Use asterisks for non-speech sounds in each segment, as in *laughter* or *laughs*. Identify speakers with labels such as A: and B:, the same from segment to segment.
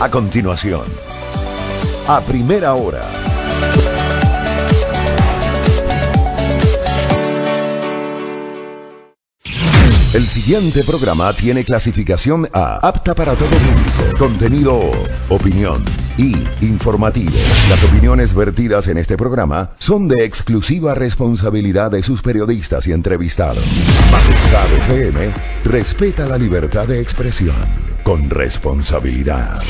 A: A continuación, a primera hora. El siguiente programa tiene clasificación A, apta para todo público. Contenido, opinión y informativo. Las opiniones vertidas en este programa son de exclusiva responsabilidad de sus periodistas y entrevistados. Majestad FM respeta la libertad de expresión con responsabilidad.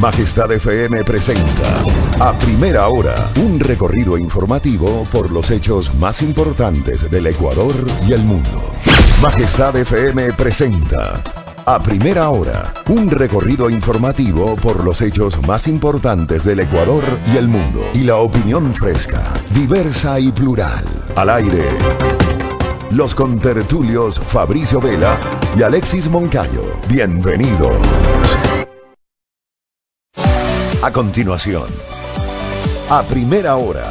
A: Majestad FM presenta a primera hora un recorrido informativo por los hechos más importantes del Ecuador y el mundo. Majestad FM presenta a primera hora un recorrido informativo por los hechos más importantes del Ecuador y el mundo. Y la opinión fresca, diversa y plural. Al aire. Los contertulios Fabricio Vela y Alexis Moncayo. Bienvenidos. A continuación, a primera hora.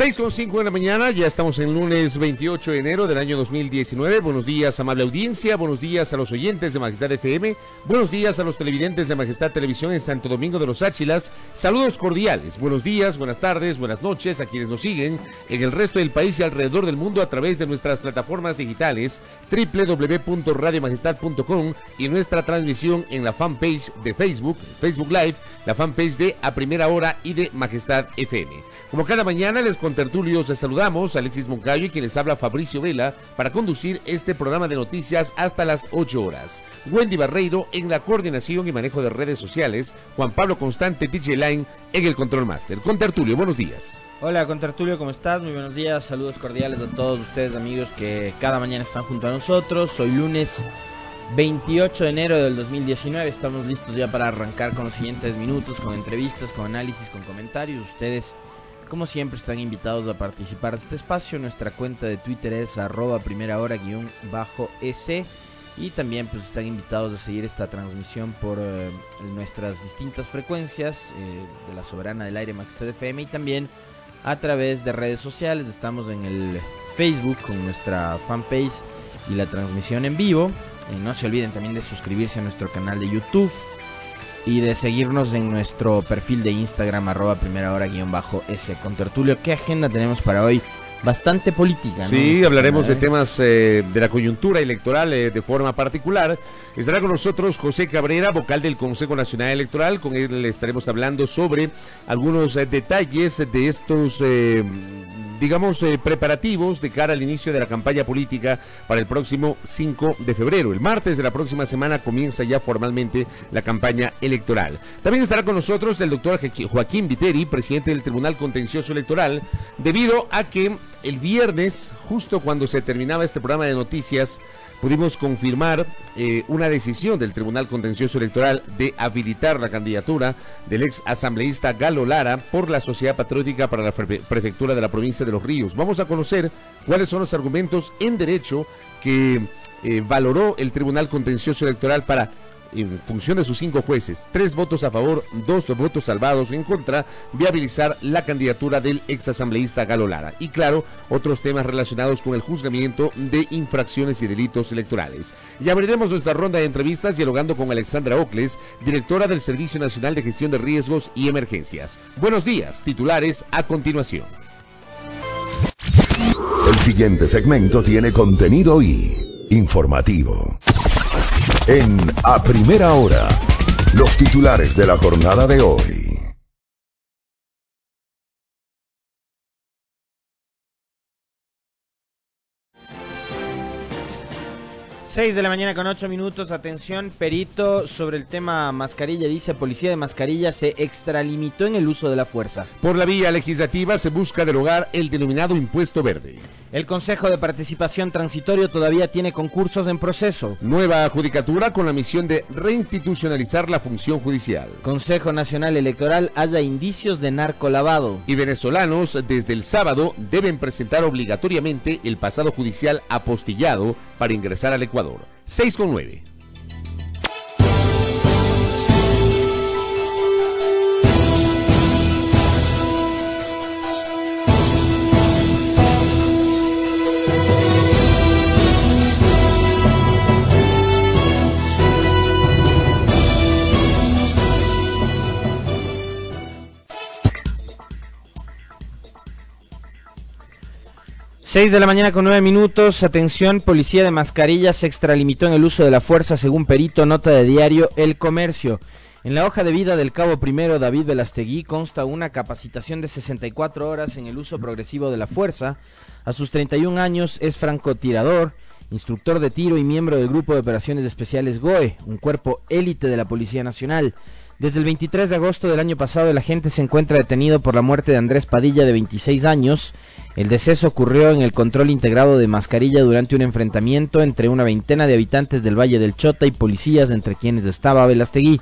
B: 6 con 5 de la mañana, ya estamos en lunes 28 de enero del año 2019. Buenos días, amable audiencia. Buenos días a los oyentes de Majestad FM. Buenos días a los televidentes de Majestad Televisión en Santo Domingo de los Áchilas. Saludos cordiales. Buenos días, buenas tardes, buenas noches a quienes nos siguen en el resto del país y alrededor del mundo a través de nuestras plataformas digitales www.radiomajestad.com y nuestra transmisión en la fanpage de Facebook, Facebook Live, la fanpage de A Primera Hora y de Majestad FM. Como cada mañana les tertulios les saludamos, Alexis Moncayo y quien les habla Fabricio Vela para conducir este programa de noticias hasta las 8 horas. Wendy Barreiro en la coordinación y manejo de redes sociales, Juan Pablo Constante DJ Line en el Control Master. Con Tertulio, buenos días.
C: Hola, con Tertulio, ¿cómo estás? Muy buenos días, saludos cordiales a todos ustedes amigos que cada mañana están junto a nosotros. Hoy lunes 28 de enero del 2019. Estamos listos ya para arrancar con los siguientes minutos, con entrevistas, con análisis, con comentarios. Ustedes como siempre están invitados a participar de este espacio. Nuestra cuenta de Twitter es arroba primera hora guion bajo S. Y también pues están invitados a seguir esta transmisión por eh, nuestras distintas frecuencias eh, de la Soberana del Aire Max FM y también a través de redes sociales. Estamos en el Facebook con nuestra fanpage y la transmisión en vivo. Y no se olviden también de suscribirse a nuestro canal de YouTube y de seguirnos en nuestro perfil de Instagram, arroba primera hora guion bajo S con Tertulio. ¿Qué agenda tenemos para hoy? Bastante política, ¿no?
B: Sí, hablaremos de temas eh, de la coyuntura electoral eh, de forma particular. Estará con nosotros José Cabrera, vocal del Consejo Nacional Electoral. Con él estaremos hablando sobre algunos eh, detalles de estos digamos, eh, preparativos de cara al inicio de la campaña política para el próximo 5 de febrero. El martes de la próxima semana comienza ya formalmente la campaña electoral. También estará con nosotros el doctor Joaquín Viteri, presidente del Tribunal Contencioso Electoral, debido a que el viernes, justo cuando se terminaba este programa de noticias, pudimos confirmar eh, una decisión del Tribunal Contencioso Electoral de habilitar la candidatura del ex asambleísta Galo Lara por la Sociedad Patriótica para la Prefectura de la Provincia de Los Ríos. Vamos a conocer cuáles son los argumentos en derecho que eh, valoró el Tribunal Contencioso Electoral para en función de sus cinco jueces, tres votos a favor, dos votos salvados en contra, viabilizar la candidatura del exasambleísta Galo Lara. Y claro, otros temas relacionados con el juzgamiento de infracciones y delitos electorales. Y abriremos nuestra ronda de entrevistas dialogando con Alexandra Ocles, directora del Servicio Nacional de Gestión de Riesgos y Emergencias. Buenos días, titulares a continuación.
A: El siguiente segmento tiene contenido y informativo. En A Primera Hora, los titulares de la jornada de hoy.
C: 6 de la mañana con 8 minutos. Atención, perito sobre el tema mascarilla. Dice, policía de mascarilla se extralimitó en el uso de la fuerza.
B: Por la vía legislativa se busca derogar el denominado impuesto verde.
C: El Consejo de Participación Transitorio todavía tiene concursos en proceso.
B: Nueva judicatura con la misión de reinstitucionalizar la función judicial.
C: Consejo Nacional Electoral haya indicios de narcolavado.
B: Y venezolanos desde el sábado deben presentar obligatoriamente el pasado judicial apostillado para ingresar al Ecuador. Ecuador. 6,9.
C: 6 de la mañana con 9 minutos. Atención, policía de mascarillas se extralimitó en el uso de la fuerza según perito, nota de diario El Comercio. En la hoja de vida del cabo primero David Velastegui consta una capacitación de 64 horas en el uso progresivo de la fuerza. A sus 31 años es francotirador, instructor de tiro y miembro del Grupo de Operaciones Especiales GOE, un cuerpo élite de la Policía Nacional. Desde el 23 de agosto del año pasado el agente se encuentra detenido por la muerte de Andrés Padilla de 26 años. El deceso ocurrió en el control integrado de mascarilla durante un enfrentamiento entre una veintena de habitantes del Valle del Chota y policías entre quienes estaba Velastegui.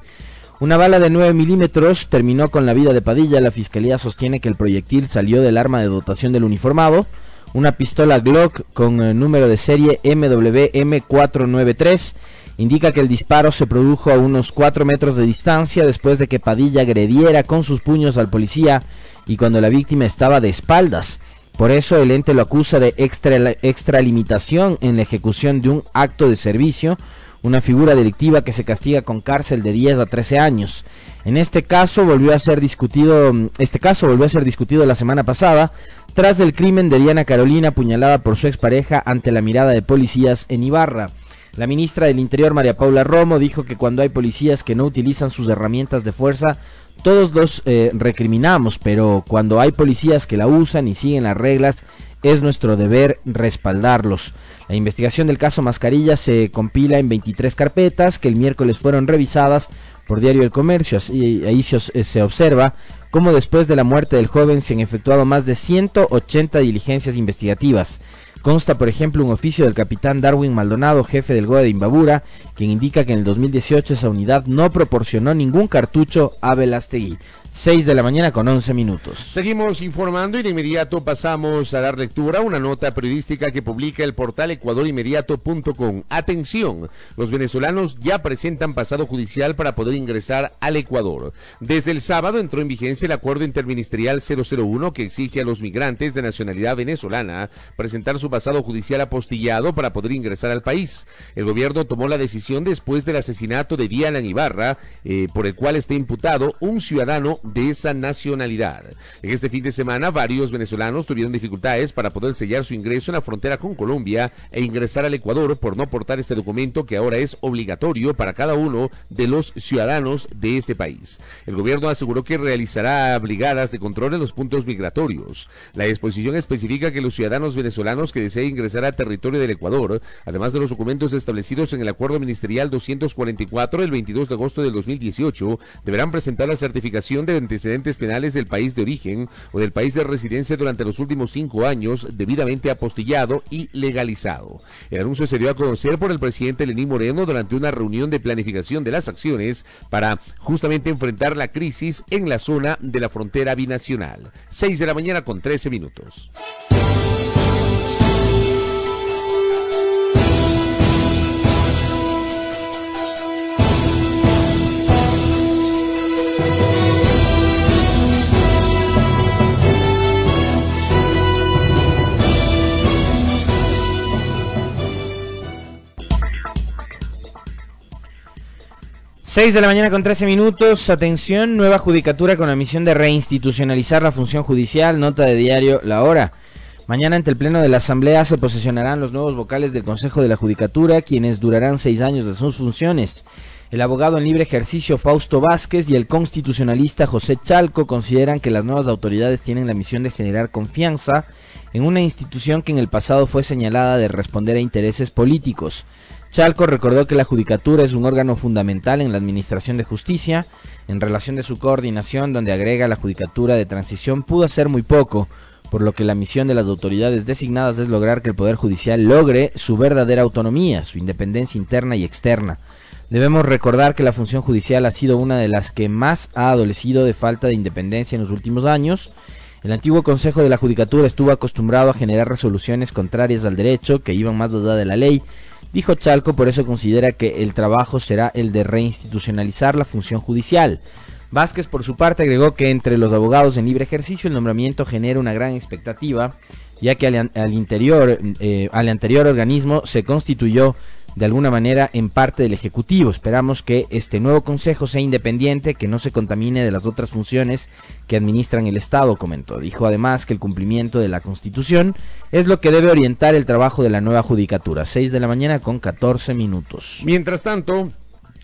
C: Una bala de 9 milímetros terminó con la vida de Padilla. La fiscalía sostiene que el proyectil salió del arma de dotación del uniformado, una pistola Glock con el número de serie MWM493 indica que el disparo se produjo a unos 4 metros de distancia después de que Padilla agrediera con sus puños al policía y cuando la víctima estaba de espaldas. Por eso el ente lo acusa de extralimitación en la ejecución de un acto de servicio, una figura delictiva que se castiga con cárcel de 10 a 13 años. En este caso volvió a ser discutido, este caso volvió a ser discutido la semana pasada tras el crimen de Diana Carolina apuñalada por su expareja ante la mirada de policías en Ibarra. La ministra del Interior, María Paula Romo, dijo que cuando hay policías que no utilizan sus herramientas de fuerza, todos los eh, recriminamos, pero cuando hay policías que la usan y siguen las reglas, es nuestro deber respaldarlos. La investigación del caso Mascarilla se compila en 23 carpetas que el miércoles fueron revisadas por Diario El Comercio. Así, ahí se, eh, se observa cómo después de la muerte del joven se han efectuado más de 180 diligencias investigativas. Consta, por ejemplo, un oficio del capitán Darwin Maldonado, jefe del GOE de Imbabura, quien indica que en el 2018 esa unidad no proporcionó ningún cartucho a Velastegui. 6 de la mañana con 11 minutos.
B: Seguimos informando y de inmediato pasamos a dar lectura a una nota periodística que publica el portal ecuadorinmediato.com. Atención, los venezolanos ya presentan pasado judicial para poder ingresar al Ecuador. Desde el sábado entró en vigencia el acuerdo interministerial 001 que exige a los migrantes de nacionalidad venezolana presentar su pasado judicial apostillado para poder ingresar al país. El gobierno tomó la decisión después del asesinato de Diana Ibarra, eh, por el cual está imputado un ciudadano de esa nacionalidad. En este fin de semana, varios venezolanos tuvieron dificultades para poder sellar su ingreso en la frontera con Colombia e ingresar al Ecuador por no portar este documento que ahora es obligatorio para cada uno de los ciudadanos de ese país. El gobierno aseguró que realizará brigadas de control en los puntos migratorios. La exposición especifica que los ciudadanos venezolanos que deseen ingresar al territorio del Ecuador, además de los documentos establecidos en el Acuerdo Ministerial 244 del 22 de agosto del 2018, deberán presentar la certificación de antecedentes penales del país de origen o del país de residencia durante los últimos cinco años, debidamente apostillado y legalizado. El anuncio se dio a conocer por el presidente Lenín Moreno durante una reunión de planificación de las acciones para justamente enfrentar la crisis en la zona de la frontera binacional. 6 de la mañana con 13 minutos.
C: 6 de la mañana con 13 minutos. Atención, nueva judicatura con la misión de reinstitucionalizar la función judicial. Nota de diario La Hora. Mañana ante el Pleno de la Asamblea se posesionarán los nuevos vocales del Consejo de la Judicatura, quienes durarán seis años de sus funciones. El abogado en libre ejercicio Fausto Vázquez y el constitucionalista José Chalco consideran que las nuevas autoridades tienen la misión de generar confianza en una institución que en el pasado fue señalada de responder a intereses políticos. Chalco recordó que la judicatura es un órgano fundamental en la administración de justicia. En relación de su coordinación, donde agrega la judicatura de transición, pudo hacer muy poco, por lo que la misión de las autoridades designadas es lograr que el Poder Judicial logre su verdadera autonomía, su independencia interna y externa. Debemos recordar que la función judicial ha sido una de las que más ha adolecido de falta de independencia en los últimos años. El antiguo Consejo de la Judicatura estuvo acostumbrado a generar resoluciones contrarias al derecho que iban más allá de la ley. Dijo Chalco, por eso considera que el trabajo será el de reinstitucionalizar la función judicial. Vázquez, por su parte, agregó que entre los abogados en libre ejercicio el nombramiento genera una gran expectativa, ya que al, interior, eh, al anterior organismo se constituyó de alguna manera en parte del Ejecutivo. Esperamos que este nuevo Consejo sea independiente, que no se contamine de las otras funciones que administran el Estado, comentó. Dijo además que el cumplimiento de la Constitución es lo que debe orientar el trabajo de la nueva Judicatura. 6 de la mañana con 14 minutos.
B: Mientras tanto,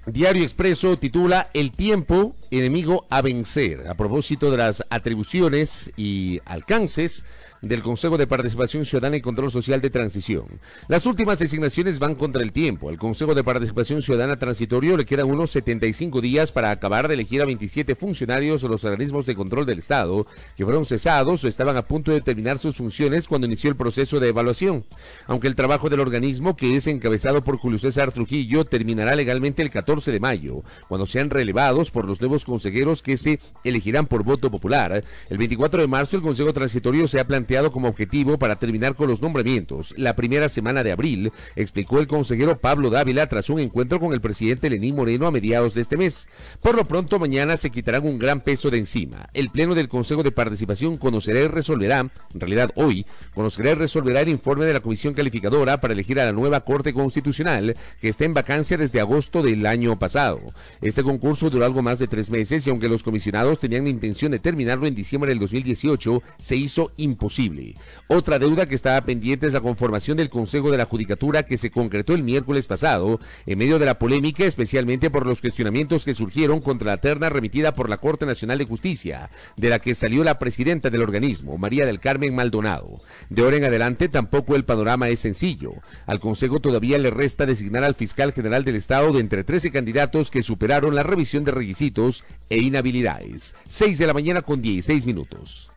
B: Diario Expreso titula El tiempo enemigo a vencer, a propósito de las atribuciones y alcances del Consejo de Participación Ciudadana y Control Social de Transición. Las últimas designaciones van contra el tiempo. Al Consejo de Participación Ciudadana Transitorio le quedan unos 75 días para acabar de elegir a 27 funcionarios de los organismos de control del Estado que fueron cesados o estaban a punto de terminar sus funciones cuando inició el proceso de evaluación. Aunque el trabajo del organismo, que es encabezado por Julio César Trujillo, terminará legalmente el 14 de mayo, cuando sean relevados por los nuevos consejeros que se elegirán por voto popular. El 24 de marzo el Consejo Transitorio se ha planteado como objetivo para terminar con los nombramientos la primera semana de abril, explicó el consejero Pablo Dávila tras un encuentro con el presidente Lenín Moreno a mediados de este mes. Por lo pronto, mañana se quitarán un gran peso de encima. El Pleno del Consejo de Participación conocerá y resolverá, en realidad hoy, conocerá y resolverá el informe de la Comisión Calificadora para elegir a la nueva Corte Constitucional que está en vacancia desde agosto del año pasado. Este concurso duró algo más de tres meses y aunque los comisionados tenían la intención de terminarlo en diciembre del 2018, se hizo imposible. Otra deuda que estaba pendiente es la conformación del Consejo de la Judicatura que se concretó el miércoles pasado en medio de la polémica, especialmente por los cuestionamientos que surgieron contra la terna remitida por la Corte Nacional de Justicia, de la que salió la presidenta del organismo, María del Carmen Maldonado. De ahora en adelante tampoco el panorama es sencillo. Al Consejo todavía le resta designar al fiscal general del Estado de entre 13 candidatos que superaron la revisión de requisitos e inhabilidades. 6 de la mañana con 16 minutos.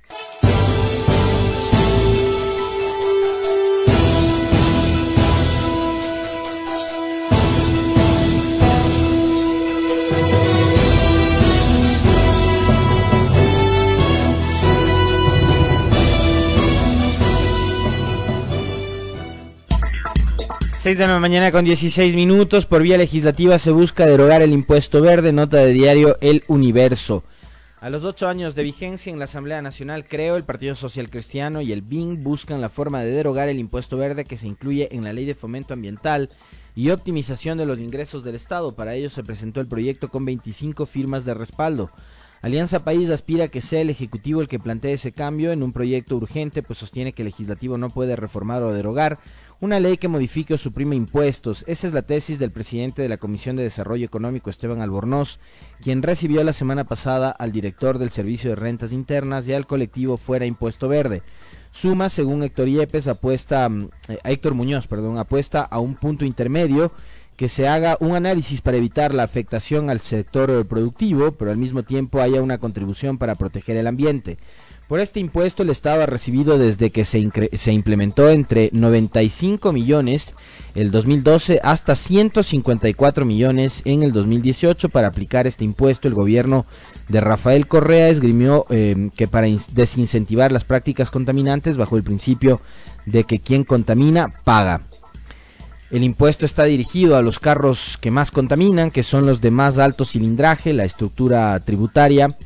C: Seis de la mañana con 16 minutos. Por vía legislativa se busca derogar el impuesto verde. Nota de diario El Universo. A los ocho años de vigencia en la Asamblea Nacional, creo, el Partido Social Cristiano y el BIN buscan la forma de derogar el impuesto verde que se incluye en la Ley de Fomento Ambiental y Optimización de los Ingresos del Estado. Para ello se presentó el proyecto con 25 firmas de respaldo. Alianza País aspira a que sea el Ejecutivo el que plantee ese cambio en un proyecto urgente, pues sostiene que el Legislativo no puede reformar o derogar una ley que modifique o suprime impuestos. Esa es la tesis del presidente de la Comisión de Desarrollo Económico, Esteban Albornoz, quien recibió la semana pasada al director del Servicio de Rentas Internas y al colectivo Fuera Impuesto Verde. Suma, según Héctor Yepes, apuesta, mm, eh, Héctor Muñoz, perdón, apuesta a un punto intermedio que se haga un análisis para evitar la afectación al sector productivo, pero al mismo tiempo haya una contribución para proteger el ambiente. Por este impuesto el Estado ha recibido desde que se, implementó entre 95 millones el 2012 hasta 154 millones en el 2018 para aplicar este impuesto. El gobierno de Rafael Correa esgrimió em, que para desincentivar las prácticas contaminantes bajo el principio de que quien contamina paga. El impuesto está dirigido a los carros que más contaminan, que son los de más alto cilindraje, la estructura tributaria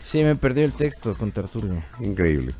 C: Sí, me perdió el texto con Tertulio.
B: Increíble.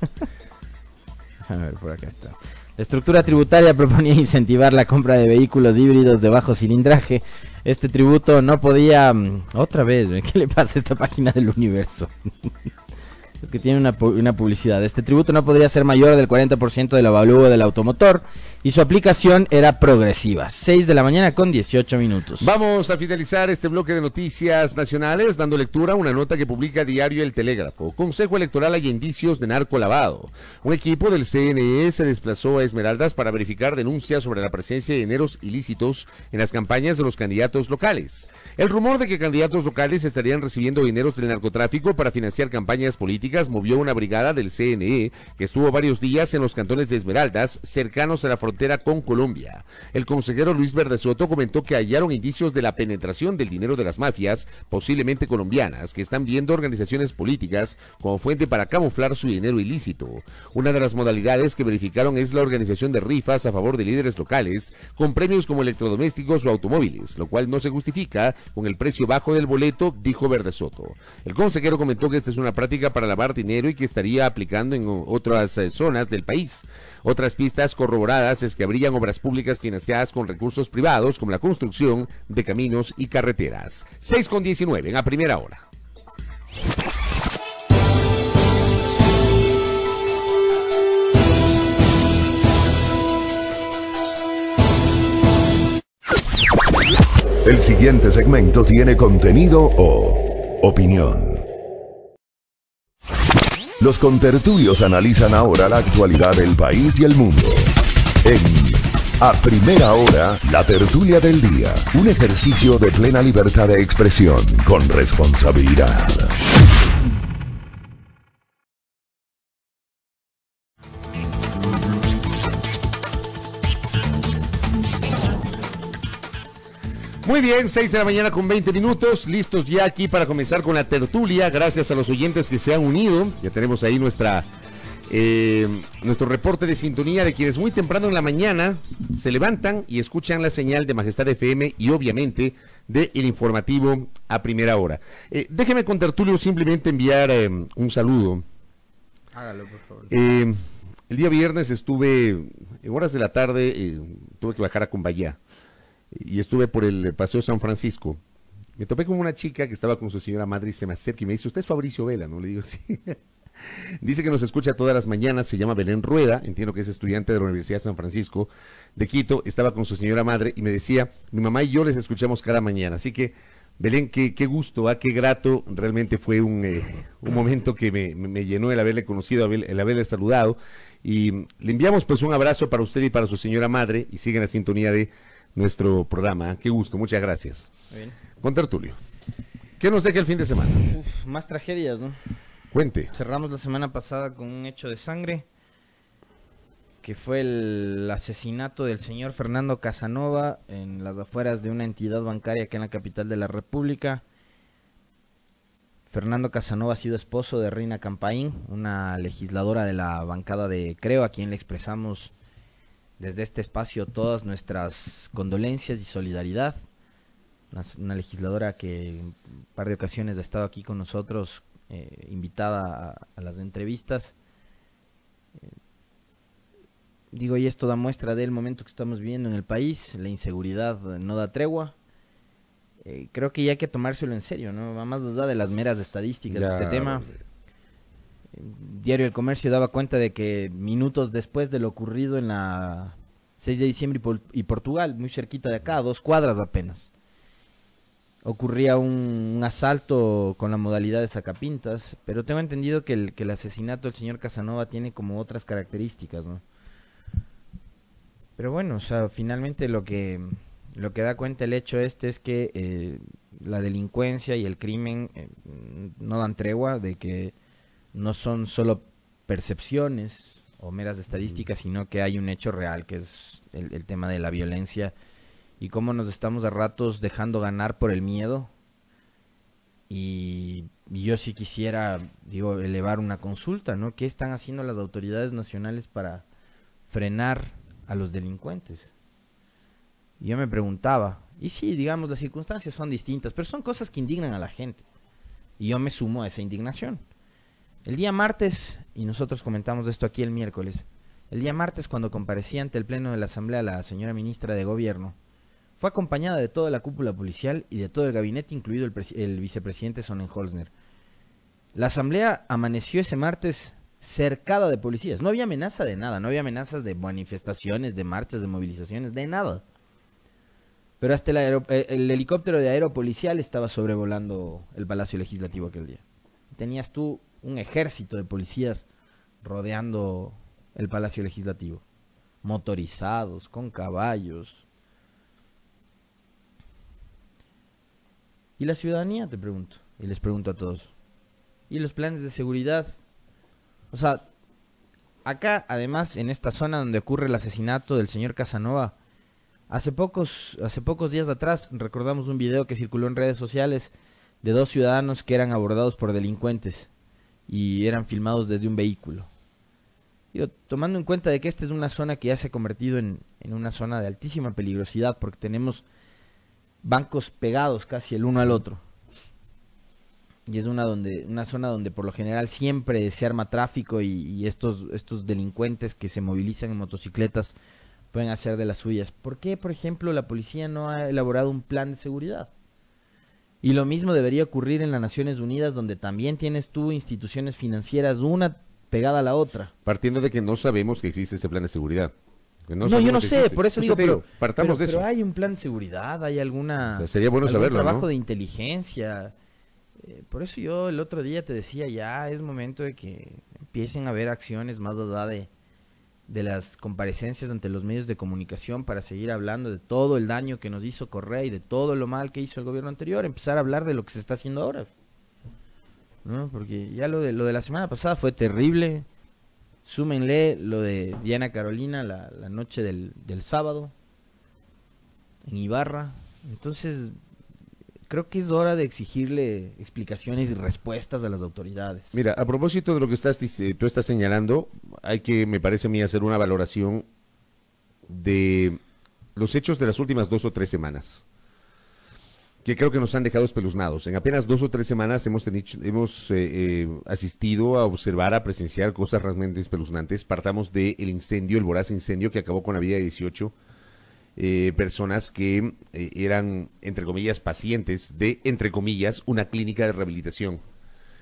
B: *laughs*
C: A ver, por acá está. La estructura tributaria proponía incentivar la compra de vehículos híbridos de bajo cilindraje. Este tributo no podía... Mm, otra vez, *laughs* ¿qué le pasa a esta página del universo? *laughs* es que tiene una, una publicidad. Este tributo no podría ser mayor del 40% del avalúo del automotor y su aplicación era progresiva. 6 de la mañana con 18 minutos.
B: Vamos a finalizar este bloque de noticias nacionales dando lectura a una nota que publica Diario El Telégrafo. Consejo Electoral hay indicios de narco lavado. Un equipo del CNE se desplazó a Esmeraldas para verificar denuncias sobre la presencia de dineros ilícitos en las campañas de los candidatos locales. El rumor de que candidatos locales estarían recibiendo dineros del narcotráfico para financiar campañas políticas movió una brigada del CNE que estuvo varios días en los cantones de Esmeraldas, cercanos a la frontera con Colombia. El consejero Luis Verde Soto comentó que hallaron indicios de la penetración del dinero de las mafias, posiblemente colombianas, que están viendo organizaciones políticas como fuente para camuflar su dinero ilícito. Una de las modalidades que verificaron es la organización de rifas a favor de líderes locales, con premios como electrodomésticos o automóviles, lo cual no se justifica con el precio bajo del boleto, dijo Verde Soto. El consejero comentó que esta es una práctica para lavar dinero y que estaría aplicando en otras eh, zonas del país. Otras pistas corroboradas que habrían obras públicas financiadas con recursos privados, como la construcción de caminos y carreteras. 6 con 19 en la primera hora.
A: El siguiente segmento tiene contenido o opinión. Los contertulios analizan ahora la actualidad del país y el mundo. En A Primera Hora, la tertulia del día. Un ejercicio de plena libertad de expresión con responsabilidad.
B: Muy bien, 6 de la mañana con 20 minutos, listos ya aquí para comenzar con la tertulia, gracias a los oyentes que se han unido, ya tenemos ahí nuestra eh, nuestro reporte de sintonía de quienes muy temprano en la mañana se levantan y escuchan la señal de Majestad FM y obviamente de el informativo a primera hora. Eh, déjeme con Tertulio simplemente enviar eh, un saludo.
C: Hágalo, por favor.
B: el día viernes estuve, en horas de la tarde, tuve que bajar a Cumbayá y estuve por el Paseo San Francisco. Me topé con una chica que estaba con su señora madre y se me acerca y me dice, usted es Fabricio Vela, ¿no? Le digo, *laughs* sí. Dice que nos escucha todas las mañanas, se llama Belén Rueda, entiendo que es estudiante de la Universidad de San Francisco de Quito, estaba con su señora madre y me decía, mi mamá y yo les escuchamos cada mañana, así que Belén, qué, qué gusto, ¿ah? qué grato, realmente fue un, eh, un momento que me, me, llenó el haberle conocido, el haberle saludado y le enviamos pues un abrazo para usted y para su señora madre y sigue en la sintonía de nuestro programa. Qué gusto, muchas gracias. Bien. Con Tertulio. ¿Qué nos deja el fin de semana?
C: más tragedias, ¿no? Cerramos la semana pasada con un hecho de sangre, que fue el asesinato del señor Fernando Casanova en las afueras de una entidad bancaria que en la capital de la República. Fernando Casanova ha sido esposo de Reina Campaín, una legisladora de la bancada de Creo, a quien le expresamos desde este espacio todas nuestras condolencias y solidaridad. Una, legisladora que en un par de ocasiones ha estado aquí con nosotros, eh, invitada a, las entrevistas. Eh, digo, y esto da muestra del momento que estamos viviendo en el país, la inseguridad no da tregua. Eh, creo que ya hay que tomárselo en serio, ¿no? Más allá de las meras estadísticas de este tema. Diario El Comercio daba cuenta de que minutos después de lo ocurrido en la 6 de diciembre y, Portugal, muy cerquita de acá, dos cuadras apenas, ocurría un, asalto con la modalidad de sacapintas, pero tengo entendido que el, que el asesinato del señor Casanova tiene como otras características, ¿no? Pero bueno, o sea, finalmente lo que, lo que da cuenta el hecho este es que eh, la delincuencia y el crimen eh, no dan tregua, de que no son solo percepciones o meras estadísticas, sino que hay un hecho real, que es el, tema de la violencia y cómo nos estamos a ratos dejando ganar por el miedo. Y, yo sí quisiera, digo, elevar una consulta, ¿no? ¿Qué están haciendo las autoridades nacionales para frenar a los delincuentes? yo me preguntaba, y sí, digamos, las circunstancias son distintas, pero son cosas que indignan a la gente. Y yo me sumo a esa indignación. El día martes, y nosotros comentamos esto aquí el miércoles, el día martes cuando comparecía ante el Pleno de la Asamblea la señora ministra de Gobierno, fue acompañada de toda la cúpula policial y de todo el gabinete, incluido el, vicepresidente Sonnenholzner. La Asamblea amaneció ese martes cercada de policías. No había amenaza de nada, no había amenazas de manifestaciones, de marchas, de movilizaciones, de nada. Pero hasta el, eh, el helicóptero de aeropolicial estaba sobrevolando el Palacio Legislativo aquel día. Tenías tú un ejército de policías rodeando el Palacio Legislativo, motorizados, con caballos. ¿Y la ciudadanía? Te pregunto. Y les pregunto a todos. ¿Y los planes de seguridad? O sea, acá, además, en esta zona donde ocurre el asesinato del señor Casanova, hace pocos, hace pocos días atrás recordamos un video que circuló en redes sociales de dos ciudadanos que eran abordados por delincuentes y eran filmados desde un vehículo. tomando en cuenta de que esta es una zona que ya se ha convertido en, en una zona de altísima peligrosidad porque tenemos bancos pegados casi el uno al otro y es una donde una zona donde por lo general siempre se arma tráfico y, estos estos delincuentes que se movilizan en motocicletas pueden hacer de las suyas. ¿Por qué, por ejemplo, la policía no ha elaborado un plan de seguridad? Y lo mismo debería ocurrir en las Naciones Unidas, donde también tienes tú instituciones financieras, una pegada a la otra.
B: Partiendo de que no sabemos que existe ese plan de seguridad.
C: No, yo no sé, por eso digo, pero, partamos de eso. pero hay un plan de seguridad, hay alguna...
B: sería bueno saberlo,
C: trabajo de inteligencia eh, por eso yo el otro día te decía, ya es momento de que empiecen a haber acciones más allá de, de las comparecencias ante los medios de comunicación para seguir hablando de todo el daño que nos hizo Correa y de todo lo mal que hizo el gobierno anterior, empezar a hablar de lo que se está haciendo ahora. ¿No? Porque ya lo de, lo de la semana pasada fue terrible. Súmenle lo de Diana Carolina la, la noche del, del sábado en Ibarra. Entonces, creo que es hora de exigirle explicaciones y respuestas a las autoridades.
B: Mira, a propósito de lo que estás, tú estás señalando, hay que, me parece a mí, hacer una valoración de los hechos de las últimas dos o tres semanas, que creo que nos han dejado espeluznados. En apenas dos o tres semanas hemos, tenido, hemos eh, eh, asistido a observar, a presenciar cosas realmente espeluznantes. Partamos del incendio, el voraz incendio que acabó con la vida de 18 eh, personas que eran, entre comillas, pacientes de, entre comillas, una clínica de rehabilitación.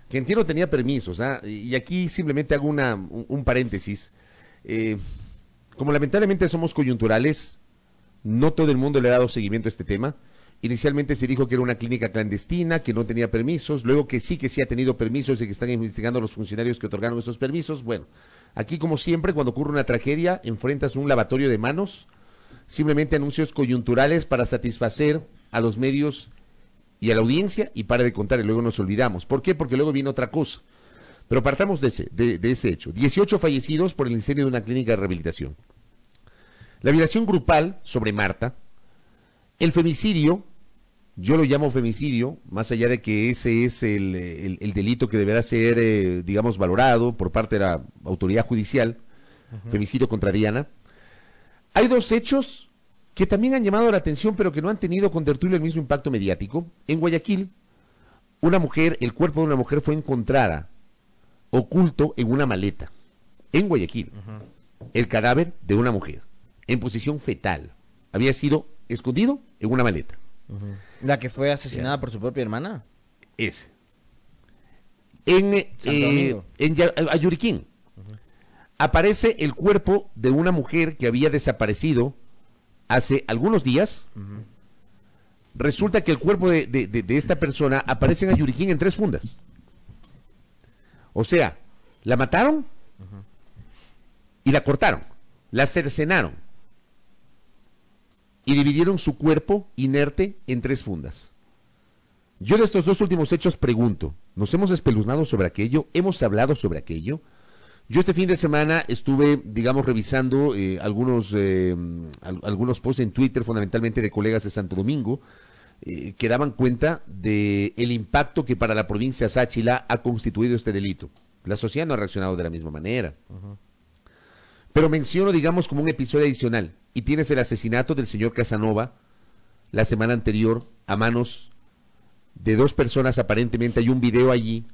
B: Que entiendo tenía permisos, ¿ah? y aquí simplemente hago una, un, paréntesis. Como lamentablemente somos coyunturales, no todo el mundo le ha dado seguimiento a este tema. Inicialmente se dijo que era una clínica clandestina, que no tenía permisos, luego que sí que sí ha tenido permisos y que están investigando a los funcionarios que otorgaron esos permisos. Bueno, aquí como siempre, cuando ocurre una tragedia, enfrentas un lavatorio de manos, simplemente anuncios coyunturales para satisfacer a los medios y a la audiencia y para de contar y luego nos olvidamos. ¿Por qué? Porque luego viene otra cosa. Pero partamos de ese, de, ese hecho. 18 fallecidos por el incendio de una clínica de rehabilitación. La violación grupal sobre Marta. El femicidio, yo lo llamo femicidio, más allá de que ese es el, delito que deberá ser, eh, digamos, valorado por parte de la autoridad judicial. Femicidio contra Diana hay dos hechos que también han llamado la atención, pero que no han tenido con tertulia el mismo impacto mediático. En Guayaquil, una mujer, el cuerpo de una mujer fue encontrada oculto en una maleta. En Guayaquil, el cadáver de una mujer, en posición fetal, había sido escondido en una maleta.
C: ¿La que fue asesinada por su propia hermana?
B: Ese. En, eh, en Ayuriquín, aparece el cuerpo de una mujer que había desaparecido hace algunos días. Resulta que el cuerpo de, esta persona aparece en Ayuriquín en tres fundas. O sea, la mataron y la cortaron, la cercenaron y dividieron su cuerpo inerte en tres fundas. Yo de estos dos últimos hechos pregunto, ¿nos hemos espeluznado sobre aquello? ¿Hemos hablado sobre aquello? Yo este fin de semana estuve, digamos, revisando eh, algunos, eh, algunos posts en Twitter, fundamentalmente de colegas de Santo Domingo, eh, que daban cuenta del el impacto que para la provincia Sáchila ha constituido este delito. La sociedad no ha reaccionado de la misma manera. Pero menciono, digamos, como un episodio adicional. Y tienes el asesinato del señor Casanova la semana anterior a manos de dos personas, aparentemente hay un video allí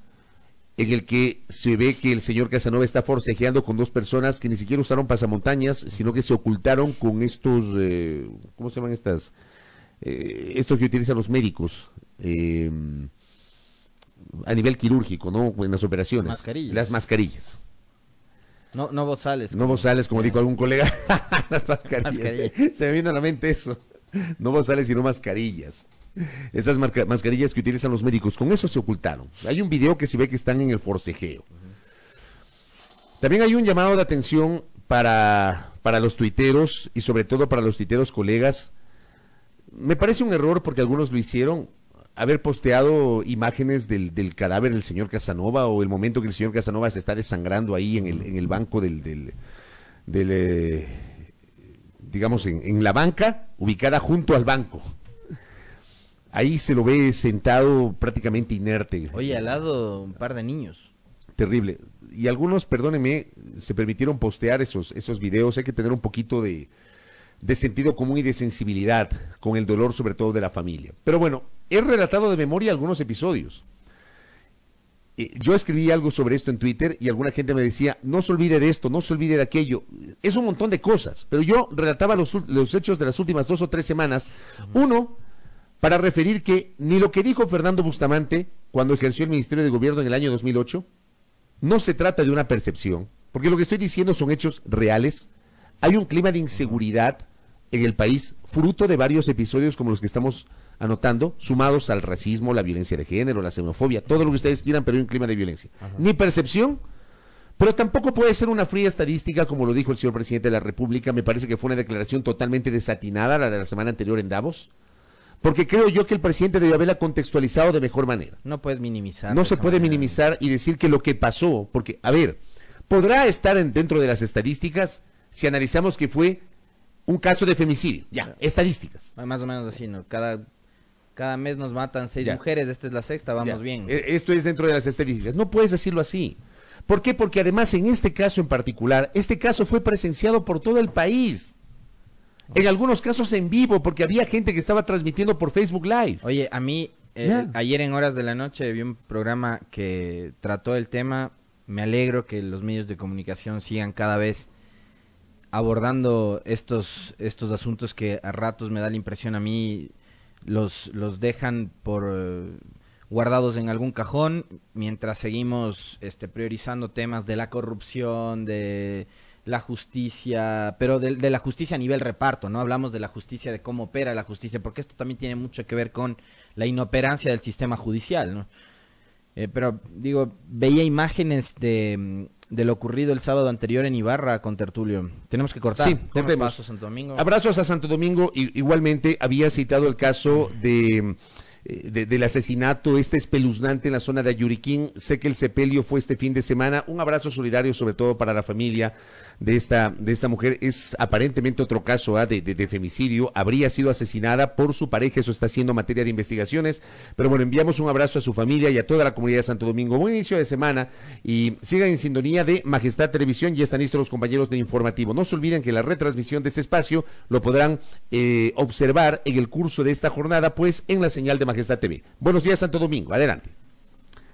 B: en el que se ve que el señor Casanova está forcejeando con dos personas que ni siquiera usaron pasamontañas, sino que se ocultaron con estos, eh, ¿cómo se llaman estas? Eh, estos que utilizan los médicos eh, a nivel quirúrgico, ¿no? En las operaciones. Mascarillas. Las mascarillas.
C: No, no sales.
B: No vos sales, como dijo algún colega. *laughs* Las mascarillas. Se me viene a la mente eso. No vos sales, sino mascarillas. Esas mascarillas que utilizan los médicos, con eso se ocultaron. Hay un video que se ve que están en el forcejeo. También hay un llamado de atención para, para los tuiteros y sobre todo para los tuiteros colegas. Me parece un error porque algunos lo hicieron haber posteado imágenes del, cadáver del señor Casanova o el momento que el señor Casanova se está desangrando ahí en el, en el banco del, del, eh, digamos, en, en, la banca, ubicada junto al banco. Ahí se lo ve sentado prácticamente inerte.
C: Oye, al lado un par de niños.
B: Terrible. Y algunos, perdónenme, se permitieron postear esos, esos videos. Hay que tener un poquito de, de sentido común y de sensibilidad con el dolor sobre todo de la familia. Pero bueno, he relatado de memoria algunos episodios. Eh, yo escribí algo sobre esto en Twitter y alguna gente me decía, no se olvide de esto, no se olvide de aquello. Es un montón de cosas, pero yo relataba los, los hechos de las últimas dos o tres semanas. Uno, para referir que ni lo que dijo Fernando Bustamante cuando ejerció el Ministerio de Gobierno en el año 2008, no se trata de una percepción, porque lo que estoy diciendo son hechos reales. Hay un clima de inseguridad en el país, fruto de varios episodios como los que estamos anotando, sumados al racismo, la violencia de género, la xenofobia, todo lo que ustedes quieran, pero hay un clima de violencia. Ni percepción, pero tampoco puede ser una fría estadística, como lo dijo el señor presidente de la República. Me parece que fue una declaración totalmente desatinada, la de la semana anterior en Davos. Porque creo yo que el presidente debe haberla contextualizado de mejor manera.
C: No puedes minimizar.
B: No se puede minimizar y decir que lo que pasó, porque, a ver, podrá estar dentro de las estadísticas si analizamos que fue un caso de femicidio. Ya, estadísticas.
C: Más o menos así, ¿no? Cada, cada mes nos matan seis mujeres, esta es la sexta, vamos bien.
B: E, esto es dentro de las estadísticas. No puedes decirlo así. ¿Por qué? Porque además en este caso en particular, este caso fue presenciado por todo el país. En algunos casos en vivo, porque había gente que estaba transmitiendo por Facebook Live.
C: Oye, a mí, eh, ayer en horas de la noche vi un programa que trató el tema. Me alegro que los medios de comunicación sigan cada vez abordando estos, estos asuntos que a ratos me da la impresión a mí los, los dejan por eh, guardados en algún cajón mientras seguimos este, priorizando temas de la corrupción, de la justicia, pero de, de, la justicia a nivel reparto, ¿no? Hablamos de la justicia, de cómo opera la justicia, porque esto también tiene mucho que ver con la inoperancia del sistema judicial, ¿no? Eh, pero digo, veía imágenes de de lo ocurrido el sábado anterior en Ibarra con Tertulio. Tenemos que cortar.
B: Sí, cortemos.
C: a Santo Domingo.
B: Abrazos a Santo Domingo. igualmente había citado el caso de eh, del asesinato este espeluznante en la zona de Ayuriquín. Sé que el sepelio fue este fin de semana. Un abrazo solidario sobre todo para la familia de esta, de esta mujer. Es aparentemente otro caso ¿ah? de, femicidio. Habría sido asesinada por su pareja. Eso está siendo materia de investigaciones. Pero bueno, enviamos un abrazo a su familia y a toda la comunidad de Santo Domingo. Buen inicio de semana y sigan en sintonía de Majestad Televisión. Ya están listos los compañeros de informativo. No se olviden que la retransmisión de este espacio lo podrán eh, observar en el curso de esta jornada, pues en la señal de Majestad TV. Buenos días, Santo Domingo. Adelante.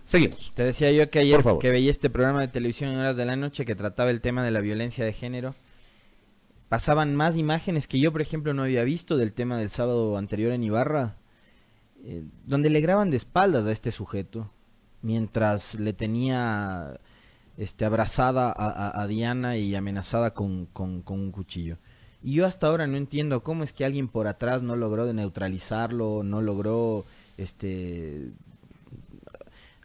B: Seguimos.
C: Te decía yo que ayer que veía este programa de televisión en horas de la noche que trataba el tema de la violencia de género. Pasaban más imágenes que yo, por ejemplo, no había visto del tema del sábado anterior en Ibarra, eh, donde le graban de espaldas a este sujeto, mientras le tenía este, abrazada a, Diana y amenazada con, con, con un cuchillo. Y yo hasta ahora no entiendo cómo es que alguien por atrás no logró de neutralizarlo, no logró este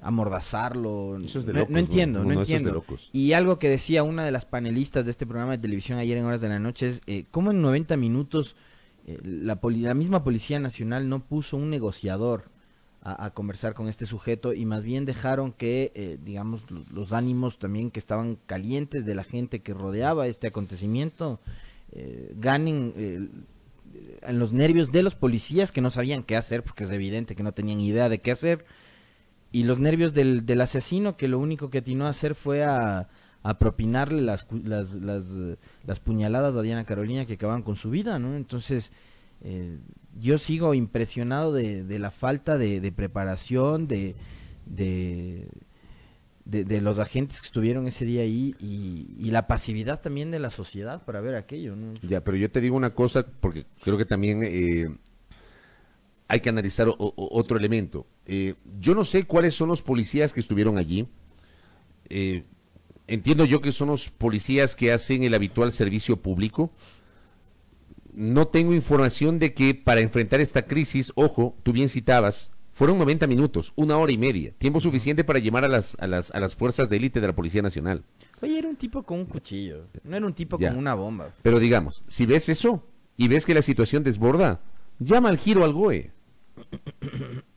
C: amordazarlo. no, entiendo, no, entiendo. Y algo que decía una de las panelistas de este programa de televisión ayer en horas de la noche es eh, cómo en 90 minutos eh, la, la, misma Policía Nacional no puso un negociador a, conversar con este sujeto y más bien dejaron que, eh, digamos, los ánimos también que estaban calientes de la gente que rodeaba este acontecimiento eh, ganen eh, en los nervios de los policías que no sabían qué hacer, porque es evidente que no tenían idea de qué hacer, y los nervios del, del asesino que lo único que atinó a hacer fue a, a propinarle las, las, las, puñaladas a Diana Carolina que acabaron con su vida, ¿no? Entonces, eh, yo sigo impresionado de, de la falta de, de preparación, de, de, de, los agentes que estuvieron ese día ahí y, la pasividad también de la sociedad para ver aquello.
B: Ya, pero yo te digo una cosa porque creo que también eh, hay que analizar otro elemento. Eh, yo no sé cuáles son los policías que estuvieron allí. Eh, entiendo yo que son los policías que hacen el habitual servicio público. No tengo información de que para enfrentar esta crisis, ojo, tú bien citabas, fueron 90 minutos, una hora y media, tiempo suficiente para llamar a las, a las, a las fuerzas de élite de la Policía Nacional.
C: Oye, era un tipo con un cuchillo, no era un tipo con una bomba.
B: Pero digamos, si ves eso y ves que la situación desborda, llama al giro al GOE.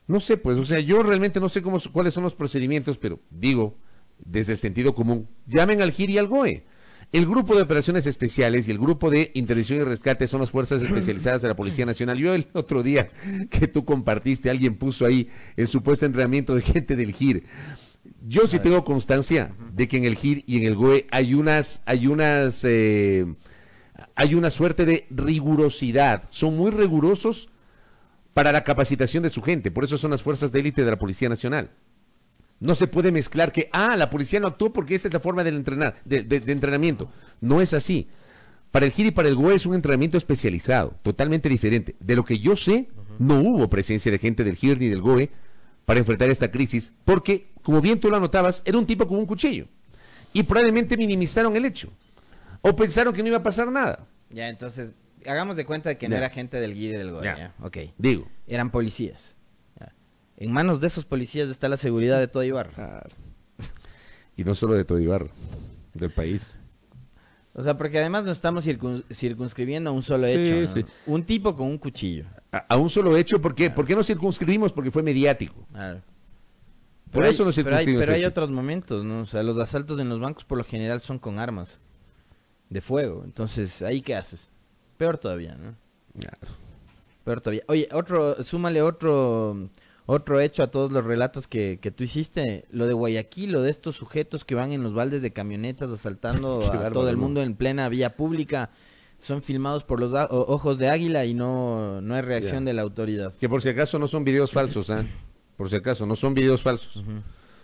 B: No sé, pues, o sea, yo realmente no sé cómo, cuáles son los procedimientos, pero digo, desde el sentido común, llamen al giro y al GOE. El grupo de operaciones especiales y el grupo de intervención y rescate son las fuerzas *clears throat* especializadas de la Policía Nacional. Yo el otro día *laughs* que tú compartiste, alguien puso ahí el supuesto entrenamiento de gente del GIR. Yo sí tengo constancia de que en el GIR y en el GOE hay unas, hay unas, eh, hay una suerte de rigurosidad. Son muy rigurosos para la capacitación de su gente. Por eso son las fuerzas de élite de la Policía Nacional. No se puede mezclar que, ah, la policía no actuó porque esa es la forma del entrenar, de, entrenamiento. No es así. Para el GIR y para el GOE es un entrenamiento especializado, totalmente diferente. De lo que yo sé, no hubo presencia de gente del GIR ni del GOE para enfrentar esta crisis, porque, como bien tú lo anotabas, era un tipo con un cuchillo. Y probablemente minimizaron el hecho. O pensaron que no iba a pasar nada.
C: Ya, entonces, hagamos de cuenta de que no era gente del GIR y del GOE. Ya. Ok.
B: Digo.
C: Eran policías. En manos de esos policías está la seguridad de todo Ibarra.
B: Y no solo de todo Ibarra, del país.
C: O sea, porque además no estamos circunscribiendo a un solo hecho. Un tipo con un cuchillo.
B: A, un solo hecho, ¿por qué? ¿por qué no circunscribimos? Porque fue mediático.
C: Por eso no circunscribimos. Pero hay, pero hay otros momentos, ¿no? O sea, los asaltos en los bancos por lo general son con armas de fuego. Entonces, ¿ahí qué haces? Peor todavía, ¿no? Claro. Peor todavía. Oye, otro, súmale otro otro hecho a todos los relatos que, que tú hiciste, lo de Guayaquil, lo de estos sujetos que van en los baldes de camionetas asaltando *laughs* a todo el mundo en plena vía pública, son filmados por los ojos de águila y no, no hay reacción de la autoridad.
B: Que por si acaso no son videos falsos, ¿eh? Por si acaso, no son videos falsos.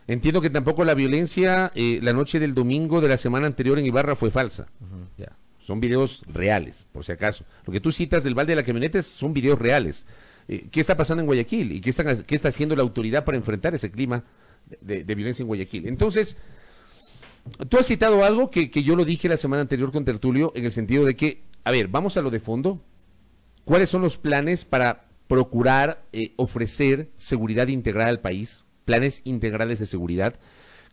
B: Entiendo que tampoco la violencia eh, la noche del domingo de la semana anterior en Ibarra fue falsa. ya. Son videos reales, por si acaso. Lo que tú citas del balde de la camioneta son videos reales. Eh, qué está pasando en Guayaquil y qué, qué está haciendo la autoridad para enfrentar ese clima de, violencia en Guayaquil. Entonces, tú has citado algo que, yo lo dije la semana anterior con Tertulio, en el sentido de que, a ver, vamos a lo de fondo. ¿Cuáles son los planes para procurar eh, ofrecer seguridad integral al país? Planes integrales de seguridad.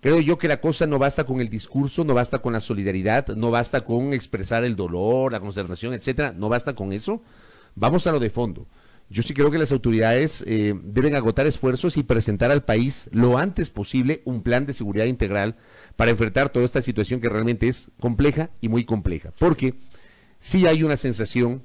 B: Creo yo que la cosa no basta con el discurso, no basta con la solidaridad, no basta con expresar el dolor, la concertación, etcétera, no basta con eso. Vamos a lo de fondo. Yo sí creo que las autoridades eh, deben agotar esfuerzos y presentar al país lo antes posible un plan de seguridad integral para enfrentar toda esta situación que realmente es compleja y muy compleja. Porque sí hay una sensación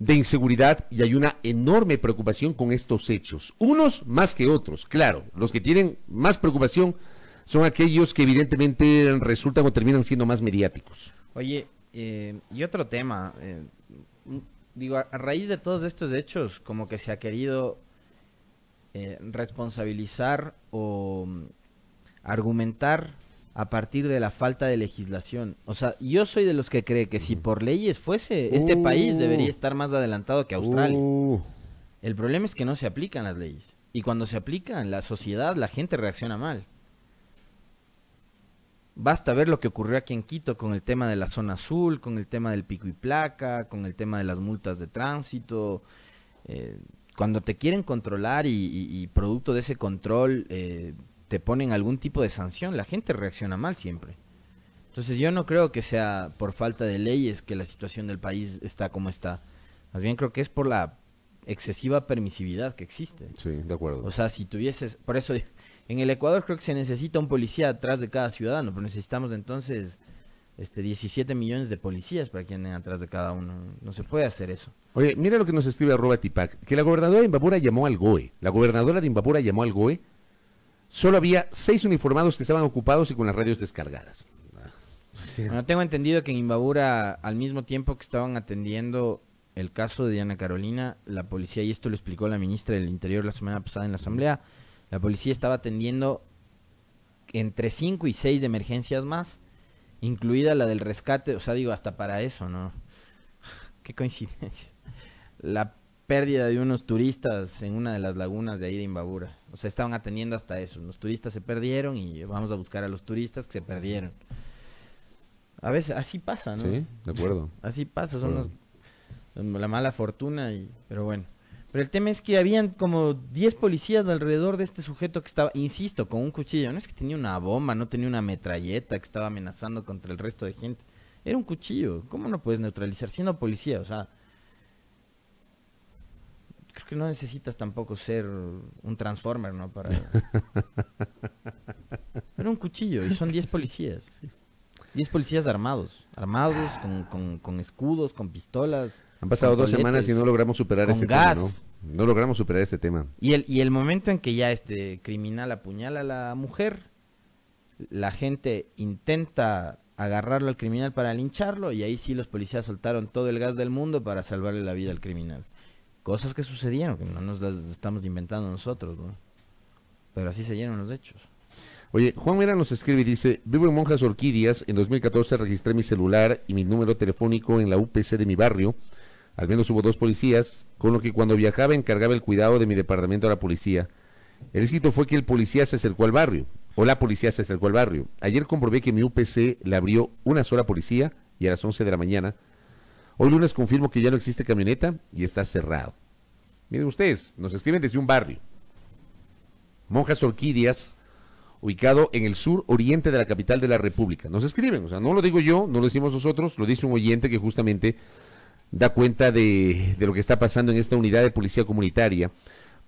B: de inseguridad y hay una enorme preocupación con estos hechos. Unos más que otros, claro. Los que tienen más preocupación son aquellos que evidentemente resultan o terminan siendo más mediáticos.
C: Oye, eh, y otro tema. Eh, digo, a, raíz de todos estos hechos, como que se ha querido eh, responsabilizar o mm, argumentar a partir de la falta de legislación. O sea, yo soy de los que cree que si por leyes fuese, este país uh. debería estar más adelantado que Australia. Uh. El problema es que no se aplican las leyes. Y cuando se aplican, la sociedad, la gente reacciona mal. Basta ver lo que ocurrió aquí en Quito con el tema de la zona azul, con el tema del pico y placa, con el tema de las multas de tránsito. Eh, cuando te quieren controlar y, producto de ese control eh, te ponen algún tipo de sanción, la gente reacciona mal siempre. Entonces yo no creo que sea por falta de leyes que la situación del país está como está. Más bien creo que es por la excesiva permisividad que existe.
B: Sí, de acuerdo.
C: O sea, si tuvieses, por eso en el Ecuador creo que se necesita un policía atrás de cada ciudadano, pero necesitamos entonces este 17 millones de policías para que anden atrás de cada uno. No se puede hacer eso.
B: Oye, mira lo que nos escribe arroba Tipac, que la gobernadora de Imbabura llamó al GOE. La gobernadora de Imbabura llamó al GOE. Solo había seis uniformados que estaban ocupados y con las radios descargadas.
C: No tengo entendido que en Imbabura, al mismo tiempo que estaban atendiendo el caso de Diana Carolina, la policía, y esto lo explicó la ministra del Interior la semana pasada en la Asamblea, la policía estaba atendiendo entre 5 y 6 de emergencias más, incluida la del rescate, o sea, digo, hasta para eso, ¿no? *sighs* Qué coincidencia. La pérdida de unos turistas en una de las lagunas de ahí de Imbabura. O sea, estaban atendiendo hasta eso. Los turistas se perdieron y vamos a buscar a los turistas que se perdieron. A veces así pasa, ¿no?
B: Sí, de acuerdo.
C: Así pasa, son las- la mala fortuna, y, pero bueno. Pero el tema es que habían como 10 policías alrededor de este sujeto que estaba, insisto, con un cuchillo. No es que tenía una bomba, no tenía una metralleta que estaba amenazando contra el resto de gente. Era un cuchillo. ¿Cómo no puedes neutralizar siendo policía? O sea, creo que no necesitas tampoco ser un transformer, ¿no? Para... *laughs* Era un cuchillo y son 10 policías. 10 policías armados, armados, con, con- con escudos, con pistolas.
B: Han pasado dos semanas y no logramos superar ese
C: gas.
B: tema, ¿no? No logramos superar ese tema.
C: Y el, y el momento en que ya este criminal apuñala a la mujer, la gente intenta agarrarlo al criminal para lincharlo y ahí sí los policías soltaron todo el gas del mundo para salvarle la vida al criminal. Cosas que sucedieron, que no nos las estamos inventando nosotros, ¿no? Pero así se dieron los hechos.
B: Oye, Juan Mera nos escribe y dice, vivo en Monjas Orquídeas, en 2014 registré mi celular y mi número telefónico en la UPC de mi barrio, al menos hubo dos policías, con lo que cuando viajaba encargaba el cuidado de mi departamento a la policía. El éxito fue que el policía se acercó al barrio, o la policía se acercó al barrio. Ayer comprobé que mi UPC le abrió una sola policía y a las 11 de la mañana. Hoy lunes confirmo que ya no existe camioneta y está cerrado. Miren ustedes, nos escriben desde un barrio. Monjas Orquídeas, ubicado en el sur oriente de la capital de la República. Nos escriben, o sea, no lo digo yo, no lo decimos nosotros, lo dice un oyente que justamente da cuenta de, de lo que está pasando en esta unidad de policía comunitaria.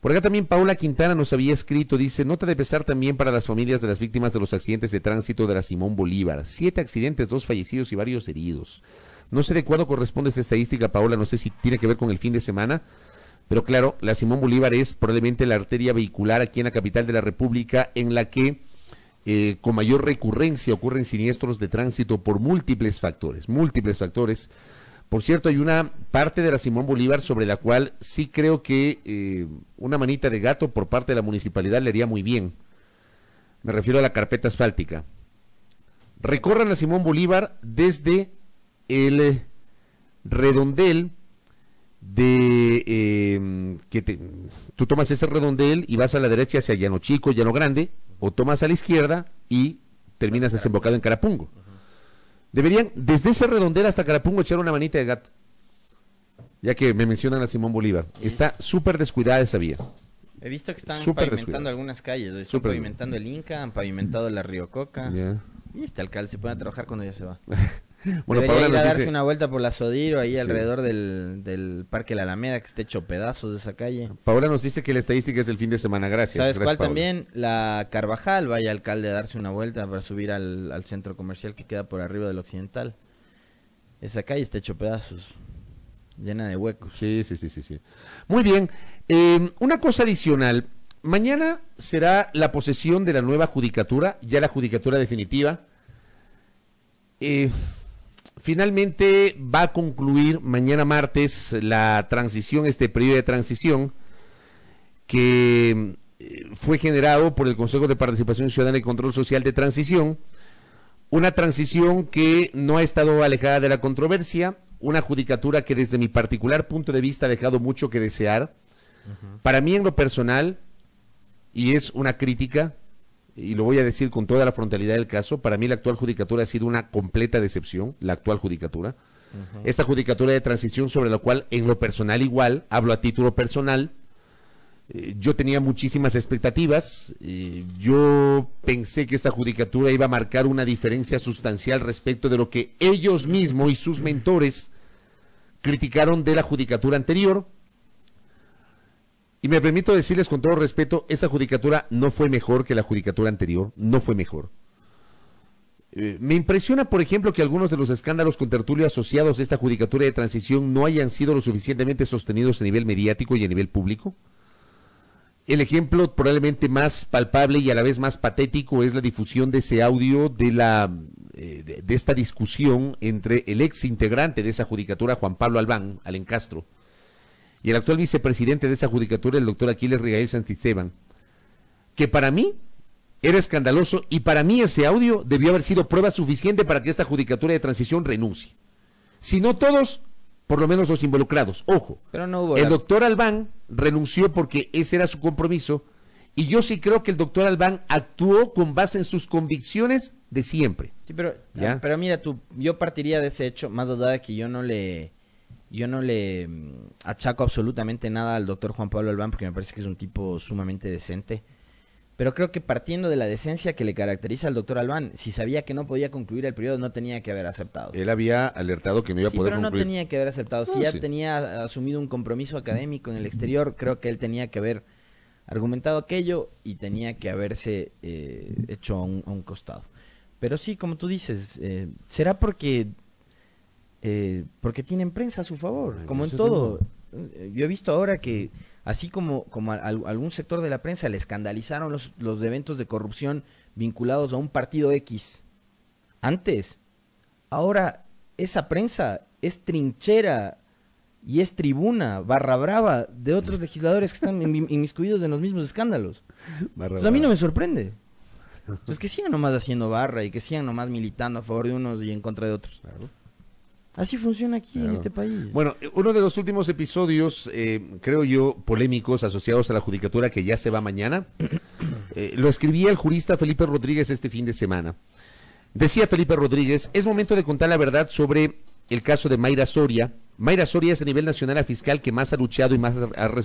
B: Por acá también Paula Quintana nos había escrito, dice, nota de pesar también para las familias de las víctimas de los accidentes de tránsito de la Simón Bolívar. Siete accidentes, dos fallecidos y varios heridos. No sé de cuándo corresponde esta estadística, Paola, no sé si tiene que ver con el fin de semana, pero claro, la Simón Bolívar es probablemente la arteria vehicular aquí en la capital de la República en la que eh, con mayor recurrencia ocurren siniestros de tránsito por múltiples factores, múltiples factores. Por cierto, hay una parte de la Simón Bolívar sobre la cual sí creo que eh, una manita de gato por parte de la municipalidad le haría muy bien. Me refiero a la carpeta asfáltica. Recorran la Simón Bolívar desde el eh, redondel de eh, que te- tú tomas ese redondel y vas a la derecha hacia Llano Chico, Llano Grande, o tomas a la izquierda y terminas desembocado en Carapungo. Deberían, desde ese redondel hasta Carapungo, echar una manita de gato. Ya que me mencionan a Simón Bolívar. Está súper descuidada esa vía.
C: He visto que están
B: Súper
C: pavimentando
B: descuidado.
C: algunas calles. Están pavimentando el Inca, han pavimentado la Río Coca. Y este alcalde se pone a trabajar cuando ya se va. *laughs*
B: Bueno,
C: Debería ir a darse
B: dice,
C: una vuelta por la Sodiro, ahí
B: Sí.
C: alrededor del, del Parque La Alameda, que esté hecho pedazos de esa calle.
B: Paola nos dice que la estadística es del fin de semana. Gracias.
C: ¿Sabes
B: Gracias,
C: cuál
B: Paola.
C: también? La Carvajal, vaya alcalde a darse una vuelta para subir al, al centro comercial que queda por arriba del Occidental. Esa calle está hecho pedazos, llena de huecos.
B: Sí, sí, sí, sí, sí. Muy bien. Eh, una cosa adicional. Mañana será la posesión de la nueva judicatura, ya la judicatura definitiva. Eh, finalmente va a concluir mañana martes la transición, este periodo de transición que eh, fue generado por el Consejo de Participación Ciudadana y Control Social de Transición. Una transición que no ha estado alejada de la controversia, una judicatura que desde mi particular punto de vista ha dejado mucho que desear. Para mí en lo personal, y es una crítica, y lo voy a decir con toda la frontalidad del caso, para mí la actual judicatura ha sido una completa decepción, la actual judicatura. Esta judicatura de transición sobre la cual en lo personal igual, hablo a título personal, eh, yo tenía muchísimas expectativas. eh, yo pensé que esta judicatura iba a marcar una diferencia sustancial respecto de lo que ellos mismos y sus mentores criticaron de la judicatura anterior. Y me permito decirles con todo respeto, esta judicatura no fue mejor que la judicatura anterior, no fue mejor. Eh, me impresiona, por ejemplo, que algunos de los escándalos con tertulio asociados a esta judicatura de transición no hayan sido lo suficientemente sostenidos a nivel mediático y a nivel público. El ejemplo probablemente más palpable y a la vez más patético es la difusión de ese audio de la eh, de, esta discusión entre el ex integrante de esa judicatura, Juan Pablo Albán, Alen Castro, y el actual vicepresidente de esa judicatura, el doctor Aquiles Rigael Santisteban, que para mí era escandaloso y para mí ese audio debió haber sido prueba suficiente para que esta judicatura de transición renuncie. Si no todos, por lo menos los involucrados. Ojo,
C: Pero no hubo...
B: el
C: la-
B: doctor Albán renunció porque ese era su compromiso Y yo sí creo que el doctor Albán actuó con base en sus convicciones de siempre.
C: Sí, pero, pero mira, tú, yo partiría de ese hecho, más allá de que yo no le yo no le mm, achaco absolutamente nada al doctor Juan Pablo Albán porque me parece que es un tipo sumamente decente. Pero creo que partiendo de la decencia que le caracteriza al doctor Albán, si sabía que no podía concluir el periodo, no tenía que haber aceptado.
B: Él había alertado que no iba a poder
C: pero
B: no
C: tenía que haber aceptado. Si ya tenía asumido un compromiso académico en el exterior, creo que él tenía que haber argumentado aquello y tenía que haberse eh, hecho a un, costado. Pero sí, como tú dices, eh, será porque eh, porque tienen prensa a su favor, como en todo. Yo he visto ahora que así como, como algún sector de la prensa le escandalizaron los, los eventos de corrupción vinculados a un partido X antes, ahora esa prensa es trinchera y es tribuna, barra brava de otros *laughs* legisladores que están inmiscuidos en los mismos escándalos. Pues a mí no me sorprende. *laughs* Pues que sigan nomás haciendo barra y que sigan nomás militando a favor de unos y en contra de otros. Así funciona aquí en este país.
B: Bueno, uno de los últimos episodios, eh, creo yo, polémicos asociados a la judicatura que ya se va mañana, *coughs* eh, lo escribía el jurista Felipe Rodríguez este fin de semana. Decía Felipe Rodríguez, es momento de contar la verdad sobre el caso de Mayra Soria. Mayra Soria es a nivel nacional la fiscal que más ha luchado y más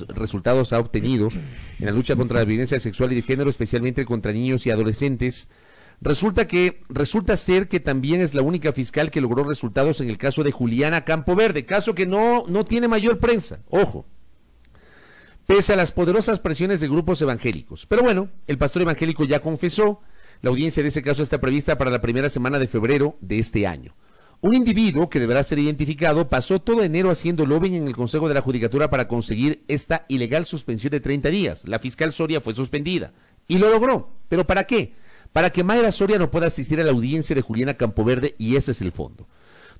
B: resultados ha obtenido en la lucha contra la violencia sexual y de género, especialmente contra niños y adolescentes. Resulta que resulta ser que también es la única fiscal que logró resultados en el caso de Juliana Campoverde, caso que no, no tiene mayor prensa, ojo. Pese a las poderosas presiones de grupos evangélicos. Pero bueno, el pastor evangélico ya confesó, la audiencia de ese caso está prevista para la primera semana de febrero de este año. Un individuo que deberá ser identificado pasó todo enero haciendo lobbying en el Consejo de la Judicatura para conseguir esta ilegal suspensión de 30 días. La fiscal Soria fue suspendida y lo logró. ¿Pero para qué? Para que Mayra Soria no pueda asistir a la audiencia de Juliana Campoverde y ese es el fondo.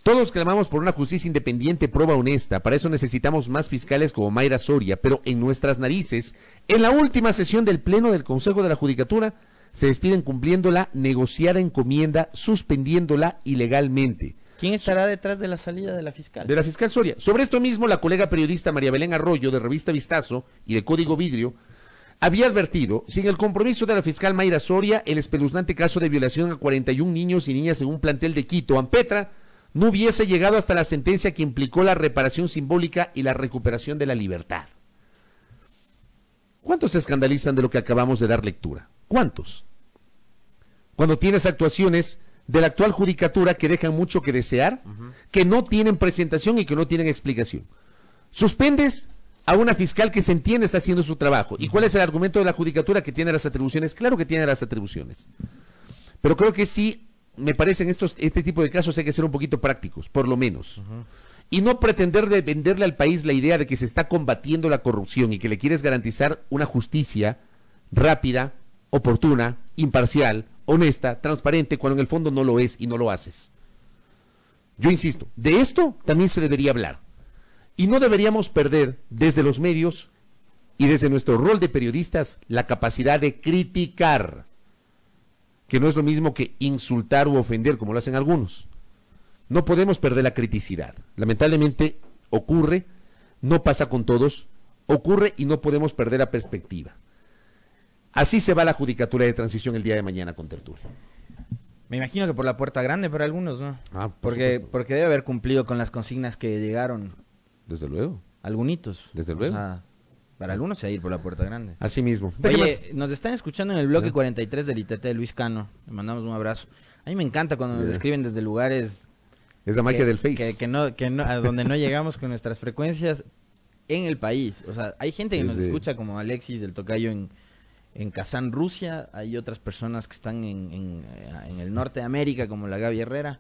B: Todos clamamos por una justicia independiente, prueba honesta. Para eso necesitamos más fiscales como Mayra Soria, pero en nuestras narices, en la última sesión del Pleno del Consejo de la Judicatura, se despiden cumpliendo la negociada encomienda, suspendiéndola ilegalmente.
C: ¿Quién estará detrás de la salida de la fiscal?
B: De la fiscal Soria. Sobre esto mismo, la colega periodista María Belén Arroyo, de Revista Vistazo y de Código Vidrio, había advertido, sin el compromiso de la fiscal Mayra Soria, el espeluznante caso de violación a 41 niños y niñas en un plantel de Quito, Ampetra, no hubiese llegado hasta la sentencia que implicó la reparación simbólica y la recuperación de la libertad. ¿Cuántos se escandalizan de lo que acabamos de dar lectura? ¿Cuántos? Cuando tienes actuaciones de la actual judicatura que dejan mucho que desear, que no tienen presentación y que no tienen explicación. Suspendes a una fiscal que se entiende está haciendo su trabajo. ¿Y cuál es el argumento de la judicatura que tiene las atribuciones? Claro que tiene las atribuciones. Pero creo que sí, me parece en estos, este tipo de casos hay que ser un poquito prácticos, por lo menos. Y no pretender de venderle al país la idea de que se está combatiendo la corrupción y que le quieres garantizar una justicia rápida, oportuna, imparcial, honesta, transparente, cuando en el fondo no lo es y no lo haces. Yo insisto, de esto también se debería hablar. Y no deberíamos perder desde los medios y desde nuestro rol de periodistas la capacidad de criticar, que no es lo mismo que insultar u ofender como lo hacen algunos. No podemos perder la criticidad. Lamentablemente ocurre, no pasa con todos, ocurre y no podemos perder la perspectiva. Así se va la judicatura de transición el día de mañana con tertulia.
C: Me imagino que por la puerta grande para algunos, ¿no? Ah, porque, porque debe haber cumplido con las consignas que llegaron
B: desde luego.
C: Algunitos.
B: Desde luego.
C: para algunos se va a ir por la puerta grande.
B: Así mismo.
C: Oye, nos están escuchando en el bloque 43 del ITT de Luis Cano. Le mandamos un abrazo. A mí me encanta cuando nos escriben desde lugares...
B: Es la magia del Face.
C: Que, no, que no, a donde no llegamos con nuestras frecuencias en el país. O sea, hay gente que nos escucha como Alexis del Tocayo en, en Kazán, Rusia. Hay otras personas que están en, en, en el norte de América como la Gaby Herrera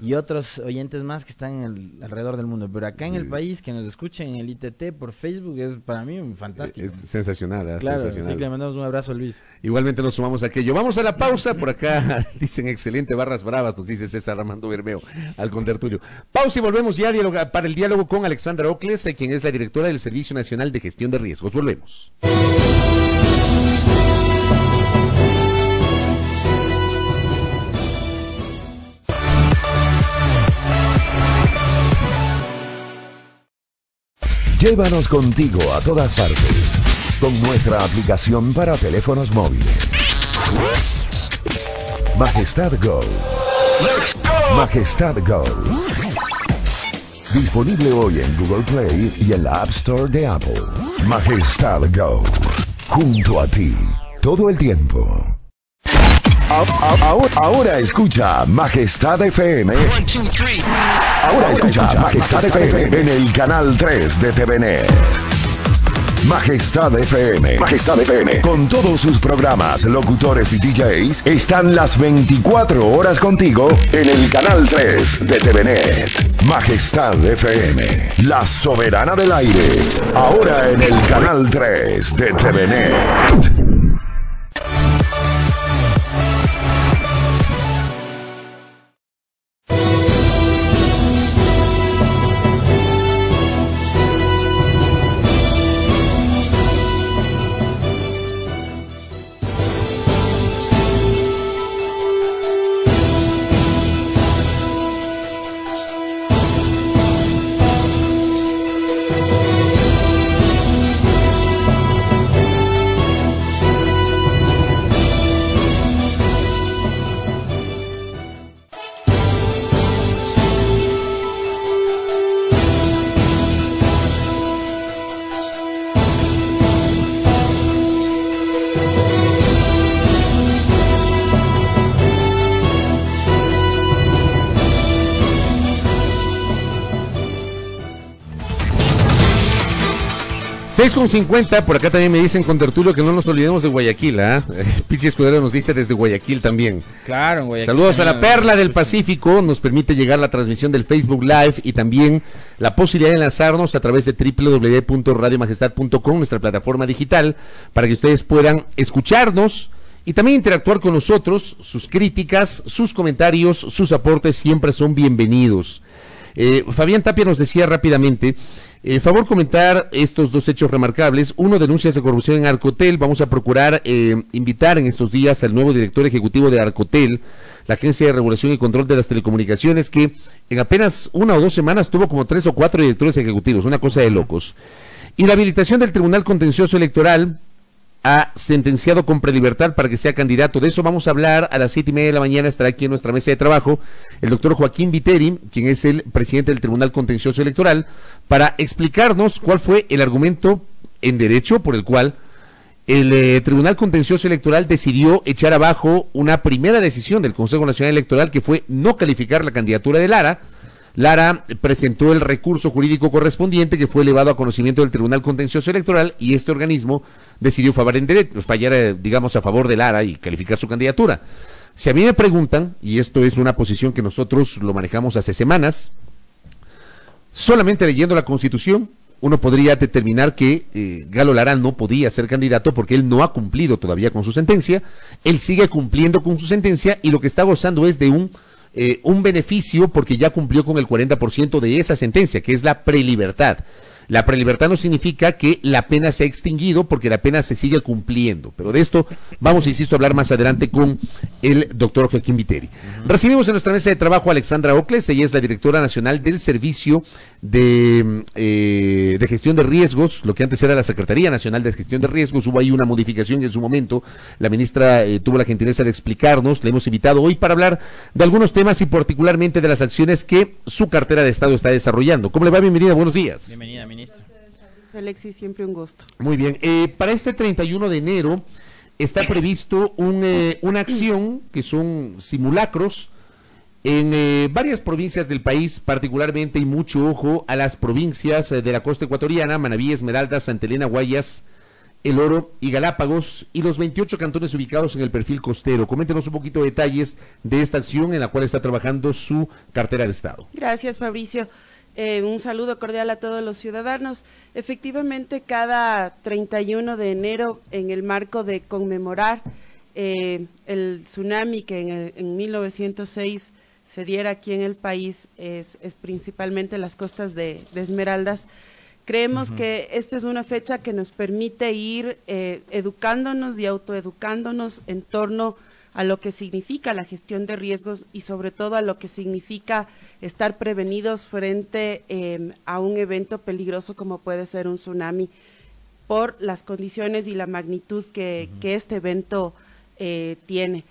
C: y otros oyentes más que están en alrededor del mundo. Pero acá en el país, que nos escuchen en el ITT por Facebook, es para mí fantástico.
B: Es sensacional, ¿eh?
C: claro,
B: sensacional.
C: Así que le mandamos un abrazo a Luis.
B: Igualmente nos sumamos a aquello. Vamos a la pausa. Por acá *laughs* dicen excelente, barras bravas, nos dice César Armando Bermeo al contertulio. Pausa y volvemos ya para el diálogo con Alexandra Ocles, quien es la directora del Servicio Nacional de Gestión de Riesgos. Volvemos.
A: Llévanos contigo a todas partes. con nuestra aplicación para teléfonos móviles. Majestad Go. Majestad Go. Disponible hoy en Google Play y en la App Store de Apple. Majestad Go. Junto a ti. Todo el tiempo. Ahora, ahora escucha Majestad FM. Ahora escucha Majestad FM en el canal 3 de TVNet. Majestad FM. Majestad FM. Con todos sus programas, locutores y DJs, están las 24 horas contigo en el canal 3 de TVNet. Majestad FM. La soberana del aire. Ahora en el canal 3 de TVNet.
B: 6 con 50, por acá también me dicen con Tertulio que no nos olvidemos de Guayaquil, ¿ah? *laughs* Pichi Escudero nos dice desde Guayaquil también.
C: Claro, en Guayaquil.
B: Saludos a la Perla del Pacífico, nos permite llegar la transmisión del Facebook Live y también la posibilidad de lanzarnos a través de www.radiomajestad.com, nuestra plataforma digital, para que ustedes puedan escucharnos y también interactuar con nosotros. Sus críticas, sus comentarios, sus aportes siempre son bienvenidos. Eh, Fabián Tapia nos decía rápidamente eh, favor comentar estos dos hechos remarcables. Uno, denuncias de corrupción en Arcotel. Vamos a procurar eh, invitar en estos días al nuevo director ejecutivo de Arcotel, la Agencia de Regulación y Control de las Telecomunicaciones, que en apenas una o dos semanas tuvo como tres o cuatro directores ejecutivos, una cosa de locos. Y la habilitación del Tribunal Contencioso Electoral ha sentenciado con prelibertad para que sea candidato. De eso vamos a hablar a las siete y media de la mañana. Estará aquí en nuestra mesa de trabajo el doctor Joaquín Viteri, quien es el presidente del Tribunal Contencioso Electoral, para explicarnos cuál fue el argumento en derecho por el cual el eh, Tribunal Contencioso Electoral decidió echar abajo una primera decisión del Consejo Nacional Electoral que fue no calificar la candidatura de Lara Lara presentó el recurso jurídico correspondiente que fue elevado a conocimiento del Tribunal Contencioso Electoral y este organismo decidió fallar, eh, digamos, a favor de Lara y calificar su candidatura. Si a mí me preguntan, y esto es una posición que nosotros lo manejamos hace semanas, solamente leyendo la Constitución, uno podría determinar que eh, Galo Lara no podía ser candidato porque él no ha cumplido todavía con su sentencia, él sigue cumpliendo con su sentencia y lo que está gozando es de un eh, un beneficio porque ya cumplió con el 40% de esa sentencia, que es la prelibertad. La prelibertad no significa que la pena se ha extinguido porque la pena se sigue cumpliendo. Pero de esto vamos, insisto, a hablar más adelante con el doctor Joaquín Viteri. Recibimos en nuestra mesa de trabajo a Alexandra Ocles, ella es la directora nacional del Servicio de, eh, de Gestión de Riesgos, lo que antes era la Secretaría Nacional de Gestión de Riesgos. Hubo ahí una modificación y en su momento la ministra eh, tuvo la gentileza de explicarnos. Le hemos invitado hoy para hablar de algunos temas y particularmente de las acciones que su cartera de Estado está desarrollando. ¿Cómo le va? Bienvenida, buenos días.
D: Bienvenida, Alexis, siempre un gusto.
B: Muy bien. Eh, para este 31 de enero está previsto eh, una acción que son simulacros en eh, varias provincias del país, particularmente y mucho ojo a las provincias de la costa ecuatoriana, Manaví, Esmeralda, Santa Elena, Guayas, El Oro y Galápagos, y los 28 cantones ubicados en el perfil costero. Coméntenos un poquito de detalles de esta acción en la cual está trabajando su cartera de Estado.
D: Gracias, Fabricio. Eh, un saludo cordial a todos los ciudadanos. Efectivamente, cada 31 de enero, en el marco de conmemorar eh, el tsunami que en, 1906 se diera aquí en el país, es, principalmente las costas de, Esmeraldas, creemos que esta es una fecha que nos permite ir eh, educándonos y autoeducándonos en torno a lo que significa la gestión de riesgos y sobre todo a lo que significa estar prevenidos frente em, a un evento peligroso como puede ser un tsunami. por las condiciones y la magnitud que, este evento eh, tiene.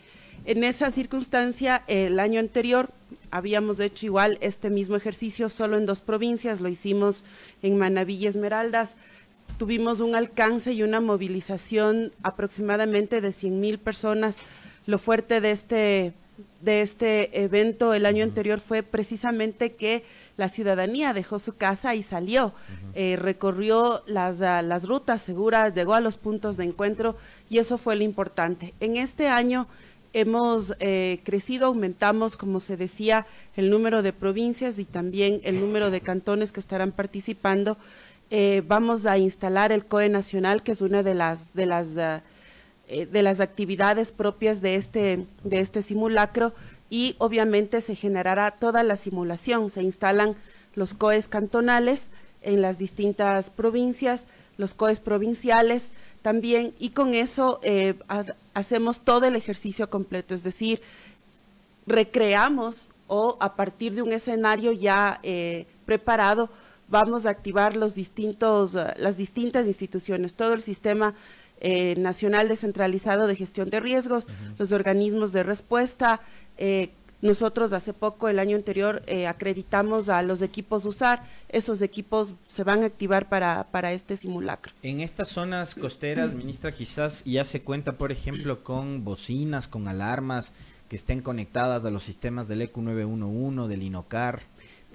D: En esa circunstancia, el año anterior habíamos hecho igual este mismo ejercicio solo en dos provincias, lo hicimos en Manabí y Esmeraldas. Tuvimos un alcance y una movilización aproximadamente de 100 mil personas. Lo fuerte de este, de este evento el año anterior fue precisamente que la ciudadanía dejó su casa y salió, eh, recorrió las, ah, las rutas seguras, llegó a los puntos de encuentro y eso fue lo importante. En este año hemos eh, crecido, aumentamos, como se decía, el número de provincias y también el número de cantones que estarán participando. Eh, vamos a instalar el COE Nacional, que es una de las, de las, ah, de las actividades propias de este, de este simulacro y obviamente se generará toda la simulación. Se instalan los COEs cantonales en las distintas provincias, los COEs provinciales también, y con eso eh, hacemos todo el ejercicio completo, es decir, recreamos o a partir de un escenario ya eh, preparado, vamos a activar los distintos, las distintas instituciones, todo el sistema eh, nacional descentralizado de gestión de riesgos, los organismos de respuesta, eh, nosotros hace poco, el año anterior, eh, acreditamos a los equipos usar. Esos equipos se van a activar para, para este simulacro.
C: En estas zonas costeras, ministra, quizás ya se cuenta, por ejemplo, con bocinas, con alarmas que estén conectadas a los sistemas del ECU 911, del INOCAR.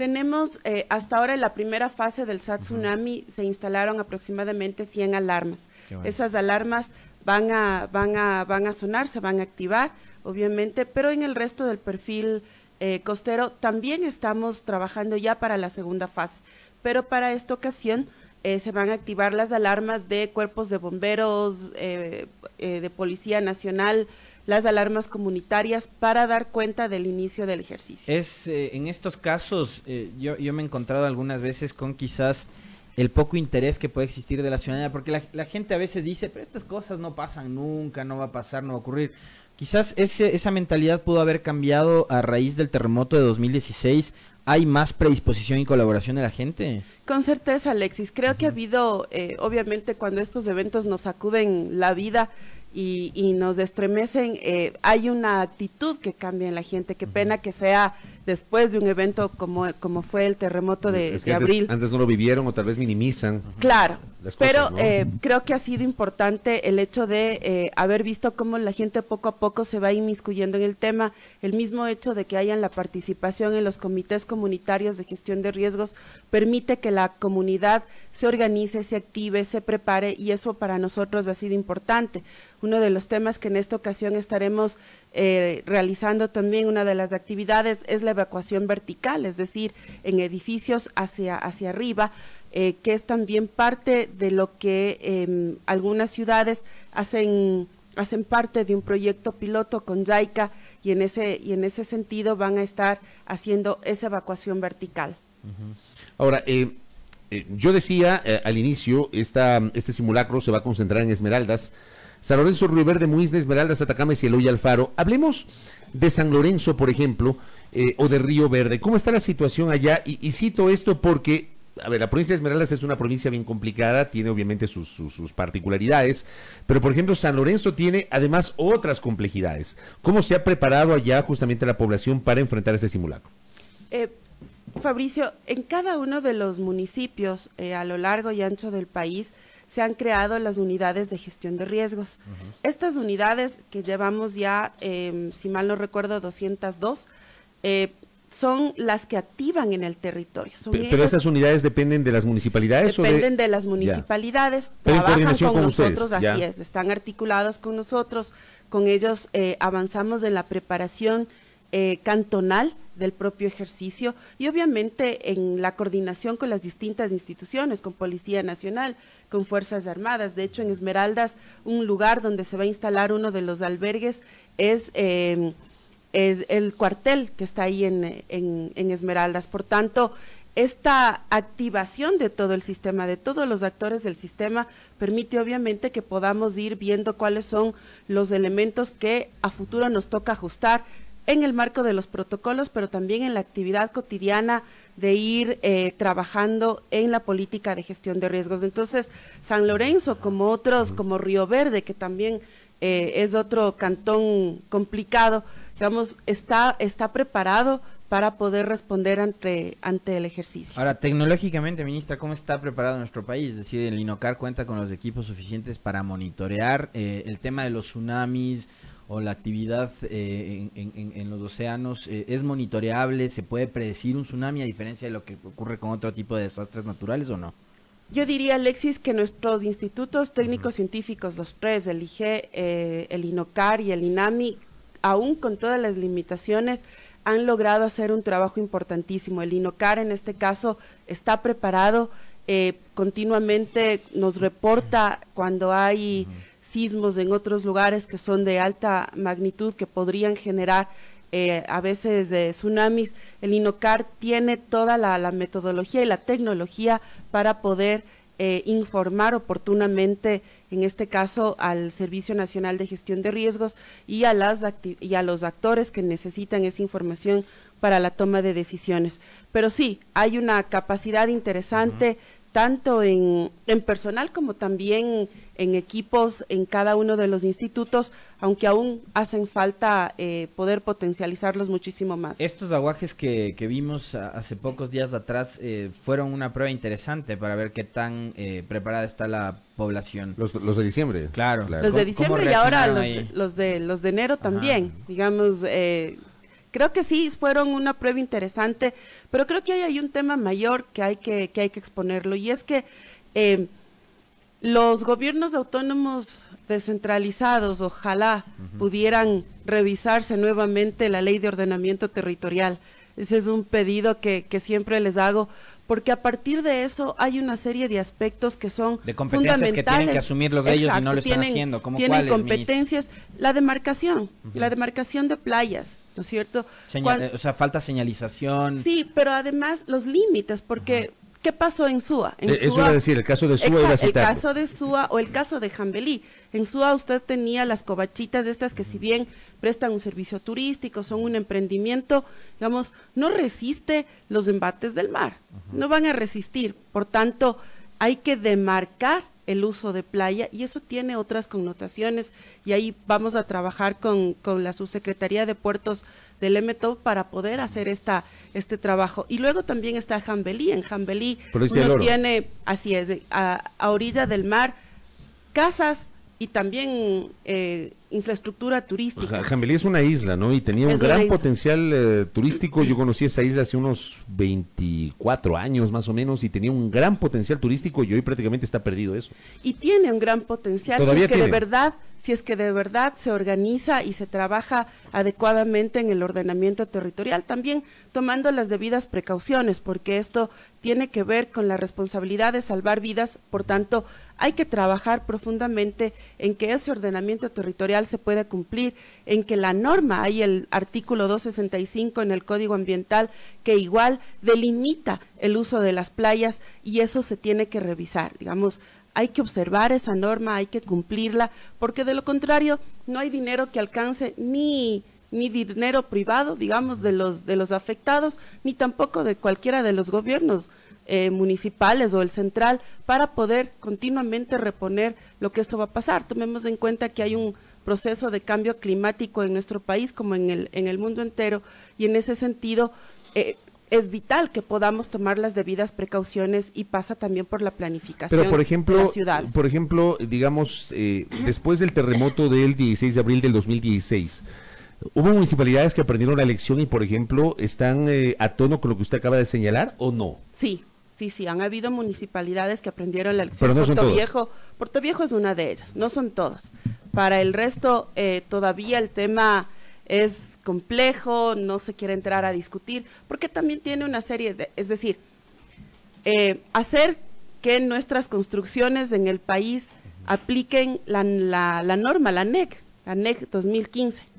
D: Tenemos, eh, hasta ahora en la primera fase del SAT Tsunami, se instalaron aproximadamente 100 alarmas. Esas alarmas van a, van, a, van a sonar, se van a activar obviamente, pero en el resto del perfil eh, costero también estamos trabajando ya para la segunda fase. Pero para esta ocasión eh, se van a activar las alarmas de cuerpos de bomberos, eh, de Policía Nacional, las alarmas comunitarias para dar cuenta del inicio del ejercicio.
C: Es en estos casos, yo, yo me he encontrado algunas veces con quizás el poco interés que puede existir de la ciudadanía, porque la, la, gente a veces dice, pero estas cosas no pasan nunca, no va a pasar, no va a ocurrir. Quizás ese, esa mentalidad pudo haber cambiado a raíz del terremoto de 2016. ¿Hay más predisposición y colaboración de la gente?
D: Con certeza, Alexis. Creo que ha habido, eh, obviamente, cuando estos eventos nos sacuden la vida, y, nos estremecen, eh, hay una actitud que cambia en la gente. Qué pena que sea después de un evento como, como fue el terremoto de, abril.
B: Antes no lo vivieron o tal vez minimizan.
D: Claro, pero eh, creo que ha sido importante el hecho de eh, haber visto cómo la gente poco a poco se va inmiscuyendo en el tema, el mismo hecho de que hayan la participación en los comités comunitarios de gestión de riesgos permite que la comunidad se organice, se active, se prepare y eso para nosotros ha sido importante. Uno de los temas que en esta ocasión estaremos eh, realizando también, una de las actividades es la evacuación vertical, es decir, en edificios hacia, hacia arriba, eh, que es también parte de lo que em, algunas ciudades hacen hacen parte de un proyecto piloto con JICA y en ese y en ese sentido van a estar haciendo esa evacuación vertical.
B: Ahora, eh, yo decía al inicio, esta, este simulacro se va a concentrar en Esmeraldas, San Lorenzo, Río Verde, Muisne, Esmeraldas, Atacama, Cielo y Alfaro. Hablemos de San Lorenzo, por ejemplo, eh, o de Río Verde. ¿Cómo está la situación allá? Y, cito esto porque, a ver, la provincia de Esmeraldas es una provincia bien complicada, tiene obviamente sus, sus, particularidades, pero por ejemplo San Lorenzo tiene además otras complejidades. ¿Cómo se ha preparado allá justamente la población para enfrentar este simulacro?
D: Eh, Fabricio, en cada uno de los municipios eh, a lo largo y ancho del país, se han creado las unidades de gestión de riesgos. Estas unidades que llevamos ya, em, si mal no recuerdo, 202, eh, son las que activan en el territorio.
B: pero, esas unidades dependen de las municipalidades
D: dependen de... las municipalidades, trabajan con, nosotros, así es, están articulados con nosotros, con ellos eh, avanzamos en la preparación eh, cantonal del propio ejercicio y obviamente en la coordinación con las distintas instituciones, con Policía Nacional, con Fuerzas Armadas. De hecho, en Esmeraldas, un lugar donde se va a instalar uno de los albergues es, em, el cuartel que está ahí en, en Esmeraldas. Por tanto, esta activación de todo el sistema, de todos los actores del sistema, permite obviamente que podamos ir viendo cuáles son los elementos que a futuro nos toca ajustar en el marco de los protocolos, pero también en la actividad cotidiana de ir eh, trabajando en la política de gestión de riesgos. Entonces, San Lorenzo, como otros, como Río Verde, que también eh, es otro cantón complicado, digamos, está, está preparado para poder responder ante, ante el ejercicio.
C: Ahora, tecnológicamente, ministra, ¿cómo está preparado nuestro país? Es decir, el INOCAR cuenta con los equipos suficientes para monitorear eh, el tema de los tsunamis o la actividad eh, en, los océanos. Eh, ¿Es monitoreable? ¿Se puede predecir un tsunami a diferencia de lo que ocurre con otro tipo de desastres naturales o no?
D: Yo diría, Alexis, que nuestros institutos técnicos científicos, los tres, el IGE, el INOCAR y el INAMI, aún con todas las limitaciones, han logrado hacer un trabajo importantísimo. El INOCAR en este caso está preparado, eh, continuamente nos reporta cuando hay sismos en otros lugares que son de alta magnitud que podrían generar eh, a veces de tsunamis. El INOCAR tiene toda la metodología y la tecnología para poder eh, informar oportunamente, en este caso, al Servicio Nacional de Gestión de Riesgos y a, las y a los actores que necesitan esa información para la toma de decisiones. Pero sí, hay una capacidad interesante tanto en, en, personal como también en equipos en cada uno de los institutos, aunque aún hacen falta eh, poder potencializarlos muchísimo más.
C: Estos aguajes que, que vimos hace pocos días atrás eh, fueron una prueba interesante para ver qué tan eh, preparada está la población.
B: Los, los de diciembre.
C: Claro.
D: Los de diciembre y ahora los, los, de, los de enero también. Digamos, creo que sí fueron una prueba interesante, pero creo que hay, un tema mayor que hay que, que hay que exponerlo y es que eh, los gobiernos autónomos descentralizados ojalá pudieran revisarse nuevamente la ley de ordenamiento territorial. Ese es un pedido que, que, siempre les hago, porque a partir de eso hay una serie de aspectos que son
C: de competencias que tienen que asumirlos los ellos y no lo están haciendo. ¿Cómo
D: tienen competencias, la demarcación, la demarcación de playas, ¿no es cierto?
C: o sea, falta señalización.
D: Sí, pero además los límites, porque ¿Qué pasó en SUA? En
B: eh, Eso a decir, el caso de SUA
D: El caso de SUA o el caso de Jambelí. En SUA usted tenía las covachitas de estas que si bien prestan un servicio turístico, son un emprendimiento, digamos, no resiste los embates del mar. No van a resistir. Por tanto, hay que demarcar el uso de playa y eso tiene otras connotaciones. Y ahí vamos a trabajar con, con la subsecretaría de puertos del MTO para poder hacer esta este trabajo. Y luego también está Jambelí. En Jambelí uno tiene así es a, a orilla del mar casas y también eh, infraestructura turística.
B: Jambelí es una isla, ¿no? Y tenía un gran potencial eh, turístico. Yo conocí esa isla hace unos 24 años más o menos y tenía un gran potencial turístico y hoy prácticamente está perdido eso.
D: Y tiene un gran potencial si es que de verdad, si es que de verdad se organiza y se trabaja adecuadamente en el ordenamiento territorial, también tomando las debidas precauciones, porque esto tiene que ver con la responsabilidad de salvar vidas, por tanto, hay que trabajar profundamente en que ese ordenamiento territorial se puede cumplir, en que la norma, hay el artículo 265 en el Código Ambiental que igual delimita el uso de las playas y eso se tiene que revisar. Digamos, hay que observar esa norma, hay que cumplirla, porque de lo contrario no hay dinero que alcance ni ni dinero privado, digamos, de los de los afectados, ni tampoco de cualquiera de los gobiernos eh, municipales o el central para poder continuamente reponer lo que esto va a pasar. Tomemos en cuenta que hay un proceso de cambio climático en nuestro país como en el, en el mundo entero y en ese sentido eh, es vital que podamos tomar las debidas precauciones y pasa también por la planificación
B: Pero por ejemplo,
D: de la ciudad.
B: Por ejemplo, digamos, eh, después del terremoto del 16 de abril del 2016, ¿hubo municipalidades que aprendieron la lección y, por ejemplo, están eh, a tono con lo que usted acaba de señalar o no?
D: Sí, Sí, sí, han habido municipalidades que aprendieron la lección. Pero Puerto Viejo, Puerto Viejo es una de ellas, no son todas. Para el resto, eh, todavía el tema es complejo, no se quiere entrar a discutir, porque también tiene una serie de, es decir, eh, hacer que nuestras construcciones en el país apliquen la, la, la norma, la NEC, la NEC 2015.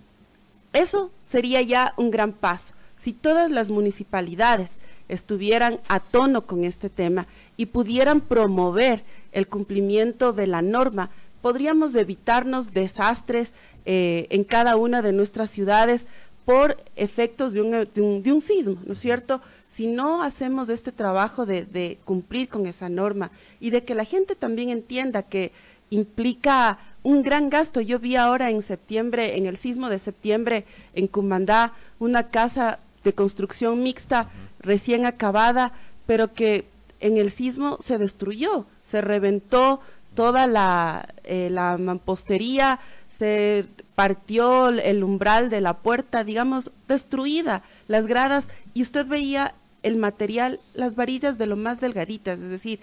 D: Eso sería ya un gran paso. Si todas las municipalidades estuvieran a tono con este tema y pudieran promover el cumplimiento de la norma, podríamos evitarnos desastres eh, en cada una de nuestras ciudades por efectos de un, sismo, ¿no es cierto? Si no hacemos este trabajo de, cumplir con esa norma y de que la gente también entienda que implica un gran gasto. Yo vi ahora en septiembre, en el sismo de septiembre, en Cumandá, una casa de construcción mixta recién acabada, pero que en el sismo se destruyó, se reventó toda la, eh, la mampostería, se partió el umbral de la puerta, digamos, destruida, las gradas, y usted veía el material, las varillas de lo más delgaditas, es decir,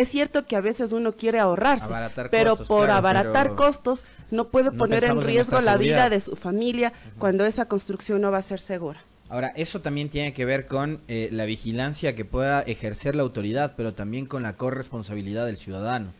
D: es cierto que a veces uno quiere ahorrarse, pero por abaratar costos no puede poner en riesgo la vida de su familia cuando esa construcción no va a ser segura.
C: Ahora, eso también tiene que ver con eh, la vigilancia que pueda ejercer la autoridad, pero también con la corresponsabilidad del ciudadano.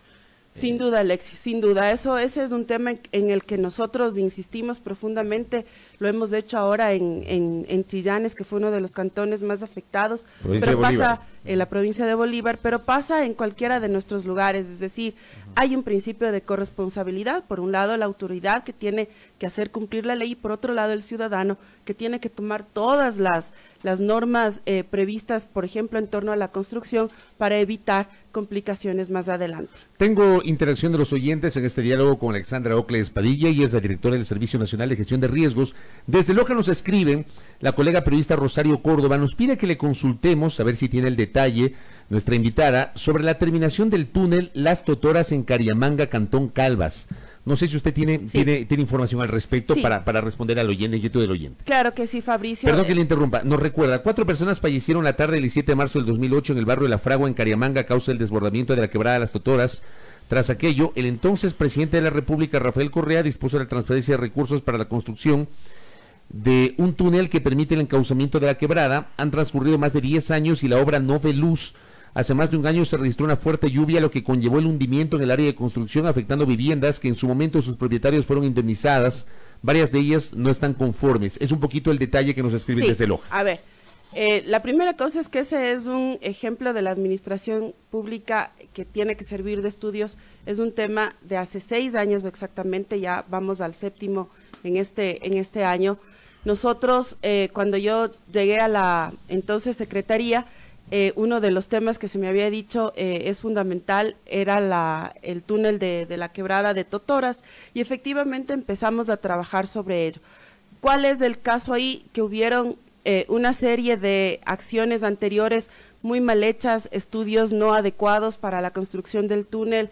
D: Sin duda, Alexis, sin duda. Eso, ese es un tema en, el que nosotros insistimos profundamente. Lo hemos hecho ahora en, en, Chillanes, que fue uno de los cantones más afectados. pero pasa en la provincia de Bolívar, pero pasa en cualquiera de nuestros lugares. Es decir, hay un principio de corresponsabilidad. Por un lado, la autoridad que tiene que hacer cumplir la ley y por otro lado, el ciudadano que tiene que tomar todas las, las normas eh, previstas, por ejemplo, en torno a la construcción para evitar complicaciones más adelante.
B: Tengo interacción de los oyentes en este diálogo con Alexandra Ocle Espadilla y es la directora del Servicio Nacional de Gestión de Riesgos. Desde Loja nos escriben, la colega periodista Rosario Córdoba nos pide que le consultemos, a ver si tiene el detalle, nuestra invitada, sobre la terminación del túnel Las Totoras en Cariamanga, Cantón Calvas. No sé si usted tiene, tiene, tiene información al respecto para, para responder al oyente, inquietud del oyente.
D: Claro que sí, Fabricio.
B: Perdón que le interrumpa. Nos recuerda, cuatro personas fallecieron la tarde del 7 de marzo del 2008 en el barrio de La Fragua, en Cariamanga, a causa del desbordamiento de la quebrada de las Totoras. Tras aquello, el entonces presidente de la República, Rafael Correa, dispuso la transferencia de recursos para la construcción de un túnel que permite el encauzamiento de la quebrada. Han transcurrido más de 10 años y la obra no ve luz. Hace más de un año se registró una fuerte lluvia, lo que conllevó el hundimiento en el área de construcción, afectando viviendas que en su momento sus propietarios fueron indemnizadas. Varias de ellas no están conformes. Es un poquito el detalle que nos escriben desde Loja.
D: A ver, eh, la primera cosa es que ese es un ejemplo de la administración pública que tiene que servir de estudios. Es un tema de hace seis años exactamente, ya vamos al séptimo en este, en este año. Nosotros, eh, cuando yo llegué a la entonces secretaría, eh, uno de los temas que se me había dicho eh, es fundamental, era la, el túnel de, la quebrada de Totoras y efectivamente empezamos a trabajar sobre ello. ¿Cuál es el caso ahí? Que hubieron una serie de acciones anteriores muy mal hechas, estudios no adecuados para la construcción del túnel,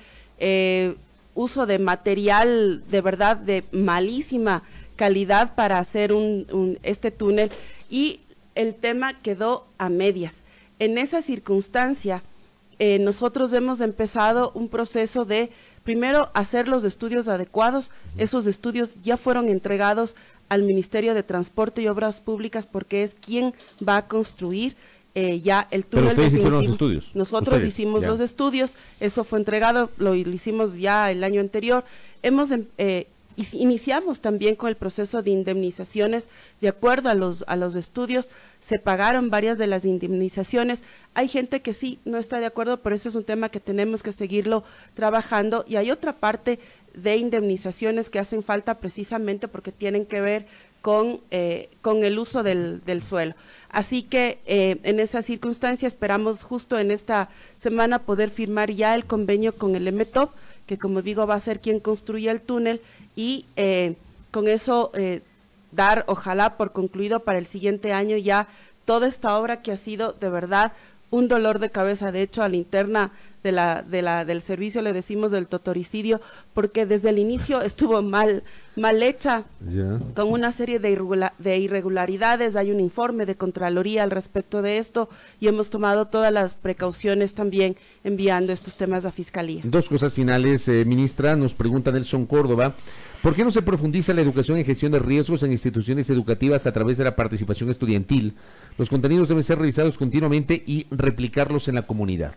D: uso de material de verdad de malísima calidad para hacer un, este túnel y el tema quedó a medias en esa circunstancia, eh, nosotros hemos empezado un proceso de, primero, hacer los estudios adecuados. Esos estudios ya fueron entregados al Ministerio de Transporte y Obras Públicas porque es quien va a construir eh, ya el túnel.
B: Pero ustedes hicieron los estudios.
D: Nosotros hicimos los estudios, eso fue entregado, lo, hicimos ya el año anterior. Hemos em, eh, iniciamos también con el proceso de indemnizaciones de acuerdo a los, a los estudios. Se pagaron varias de las indemnizaciones. Hay gente que sí no está de acuerdo, pero eso es un tema que tenemos que seguirlo trabajando. Y hay otra parte de indemnizaciones que hacen falta precisamente porque tienen que ver con, eh, con el uso del, del suelo. Así que eh, en esa circunstancia esperamos justo en esta semana poder firmar ya el convenio con el EMETOP que como digo va a ser quien construya el túnel y eh, con eso eh, dar ojalá por concluido para el siguiente año ya toda esta obra que ha sido de verdad un dolor de cabeza. De hecho, a la interna de la, de la, del servicio le decimos del totoricidio, porque desde el inicio estuvo mal, mal hecha, con una serie de, de irregularidades. Hay un informe de Contraloría al respecto de esto y hemos tomado todas las precauciones también enviando estos temas a Fiscalía.
B: Dos cosas finales, eh, ministra. Nos pregunta Nelson Córdoba. ¿Por qué no se profundiza la educación y gestión de riesgos en instituciones educativas a través de la participación estudiantil? Los contenidos deben ser revisados continuamente y replicarlos en la comunidad.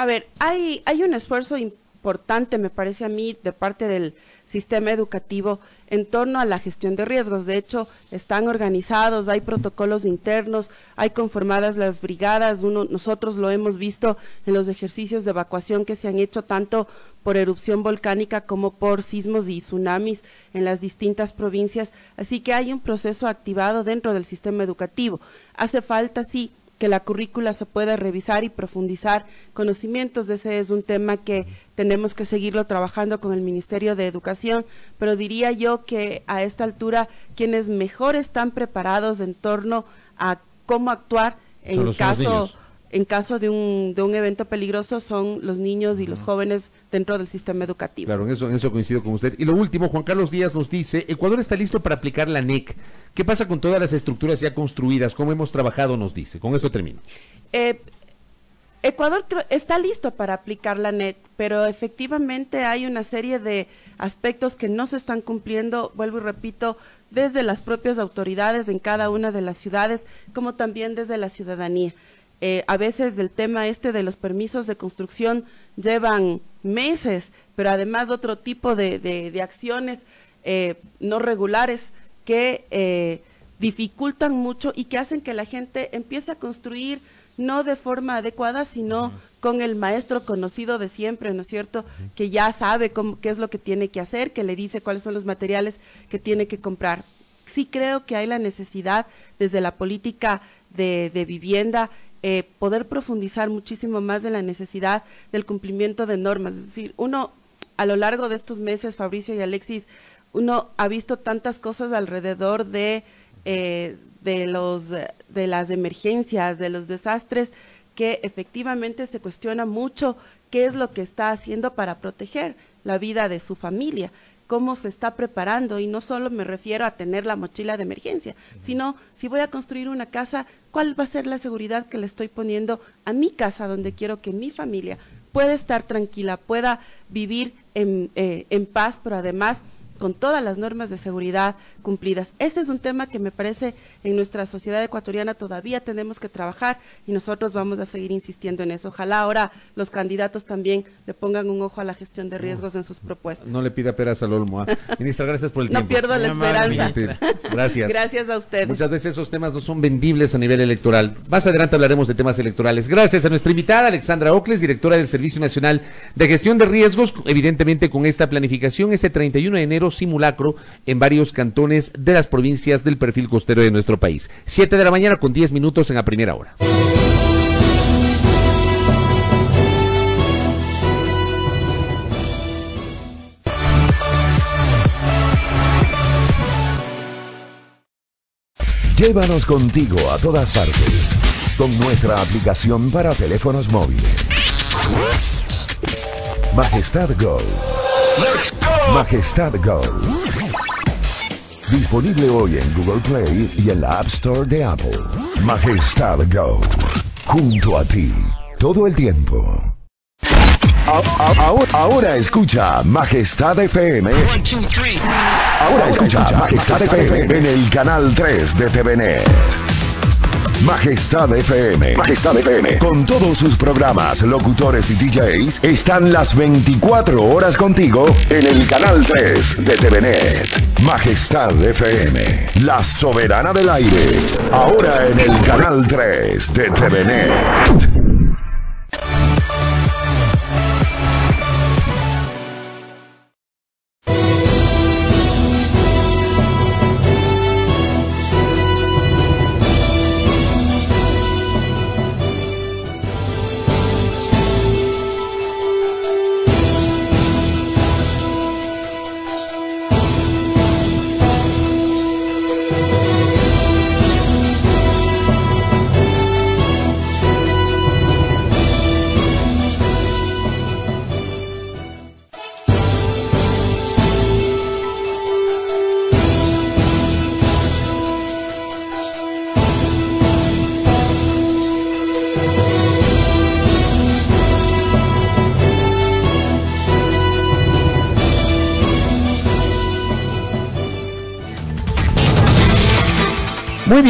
D: A ver, hay, hay un esfuerzo importante, me parece a mí, de parte del sistema educativo en torno a la gestión de riesgos. De hecho, están organizados, hay protocolos internos, hay conformadas las brigadas. Uno, nosotros lo hemos visto en los ejercicios de evacuación que se han hecho tanto por erupción volcánica como por sismos y tsunamis en las distintas provincias. Así que hay un proceso activado dentro del sistema educativo. Hace falta, sí, que la currícula se pueda revisar y profundizar conocimientos. Ese es un tema que tenemos que seguirlo trabajando con el Ministerio de Educación, pero diría yo que a esta altura quienes mejor están preparados en torno a cómo actuar en caso en caso de un, de un evento peligroso son los niños y los jóvenes dentro del sistema educativo.
B: Claro, en eso, en eso coincido con usted. Y lo último, Juan Carlos Díaz nos dice, Ecuador está listo para aplicar la NEC. ¿Qué pasa con todas las estructuras ya construidas? ¿Cómo hemos trabajado? Nos dice. Con esto termino.
D: Eh, Ecuador está listo para aplicar la NEC, pero efectivamente hay una serie de aspectos que no se están cumpliendo, vuelvo y repito, desde las propias autoridades en cada una de las ciudades, como también desde la ciudadanía. Eh, a veces el tema este de los permisos de construcción llevan meses, pero además otro tipo de, acciones eh, no regulares que eh, dificultan mucho y que hacen que la gente empiece a construir no de forma adecuada, sino con el maestro conocido de siempre, ¿no es cierto? Que ya sabe cómo, qué es lo que tiene que hacer, que le dice cuáles son los materiales que tiene que comprar. Sí creo que hay la necesidad desde la política de, de vivienda eh, poder profundizar muchísimo más en la necesidad del cumplimiento de normas. Es decir, uno a lo largo de estos meses, Fabricio y Alexis, uno ha visto tantas cosas alrededor de, eh, de, de las emergencias, de los desastres, que efectivamente se cuestiona mucho qué es lo que está haciendo para proteger la vida de su familia cómo se está preparando y no solo me refiero a tener la mochila de emergencia, sino si voy a construir una casa, ¿cuál va a ser la seguridad que le estoy poniendo a mi casa donde quiero que mi familia pueda estar tranquila, pueda vivir en, eh, en paz, pero además con todas las normas de seguridad cumplidas. Ese es un tema que me parece en nuestra sociedad ecuatoriana todavía tenemos que trabajar y nosotros vamos a seguir insistiendo en eso. Ojalá ahora los candidatos también le pongan un ojo a la gestión de riesgos en sus propuestas.
B: No le pida peras al olmo. Ministra, gracias por el tiempo.
D: No pierdo la esperanza.
B: gracias. *laughs*
D: gracias a usted.
B: Muchas veces esos temas no son vendibles a nivel electoral. Más adelante hablaremos de temas electorales. Gracias a nuestra invitada Alexandra Ocles, directora del Servicio Nacional de Gestión de Riesgos, evidentemente con esta planificación este 31 de enero simulacro en varios cantones de las provincias del perfil costero de nuestro país. 7 de la mañana con 10 minutos en la primera hora.
A: Llévanos contigo a todas partes con nuestra aplicación para teléfonos móviles. Majestad Go. Majestad Go. Disponible hoy en Google Play y en la App Store de Apple. Majestad Go. Junto a ti. Todo el tiempo. Ahora, escucha Majestad FM. Ahora escucha Majestad FM en el canal 3 de TVNet. Majestad FM. Majestad FM. Con todos sus programas, locutores y DJs, están las 24 horas contigo en el canal 3 de TVNet. Majestad FM. La soberana del aire. Ahora en el canal 3 de TVNet.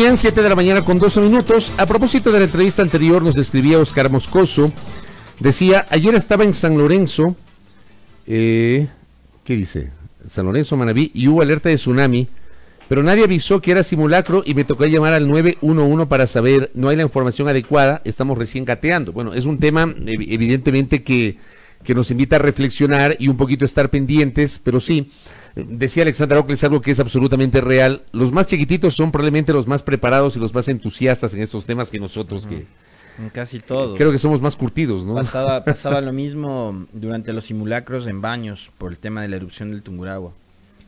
B: Bien, 7 de la mañana con 12 minutos. A propósito de la entrevista anterior, nos describía Oscar Moscoso. Decía, ayer estaba en San Lorenzo Eh, ¿Qué dice? San Lorenzo, Manabí, y hubo alerta de tsunami, pero nadie avisó que era simulacro y me tocó llamar al 911 para saber, no hay la información adecuada, estamos recién cateando. Bueno, es un tema evidentemente que, que nos invita a reflexionar y un poquito estar pendientes, pero sí, decía Alexandra Ocles algo que es absolutamente real, los más chiquititos son probablemente los más preparados y los más entusiastas en estos temas que nosotros que
C: casi todo.
B: Creo que somos más curtidos, ¿no?
C: Pasaba, *laughs* pasaba lo mismo durante los simulacros en baños por el tema de la erupción del Tunguragua.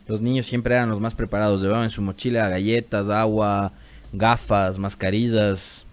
C: Los niños siempre eran los más preparados, llevaban en su mochila galletas, agua, gafas, mascarillas.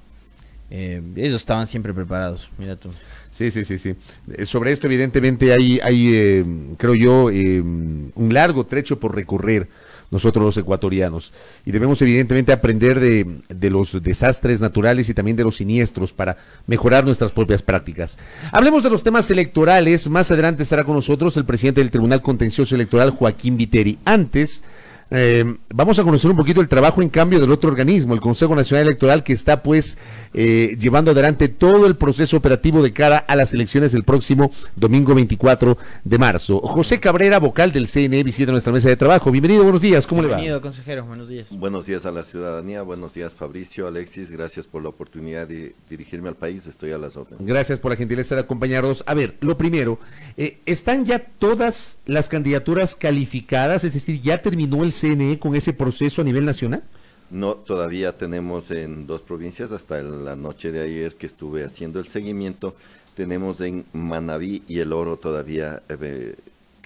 C: Eh, ellos estaban siempre preparados, mira tú.
B: Sí, sí, sí, sí. Eh, sobre esto, evidentemente, hay, hay eh, creo yo, un largo trecho por recorrer nosotros los ecuatorianos. Y debemos evidentemente aprender de, de, los desastres naturales y también de los siniestros para mejorar nuestras propias prácticas. Hablemos de los temas electorales. Más adelante estará con nosotros el presidente del Tribunal Contencioso Electoral, Joaquín Viteri. Antes, eh, vamos a conocer un poquito el trabajo en cambio del otro organismo, el Consejo Nacional Electoral, que está pues eh, llevando adelante todo el proceso operativo de cara a las elecciones del próximo domingo 24 de marzo. José Cabrera, vocal del CNE, visita nuestra mesa de trabajo. Bienvenido, buenos días, ¿cómo
C: le
B: va?
C: Bienvenido, consejero, buenos días.
E: Buenos días a la ciudadanía, buenos días Fabricio, Alexis, gracias por la oportunidad de dirigirme al país, estoy a las órdenes.
B: Gracias por la gentileza de acompañarnos. A ver, lo primero, eh, ¿están ya todas las candidaturas calificadas? Es decir, ¿ya terminó el CNE con ese proceso a nivel nacional?
E: No, todavía tenemos en dos provincias, hasta la noche de ayer que estuve haciendo el seguimiento, tenemos en Manabí y El Oro todavía eh,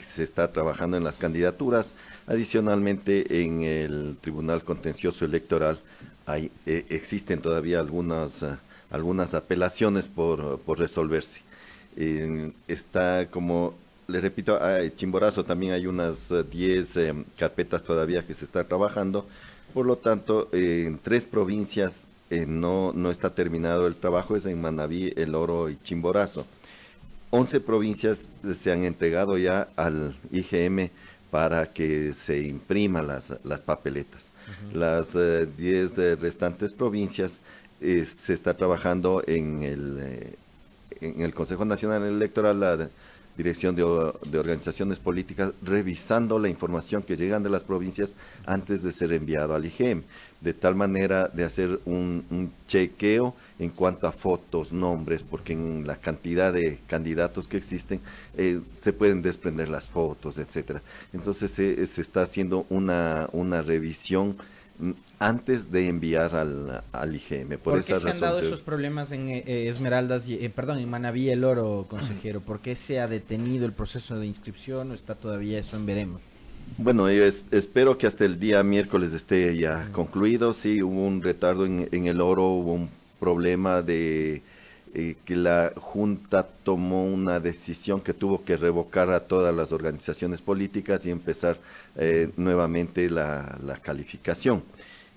E: se está trabajando en las candidaturas. Adicionalmente, en el Tribunal Contencioso Electoral hay, eh, existen todavía algunas, uh, algunas apelaciones por, por resolverse. Eh, está como le repito, a Chimborazo también hay unas 10 eh, carpetas todavía que se está trabajando. Por lo tanto, eh, en tres provincias eh, no, no está terminado el trabajo, es en Manabí, El Oro y Chimborazo. 11 provincias se han entregado ya al IGM para que se impriman las, las papeletas. Las 10 restantes provincias se está trabajando en el, en el Consejo Nacional Electoral, la, Dirección de, Organizaciones Políticas revisando la información que llegan de las provincias antes de ser enviado al IGM, de tal manera de hacer un, chequeo en cuanto a fotos, nombres, porque en la cantidad de candidatos que existen eh, se pueden desprender las fotos, etcétera. Entonces se, se está haciendo una, una revisión antes de enviar al, al IGM.
C: Por, qué se han dado esos problemas en eh, eh, Esmeraldas, y, eh, perdón, en Manaví el Oro, consejero? ¿Por qué se ha detenido el proceso de inscripción o está todavía eso en veremos?
E: Bueno, yo espero que hasta el día miércoles esté ya concluido. Sí, hubo un retardo en, en el oro, hubo un problema de que la Junta tomó una decisión que tuvo que revocar a todas las organizaciones políticas y empezar nuevamente la, la calificación.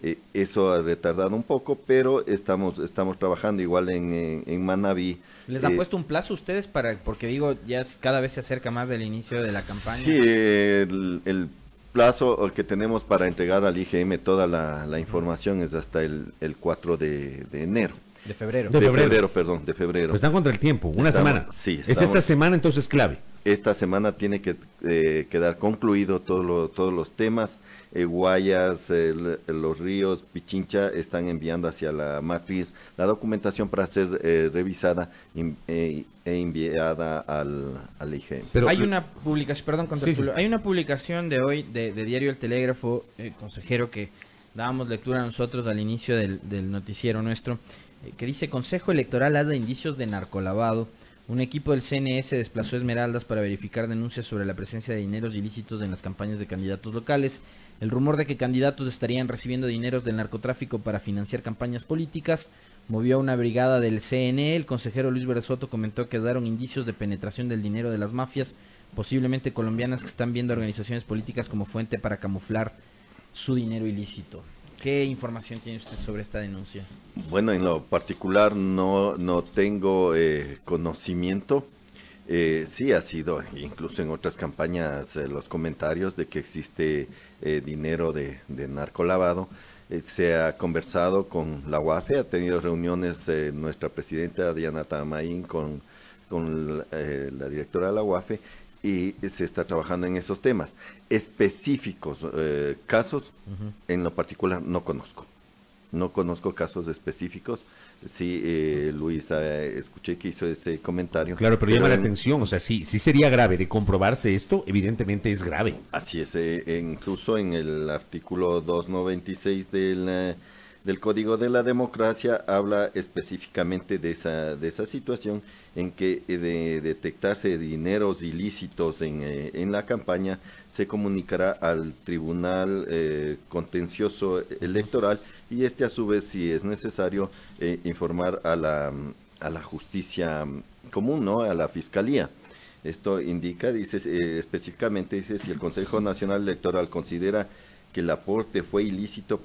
E: Eh, eso ha retardado un poco, pero estamos, estamos trabajando igual en, en, Manaví.
C: ¿Les ha eh, puesto un plazo ustedes para, porque digo, ya cada vez se acerca más del inicio de la campaña?
E: Sí, el, plazo que tenemos para entregar al IGM toda la, información es hasta el, el 4 de, enero.
C: De febrero.
E: De, febrero. perdón, de febrero.
B: Pues están contra el tiempo, una semana.
E: Sí.
B: Es esta semana entonces clave.
E: Esta semana tiene que eh, quedar concluido todo todos los temas eh, Guayas, los ríos, Pichincha están enviando hacia la matriz la documentación para ser eh, revisada eh, e enviada al, al IGM.
C: Pero, hay una publicación, perdón, hay una publicación de hoy de, Diario El Telégrafo, consejero, que dábamos lectura a nosotros al inicio del, del noticiero nuestro, que dice Consejo Electoral dado indicios de narcolavado. Un equipo del CNS desplazó Esmeraldas para verificar denuncias sobre la presencia de dineros ilícitos en las campañas de candidatos locales. El rumor de que candidatos estarían recibiendo dineros del narcotráfico para financiar campañas políticas movió a una brigada del CNE. El consejero Luis Beresoto comentó que daron indicios de penetración del dinero de las mafias, posiblemente colombianas, que están viendo organizaciones políticas como fuente para camuflar su dinero ilícito. ¿Qué información tiene usted sobre esta denuncia?
E: Bueno, en lo particular no, no tengo eh, conocimiento eh, sí ha sido, incluso en otras campañas, eh, los comentarios de que existe eh, dinero de, de narcolavado. Eh, se ha conversado con la UAFE, ha tenido reuniones nuestra presidenta Diana Tamaín con, con la directora de la UAFE y se está trabajando en esos temas. Específicos, eh, casos, en lo particular no conozco. No conozco casos específicos. Sí, eh, Luis, eh, escuché que hizo ese comentario.
B: Claro, pero, llama la atención, o sea, sí, sí sería grave de comprobarse esto, evidentemente es grave.
E: Así es, eh, incluso en el artículo 296 del, del Código de la Democracia habla específicamente de esa, de esa situación en que de detectarse dineros ilícitos en, en la campaña se comunicará al Tribunal Contencioso Electoral y este a su vez, si es necesario, eh, informar a la, a la justicia común, ¿no? a la fiscalía. Esto indica, dice eh, específicamente, dice, si el Consejo Nacional Electoral considera que el aporte fue ilícito,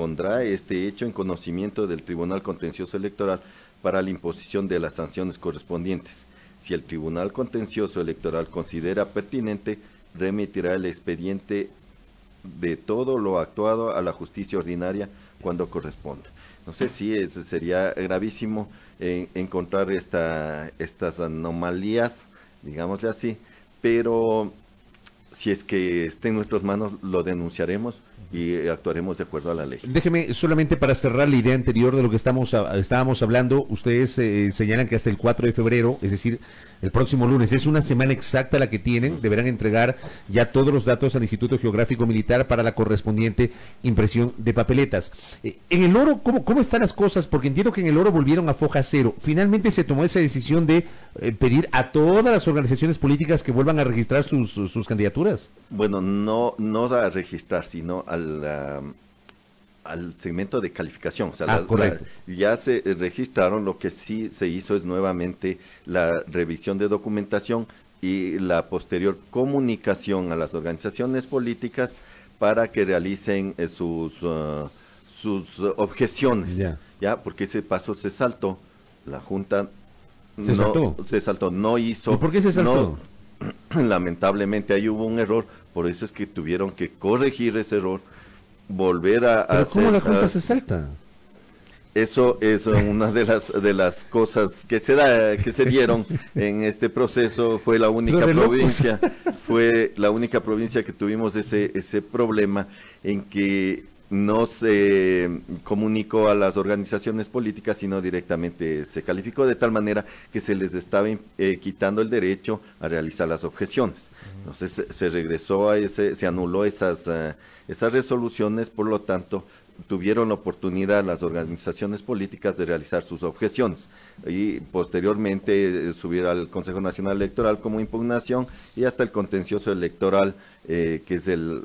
E: pondrá este hecho en conocimiento del Tribunal Contencioso Electoral para la imposición de las sanciones correspondientes. Si el Tribunal Contencioso Electoral considera pertinente, remitirá el expediente de todo lo actuado a la justicia ordinaria cuando corresponda. No sé si es, sería gravísimo eh, encontrar esta, estas anomalías, digámosle así, pero si es que esté en nuestras manos, lo denunciaremos y actuaremos de acuerdo a la ley.
B: Déjeme solamente para cerrar la idea anterior de lo que estamos estábamos hablando, ustedes eh, señalan que hasta el 4 de febrero, es decir, el próximo lunes, es una semana exacta la que tienen, deberán entregar ya todos los datos al Instituto Geográfico Militar para la correspondiente impresión de papeletas. Eh, en el oro, ¿cómo, ¿cómo están las cosas? Porque entiendo que en el oro volvieron a foja cero. Finalmente se tomó esa decisión de eh, pedir a todas las organizaciones políticas que vuelvan a registrar sus, sus candidaturas.
E: Bueno, no, no a registrar, sino al al, segmento de calificación. O sea,
B: ah,
E: ya se registraron, lo que sí se hizo es nuevamente la revisión de documentación y la posterior comunicación a las organizaciones políticas para que realicen eh, sus, uh, sus objeciones. Ya, porque ese paso se saltó. La Junta
B: ¿Se no, saltó?
E: Se saltó, no hizo.
B: por qué se saltó? *clears throat*
E: lamentablemente ahí hubo un error, por eso es que tuvieron que corregir ese error, volver a...
B: ¿Pero cómo la Junta se salta?
E: Eso es una de las de las cosas que se da que se dieron en este proceso fue la única provincia fue la única provincia que tuvimos ese ese problema en que no se comunicó a las organizaciones políticas, sino directamente se calificó de tal manera que se les estaba eh, quitando el derecho a realizar las objeciones. Entonces se, regresó a ese, se anuló esas, eh, esas resoluciones, por lo tanto, tuvieron la oportunidad las organizaciones políticas de realizar sus objeciones y posteriormente eh, subir al Consejo Nacional Electoral como impugnación y hasta el contencioso electoral eh, que es el,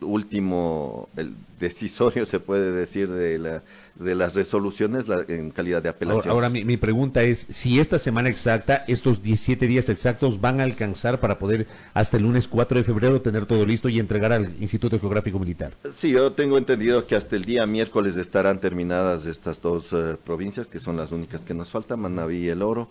E: último, el decisorio se puede decir de, la, de las resoluciones en calidad de apelación.
B: Ahora, mi, mi, pregunta es, si esta semana exacta, estos 17 días exactos van a alcanzar para poder hasta el lunes 4 de febrero tener todo listo y entregar al Instituto Geográfico Militar.
E: Sí, yo tengo entendido que hasta el día miércoles estarán terminadas estas dos eh, provincias, que son las únicas que nos faltan, Manaví y El Oro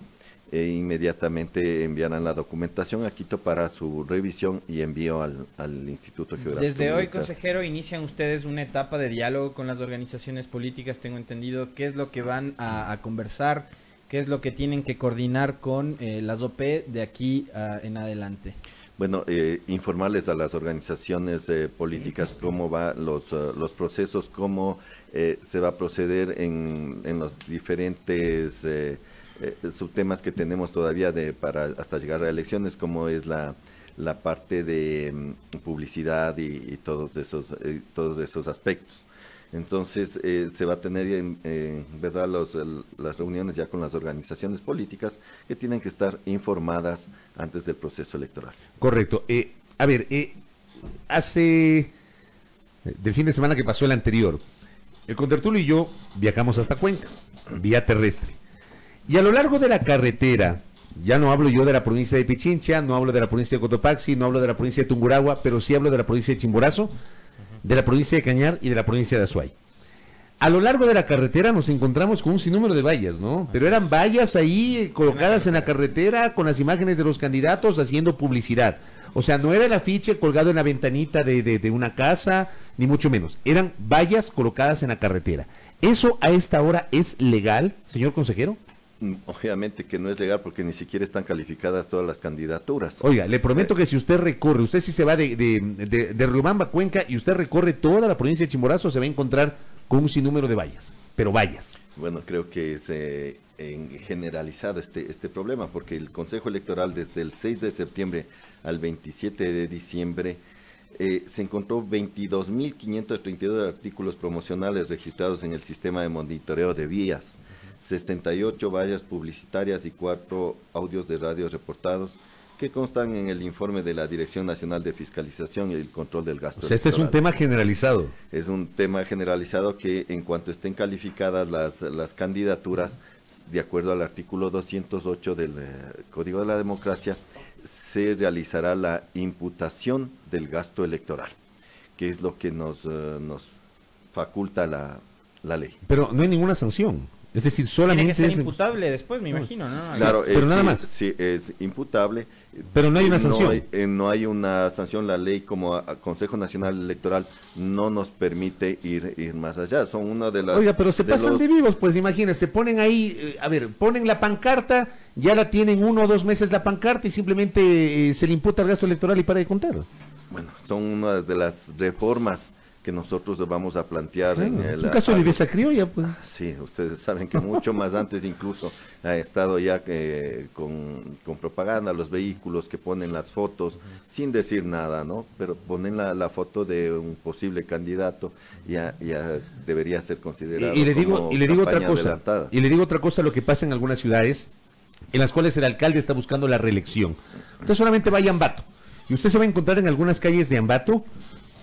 E: e inmediatamente enviarán la documentación a Quito para su revisión y envío al, Instituto Geográfico.
C: Desde hoy, consejero, inician ustedes una etapa de diálogo con las organizaciones políticas, tengo entendido, qué es lo que van a, conversar, qué es lo que tienen que coordinar con eh, las OP de aquí en adelante.
E: Bueno, eh, informarles a las organizaciones eh, políticas cómo van los, los procesos, cómo se va a proceder en, en los diferentes eh, subtemas que tenemos todavía de para hasta llegar a elecciones, como es la, la parte de mm, publicidad y, todos esos eh, todos esos aspectos. Entonces eh, se va a tener en, verdad los, las reuniones ya con las organizaciones políticas que tienen que estar informadas antes del proceso electoral.
B: Correcto. a ver, hace del fin de semana que pasó el anterior, el Contertulio y yo viajamos hasta Cuenca, vía terrestre. Y a lo largo de la carretera, ya no hablo yo de la provincia de Pichincha, no hablo de la provincia de Cotopaxi, no hablo de la provincia de Tunguragua, pero sí hablo de la provincia de Chimborazo, de la provincia de Cañar y de la provincia de Azuay. A lo largo de la carretera nos encontramos con un sinnúmero de vallas, ¿no? Pero eran vallas ahí colocadas en la carretera con las imágenes de los candidatos haciendo publicidad. O sea, no era el afiche colgado en la ventanita de, de una casa, ni mucho menos. Eran vallas colocadas en la carretera. ¿Eso a esta hora es legal, señor consejero?
E: Obviamente que no es legal porque ni siquiera están calificadas todas las candidaturas.
B: Oiga, le prometo que si usted recorre, usted si se va de, de, de, de Riobamba, Cuenca, y usted recorre toda la provincia de Chimborazo, se va a encontrar con un sinnúmero de vallas, pero vallas.
E: Bueno, creo que es eh, en generalizado este, este problema, porque el Consejo Electoral desde el 6 de septiembre al 27 de diciembre eh, se encontró 22.532 artículos promocionales registrados en el sistema de monitoreo de vías, 68 vallas publicitarias y 4 audios de radio reportados que constan en el informe de la Dirección Nacional de Fiscalización y el Control del Gasto.
B: O sea, este es un tema generalizado.
E: Es un tema generalizado que en cuanto estén calificadas las, las candidaturas, de acuerdo al artículo 208 del eh, Código de la Democracia, se realizará la imputación del gasto electoral, que es lo que nos, uh, nos faculta la, la ley.
B: Pero no hay ninguna sanción. Es decir, solamente
C: Tiene que ser es imputable después, me imagino, ¿no?
E: Claro,
B: pero
E: es,
B: nada
E: sí,
B: más.
E: Sí, es imputable.
B: Pero no hay una sanción.
E: No hay, eh, no hay una sanción. La ley como a, Consejo Nacional Electoral no nos permite ir, ir más allá. Son una de las...
B: Oiga, pero se
E: de
B: pasan
E: los-
B: de vivos, pues imagínense, ponen ahí, eh, a ver, ponen la pancarta, ya la tienen uno o dos meses la pancarta y simplemente eh, se le imputa el gasto electoral y para de contar.
E: Bueno, son una de las reformas que nosotros vamos a plantear en
B: Claro, es
E: el...
B: un caso de viveza criolla, pues.
E: Sí, ustedes saben que mucho más *laughs* antes incluso ha estado ya eh, con, con propaganda, los vehículos que ponen las fotos sin decir nada, ¿no? Pero ponen la, la foto de un posible candidato, ya, ya debería ser considerado
B: Y, y le digo,
E: como
B: y le digo otra cosa.
E: adelantada.
B: Y le digo otra cosa, lo que pasa en algunas ciudades en las cuales el alcalde está buscando la reelección. Usted solamente vaya a Ambato. Y usted se va a encontrar en algunas calles de Ambato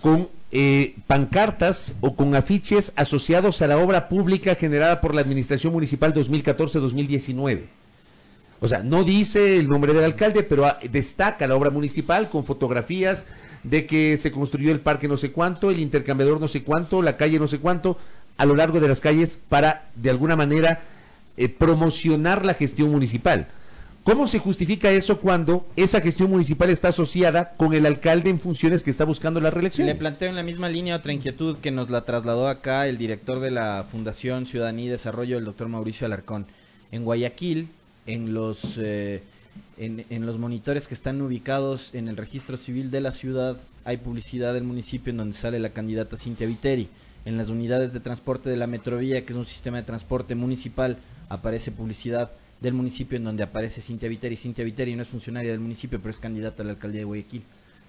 B: con eh, pancartas o con afiches asociados a la obra pública generada por la Administración Municipal 2014-2019. O sea, no dice el nombre del alcalde, pero ah, destaca la obra municipal con fotografías de que se construyó el parque no sé cuánto, el intercambiador no sé cuánto, la calle no sé cuánto, a lo largo de las calles para, de alguna manera, eh, promocionar la gestión municipal. ¿Cómo se justifica eso cuando esa gestión municipal está asociada con el alcalde en funciones que está buscando la reelección?
C: Le planteo en la misma línea otra inquietud que nos la trasladó acá el director de la Fundación Ciudadanía y Desarrollo, el doctor Mauricio Alarcón. En Guayaquil, en los, eh, en, en los monitores que están ubicados en el registro civil de la ciudad, hay publicidad del municipio en donde sale la candidata Cintia Viteri. En las unidades de transporte de la Metrovía, que es un sistema de transporte municipal, aparece publicidad del municipio en donde aparece Cintia Viteri. Cintia Viteri no es funcionaria del municipio, pero es candidata a la alcaldía de Guayaquil.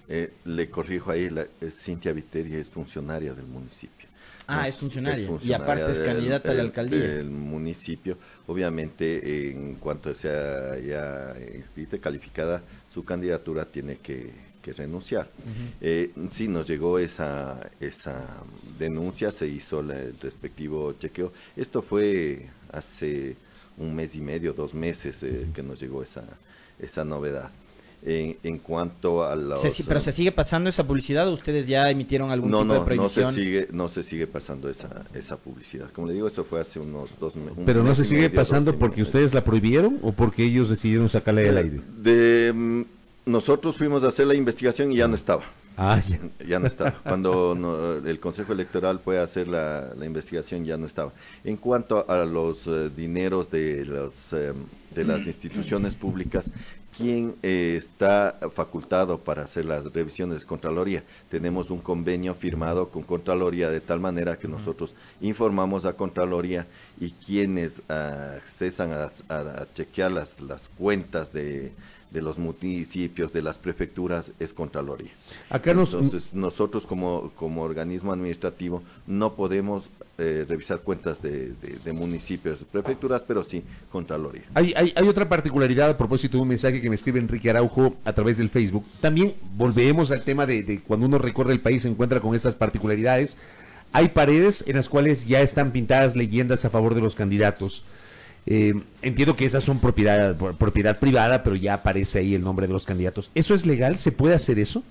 E: Eh, le corrijo ahí, la, eh, Cintia Viteria es funcionaria del municipio.
C: Ah,
E: No
C: es funcionaria. Y aparte es
E: del-
C: candidata a la alcaldía.
E: Del municipio. Obviamente, en cuanto sea ya inscrita, y calificada, su candidatura tiene que, que renunciar. Eh, sí, nos llegó esa, esa denuncia, se hizo la- el respectivo chequeo. Esto fue hace un mes y medio, dos meses eh, que nos llegó esa, esa novedad. En, en cuanto a los...
C: Se pero
E: eh,
C: se sigue pasando esa publicidad o ustedes ya emitieron algún
E: no,
C: tipo
E: no,
C: de
E: no
C: prohibición.
E: se sigue, no se sigue pasando esa, esa publicidad. Como le digo, eso fue hace unos dos meses.
B: Pero no se sigue pasando porque ustedes la prohibieron o porque ellos decidieron sacarla del aire.
E: De, mm, nosotros fuimos a hacer la investigación y ya no estaba.
B: Ah, ya.
E: Ya no estaba. *laughs* Cuando no- el Consejo Electoral fue a hacer la, la investigación, ya no estaba. En cuanto a los eh, dineros de, los, eh, de las instituciones públicas, ¿quién eh, está facultado para hacer las revisiones de Contraloría? Tenemos un convenio firmado con Contraloría de tal manera que nosotros informamos a Contraloría y quienes ah, accesan a, a- a chequear las, las cuentas de de los municipios, de las prefecturas, es Contraloría.
B: Acá nos,
E: Entonces, nosotros como, como organismo administrativo no podemos eh, revisar cuentas de, de- de municipios, prefecturas, pero sí Contraloría.
B: Hay, hay, hay otra particularidad a propósito de un mensaje que me escribe Enrique Araujo a través del Facebook. También volvemos al tema de, de cuando uno recorre el país se encuentra con estas particularidades. Hay paredes en las cuales ya están pintadas leyendas a favor de los candidatos. Eh, entiendo que esas son propiedad, propiedad privada, pero ya aparece ahí el nombre de los candidatos. ¿Eso es legal? ¿Se puede hacer eso?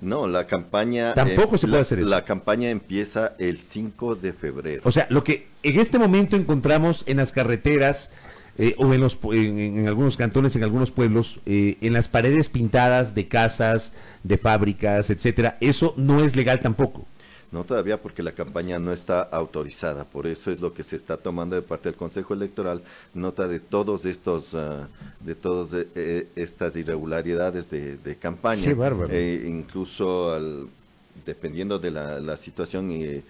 E: No, la campaña...
B: Tampoco se puede
E: la-
B: hacer eso.
E: La campaña empieza el 5 de febrero.
B: O sea, lo que en este momento encontramos en las carreteras eh, o en, los, en, en algunos cantones, en algunos pueblos, eh, en las paredes pintadas de casas, de fábricas, etcétera, eso no es legal tampoco.
E: No todavía porque la campaña no está autorizada, por eso es lo que se está tomando de parte del Consejo Electoral, nota de todos estos, ah, de todas eh, estas irregularidades de, campaña.
B: Bárbaro.
E: Eh, incluso al, dependiendo de la, situación, eh,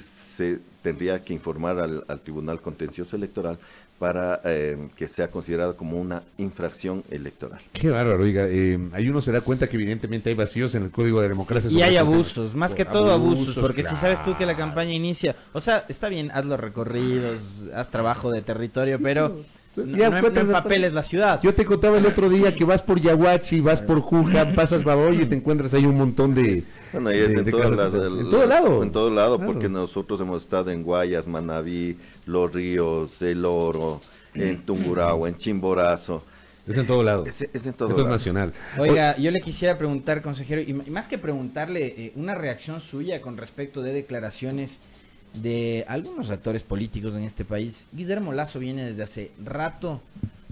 E: se tendría que informar al, al Tribunal Contencioso Electoral para eh, que sea considerado como una infracción electoral.
B: Qué bárbaro, oiga, eh, ahí uno se da cuenta que evidentemente hay vacíos en el Código de Democracia.
C: y hay abusos, más que todo abusos, porque si sabes tú que la campaña inicia, o sea, está bien, haz los recorridos, haz trabajo de territorio, pero no, ya, no, en papeles la ciudad.
B: Yo te contaba el otro día que vas por Yaguachi, vas por Juja, pasas Baboy y te encuentras ahí un montón de...
E: Bueno, y es en, todas las, en todo lado. En todo lado, porque nosotros hemos estado en Guayas, Manabí, Los Ríos, El Oro, en Tungurahua, en Chimborazo.
B: Es en todo lado.
E: Es, en todo
B: Esto es nacional.
C: Oiga, yo le quisiera preguntar, consejero, y más que preguntarle, eh, una reacción suya con respecto de declaraciones de algunos actores políticos en este país. Guillermo Lazo viene desde hace rato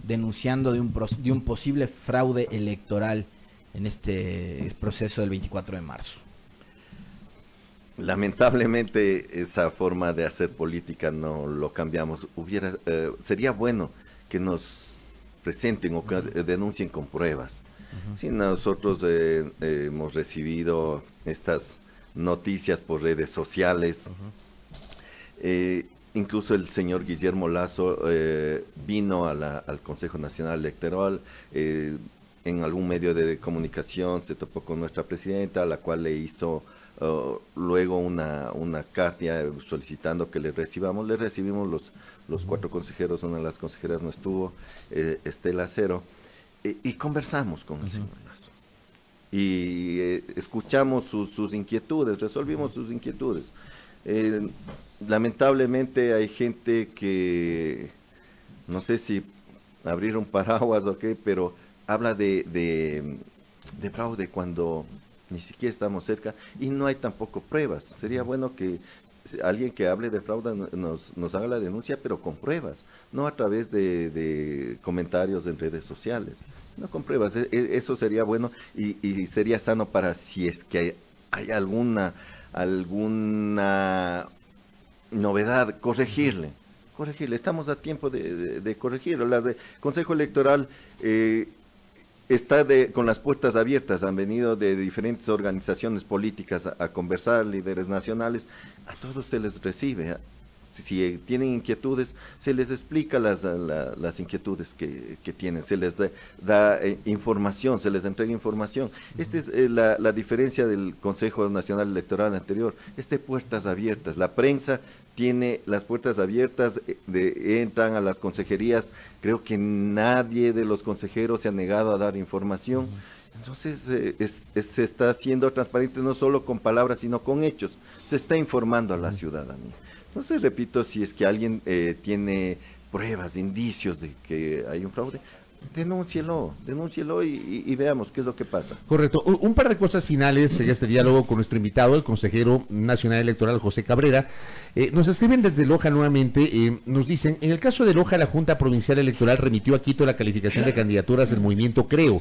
C: denunciando de un, de un posible fraude electoral en este proceso del 24 de marzo.
E: Lamentablemente esa forma de hacer política no lo cambiamos. Hubiera, eh, sería bueno que nos presenten o que denuncien con pruebas. Si nosotros eh, hemos recibido estas noticias por redes sociales, eh, incluso el señor Guillermo Lazo eh, vino al Consejo Nacional Electoral, eh, en algún medio de comunicación se topó con nuestra presidenta, a la cual le hizo uh, luego una, una carta solicitando que le recibamos. Le recibimos los, los cuatro consejeros, una de las consejeras no estuvo, Estela Cero, y conversamos con el señor Lazo. Y escuchamos sus, sus inquietudes, resolvimos sus inquietudes. Eh, lamentablemente hay gente que, no sé si abrir un paraguas o qué, pero habla de, de, fraude cuando ni siquiera estamos cerca y no hay tampoco pruebas. Sería bueno que alguien que hable de fraude nos, nos haga la denuncia, pero con pruebas, no a través de, comentarios en redes sociales. No con pruebas, e, e, eso sería bueno y, y sería sano para si es que hay alguna alguna novedad, corregirle. Corregirle, estamos a tiempo de, de, corregirlo. el Consejo Electoral eh, está de, con las puertas abiertas, han venido de diferentes organizaciones políticas a, a, conversar, líderes nacionales, a todos se les recibe si tienen inquietudes, se les explica las, las inquietudes que, tienen, se les da, eh, información, se les entrega información. Esta es eh, la, diferencia del Consejo Nacional Electoral anterior, este puertas abiertas, la prensa tiene las puertas abiertas, eh, de, entran a las consejerías, creo que nadie de los consejeros se ha negado a dar información. Entonces se está haciendo transparente no solo con palabras, sino con hechos. Se está informando a la ciudadanía. Entonces, repito, si es que alguien eh, tiene pruebas, indicios de que hay un fraude, denúncielo, denúncielo y, veamos qué es lo que pasa.
B: Correcto. Un par de cosas finales en este diálogo con nuestro invitado, el consejero nacional electoral José Cabrera. Eh, nos escriben desde Loja nuevamente, eh, nos dicen, en el caso de Loja, la Junta Provincial Electoral remitió a Quito la calificación de candidaturas del movimiento Creo.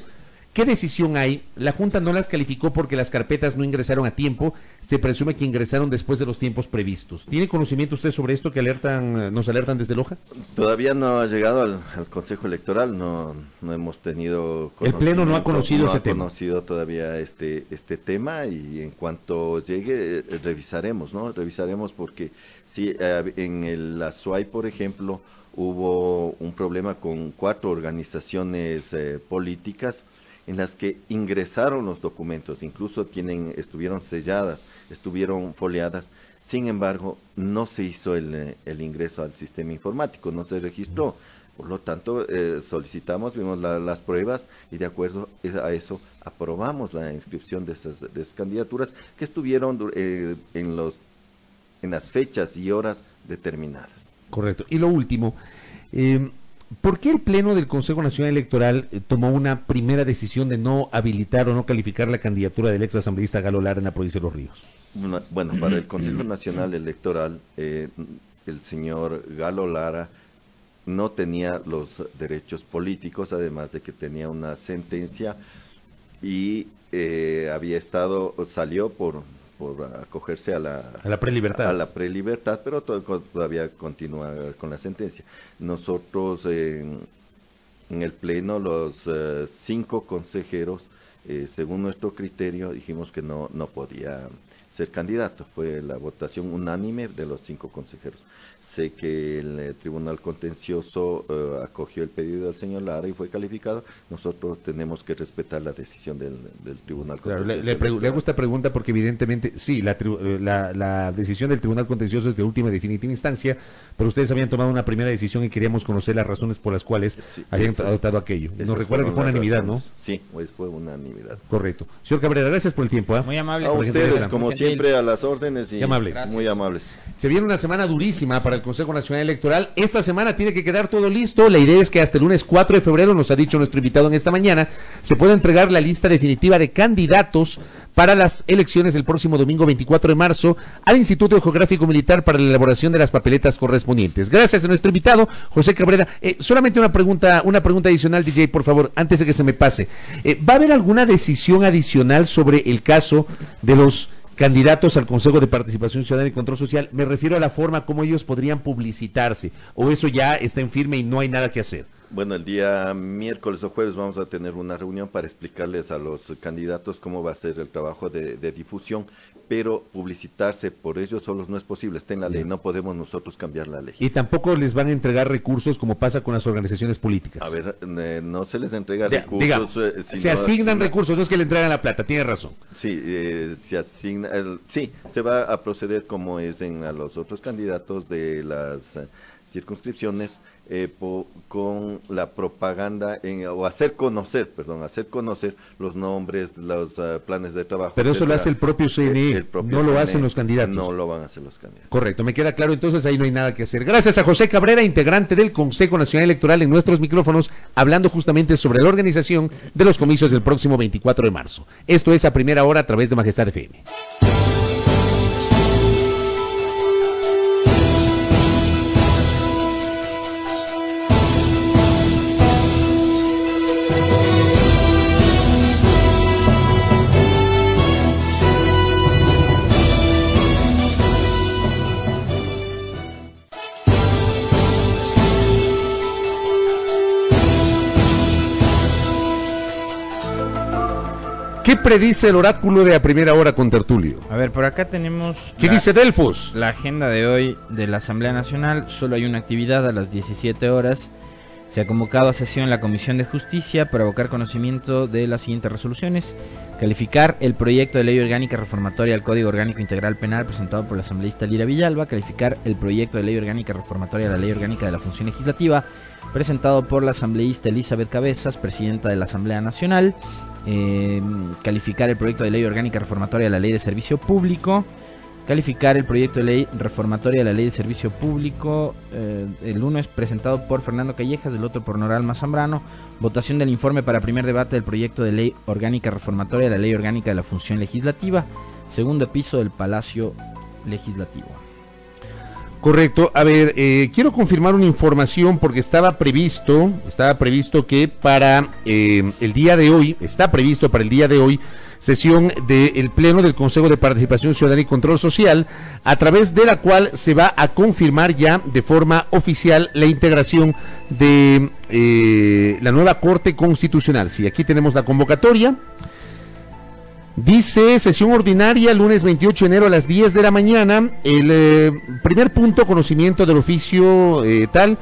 B: ¿Qué decisión hay? La Junta no las calificó porque las carpetas no ingresaron a tiempo. Se presume que ingresaron después de los tiempos previstos. ¿Tiene conocimiento usted sobre esto que alertan, nos alertan desde Loja?
E: Todavía no ha llegado al, Consejo Electoral, no, no hemos tenido...
B: El Pleno no ha conocido no
E: ha conocido todavía este, este tema y en cuanto llegue eh, revisaremos, ¿no? Revisaremos porque si eh, en el, la SUAI, por ejemplo, hubo un problema con cuatro organizaciones eh, políticas en las que ingresaron los documentos, incluso tienen, estuvieron selladas, estuvieron foliadas, sin embargo, no se hizo el, eh, ingreso al sistema informático, no se registró. Por lo tanto, eh, solicitamos, vimos las pruebas y de acuerdo a eso aprobamos la inscripción de esas, candidaturas que estuvieron eh, en, los, en las fechas y horas determinadas.
B: Correcto. Y lo último, ¿Por qué el Pleno del Consejo Nacional Electoral eh, tomó una primera decisión de no habilitar o no calificar la candidatura del ex asambleísta Galo Lara en la provincia de Los Ríos?
E: Bueno, para el Consejo Nacional Electoral, eh, el señor Galo Lara no tenía los derechos políticos, además de que tenía una sentencia y eh, había estado, salió por, por acogerse a la,
B: a la prelibertad.
E: A la prelibertad, pero todavía continúa con la sentencia. Nosotros en, el Pleno, los eh, cinco consejeros, eh, según nuestro criterio, dijimos que no, no podía ser candidato. Fue la votación unánime de los cinco consejeros. Sé que el eh, Tribunal Contencioso eh, acogió el pedido del señor Lara y fue calificado. Nosotros tenemos que respetar la decisión del, Tribunal
B: Contencioso. le, hago esta pregunta porque evidentemente, sí, eh, la, la, decisión del Tribunal Contencioso es de última y definitiva instancia, pero ustedes habían tomado una primera decisión y queríamos conocer las razones por las cuales habían adoptado aquello. Nos recuerda que fue unanimidad, ¿no?
E: Sí, pues fue unanimidad.
B: Correcto. Señor Cabrera, gracias por el tiempo.
C: Muy amable.
E: A ustedes, como siempre, a las órdenes y
B: amable.
E: muy amables.
B: Se viene una semana durísima para el Consejo Nacional Electoral. Esta semana tiene que quedar todo listo. La idea es que hasta el lunes 4 de febrero, nos ha dicho nuestro invitado en esta mañana, se pueda entregar la lista definitiva de candidatos para las elecciones del próximo domingo 24 de marzo al Instituto Geográfico Militar para la elaboración de las papeletas correspondientes. Gracias a nuestro invitado, José Cabrera. Eh, solamente una pregunta, una pregunta adicional, DJ, por favor, antes de que se me pase. Eh, ¿Va a haber alguna decisión adicional sobre el caso de los candidatos al Consejo de Participación Ciudadana y Control Social, me refiero a la forma como ellos podrían publicitarse, o eso ya está en firme y no hay nada que hacer.
E: Bueno, el día miércoles o jueves vamos a tener una reunión para explicarles a los candidatos cómo va a ser el trabajo de, difusión, pero publicitarse por ellos solos no es posible, está en la ley, no podemos nosotros cambiar la ley.
B: Y tampoco les van a entregar recursos como pasa con las organizaciones políticas.
E: A ver, eh, no se les entrega recursos.
B: Eh, se asignan recursos, no es que le entregan la plata, tiene razón.
E: Sí, eh, se asigna, sí, se va a proceder como es en a los otros candidatos de las circunscripciones eh, con la propaganda en, o hacer conocer, perdón, hacer conocer los nombres, los ah, planes de trabajo.
B: Pero eso lo hace el propio CNE, no lo hacen los candidatos.
E: No lo van a hacer los candidatos.
B: Correcto, me queda claro, entonces ahí no hay nada que hacer. Gracias a José Cabrera, integrante del Consejo Nacional Electoral en nuestros micrófonos, hablando justamente sobre la organización de los comicios del próximo 24 de marzo. Esto es a primera hora a través de Majestad FM. ¿Qué predice el oráculo de a primera hora con Tertulio?
C: A ver, por acá tenemos...
B: ¿Qué dice Delfos?
C: La agenda de hoy de la Asamblea Nacional. Solo hay una actividad a las 17 horas. Se ha convocado a sesión la Comisión de Justicia para abocar conocimiento de las siguientes resoluciones. Calificar el proyecto de ley orgánica reformatoria al Código Orgánico Integral Penal presentado por la asambleísta Lira Villalba. Calificar el proyecto de ley orgánica reformatoria a la Ley Orgánica de la Función Legislativa presentado por la asambleísta Elizabeth Cabezas, presidenta de la Asamblea Nacional. Eh, calificar el proyecto de ley orgánica reformatoria de la ley de servicio público, calificar el proyecto de ley reformatoria de la ley de servicio público, eh, el uno es presentado por Fernando Callejas, el otro por Noralma Zambrano, votación del informe para primer debate del proyecto de ley orgánica reformatoria de la ley orgánica de la función legislativa, segundo piso del Palacio Legislativo.
B: Correcto. A ver, eh, quiero confirmar una información porque estaba previsto, estaba previsto que para eh, el día de hoy, está previsto para el día de hoy, sesión del Pleno del Consejo de Participación Ciudadana y Control Social, a través de la cual se va a confirmar ya de forma oficial la integración de eh, la nueva Corte Constitucional. Sí, aquí tenemos la convocatoria. Dice sesión ordinaria lunes 28 de enero a las 10 de la mañana. El eh, primer punto, conocimiento del oficio eh, tal,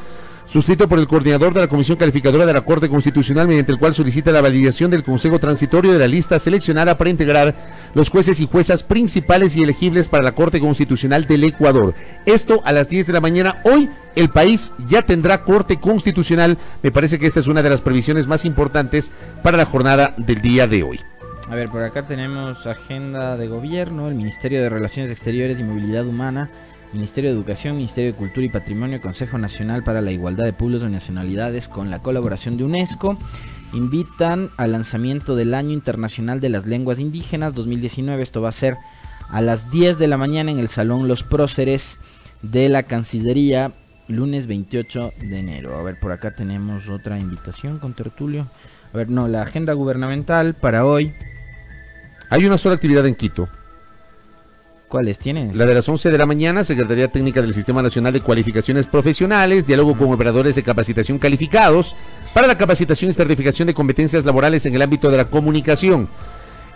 B: suscrito por el coordinador de la Comisión Calificadora de la Corte Constitucional, mediante el cual solicita la validación del Consejo Transitorio de la lista seleccionada para integrar los jueces y juezas principales y elegibles para la Corte Constitucional del Ecuador. Esto a las 10 de la mañana. Hoy el país ya tendrá Corte Constitucional. Me parece que esta es una de las previsiones más importantes para la jornada del día de hoy.
C: A ver, por acá tenemos agenda de gobierno, el Ministerio de Relaciones Exteriores y Movilidad Humana, Ministerio de Educación, Ministerio de Cultura y Patrimonio, Consejo Nacional para la Igualdad de Pueblos y Nacionalidades con la colaboración de UNESCO. Invitan al lanzamiento del Año Internacional de las Lenguas Indígenas 2019. Esto va a ser a las 10 de la mañana en el Salón Los Próceres de la Cancillería, lunes 28 de enero. A ver, por acá tenemos otra invitación con Tertulio. A ver, no, la agenda gubernamental para hoy
B: hay una sola actividad en Quito.
C: ¿Cuáles tienen?
B: La de las 11 de la mañana, Secretaría Técnica del Sistema Nacional de Cualificaciones Profesionales, diálogo con operadores de capacitación calificados para la capacitación y certificación de competencias laborales en el ámbito de la comunicación.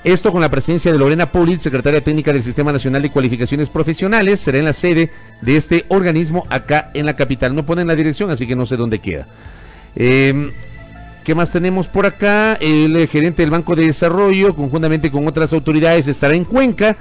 B: Esto con la presencia de Lorena Polit, secretaria técnica del Sistema Nacional de Cualificaciones Profesionales, será en la sede de este organismo acá en la capital. No ponen la dirección, así que no sé dónde queda. Eh, ¿Qué más tenemos por acá? El gerente del Banco de Desarrollo, conjuntamente con otras autoridades, estará en Cuenca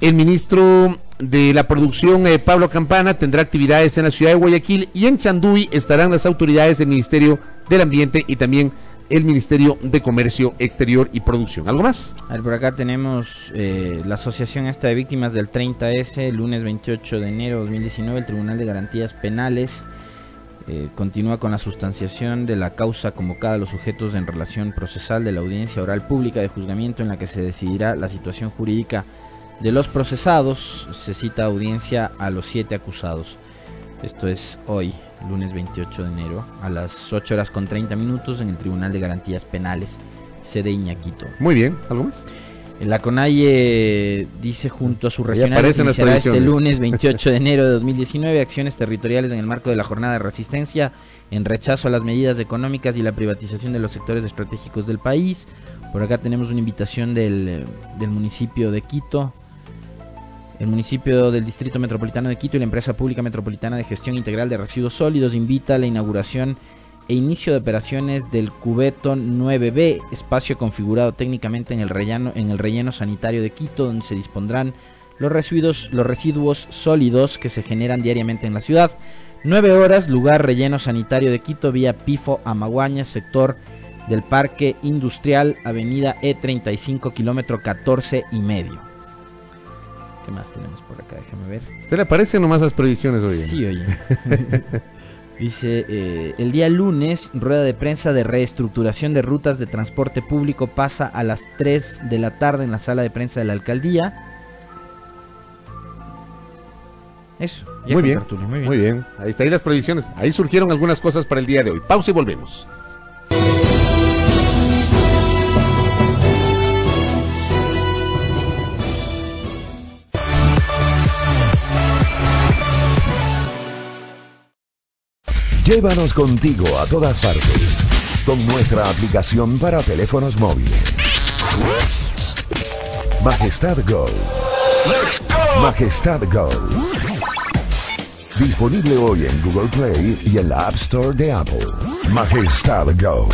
B: el ministro de la producción, eh, Pablo Campana, tendrá actividades en la ciudad de Guayaquil y en Chanduy estarán las autoridades del Ministerio del Ambiente y también el Ministerio de Comercio Exterior y Producción. ¿Algo más?
C: A ver, por acá tenemos eh, la Asociación esta de Víctimas del 30S, el lunes 28 de enero de 2019, el Tribunal de Garantías Penales eh, continúa con la sustanciación de la causa convocada a los sujetos en relación procesal de la audiencia oral pública de juzgamiento en la que se decidirá la situación jurídica de los procesados, se cita audiencia a los siete acusados. Esto es hoy, lunes 28 de enero, a las 8 horas con 30 minutos en el Tribunal de Garantías Penales, sede Iñaquito.
B: Muy bien, ¿algo más?
C: La CONAIE dice junto a su regional
B: las
C: iniciará este lunes *laughs* 28 de enero de 2019 acciones territoriales en el marco de la jornada de resistencia en rechazo a las medidas económicas y la privatización de los sectores estratégicos del país. Por acá tenemos una invitación del, del municipio de Quito, el municipio del Distrito Metropolitano de Quito y la empresa pública metropolitana de gestión integral de residuos sólidos invita a la inauguración e inicio de operaciones del cubeto 9B, espacio configurado técnicamente en el relleno, en el relleno sanitario de Quito, donde se dispondrán los residuos, los residuos sólidos que se generan diariamente en la ciudad. 9 horas, lugar relleno sanitario de Quito, vía Pifo Amaguaña, sector del Parque Industrial, avenida E35, kilómetro 14 y medio. ¿Qué más tenemos por acá? Déjame ver.
B: ¿Usted le aparecen nomás las previsiones hoy?
C: Sí, oye. *laughs* Dice, eh, el día lunes, rueda de prensa de reestructuración de rutas de transporte público pasa a las 3 de la tarde en la sala de prensa de la alcaldía. Eso.
B: Muy bien,
C: tertulia,
B: muy bien. Ahí está ahí las previsiones. Ahí surgieron algunas cosas para el día de hoy. Pausa y volvemos.
A: Llévanos contigo a todas partes con nuestra aplicación para teléfonos móviles. Majestad Go. Majestad Go. Disponible hoy en Google Play y en la App Store de Apple. Majestad Go.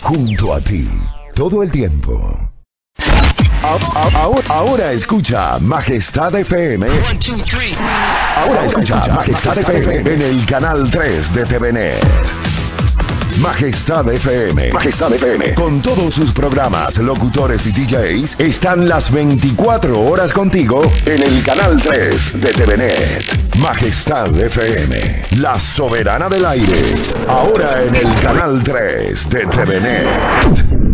A: Junto a ti. Todo el tiempo. Ahora, ahora escucha Majestad FM. Ahora escucha Majestad FM en el canal 3 de TVNet. Majestad FM. Majestad FM. Con todos sus programas, locutores y DJs, están las 24 horas contigo en el canal 3 de TVNet. Majestad FM. La soberana del aire. Ahora en el canal 3 de TVNet.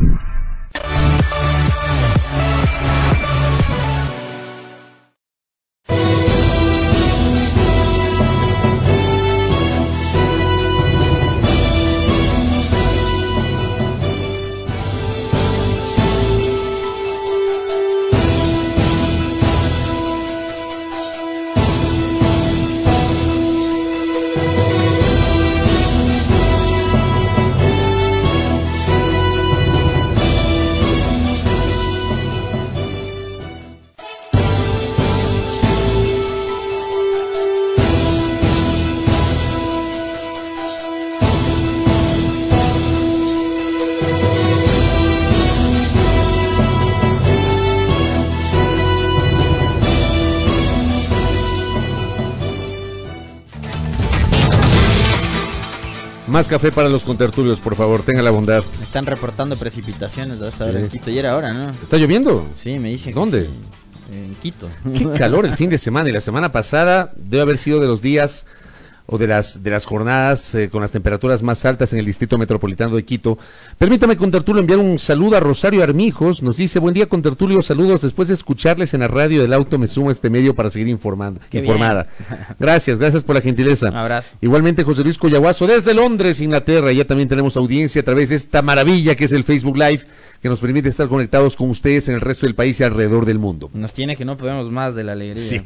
B: Más café para los contertulios, por favor, tenga la bondad.
C: Me están reportando precipitaciones a esta hora en Quito. Y era ahora, ¿no?
B: ¿Está lloviendo?
C: Sí, me dicen. que
B: ¿Dónde?
C: sí. En Quito.
B: Qué calor el fin de semana y la semana pasada debe haber sido de los días o de las, de las jornadas eh, con las temperaturas más altas en el Distrito Metropolitano de Quito. Permítame, con Tertulio, enviar un saludo a Rosario Armijos. Nos dice, buen día, con Tertulio, saludos. Después de escucharles en la radio del auto, me sumo a este medio para seguir informando, informada. Gracias, gracias por la gentileza.
C: Un abrazo.
B: Igualmente, José Luis Coyahuaso, desde Londres, Inglaterra. Ya también tenemos audiencia a través de esta maravilla que es el Facebook Live, que nos permite estar conectados con ustedes en el resto del país y alrededor del mundo.
C: Nos tiene que no podemos más de la alegría.
B: Sí,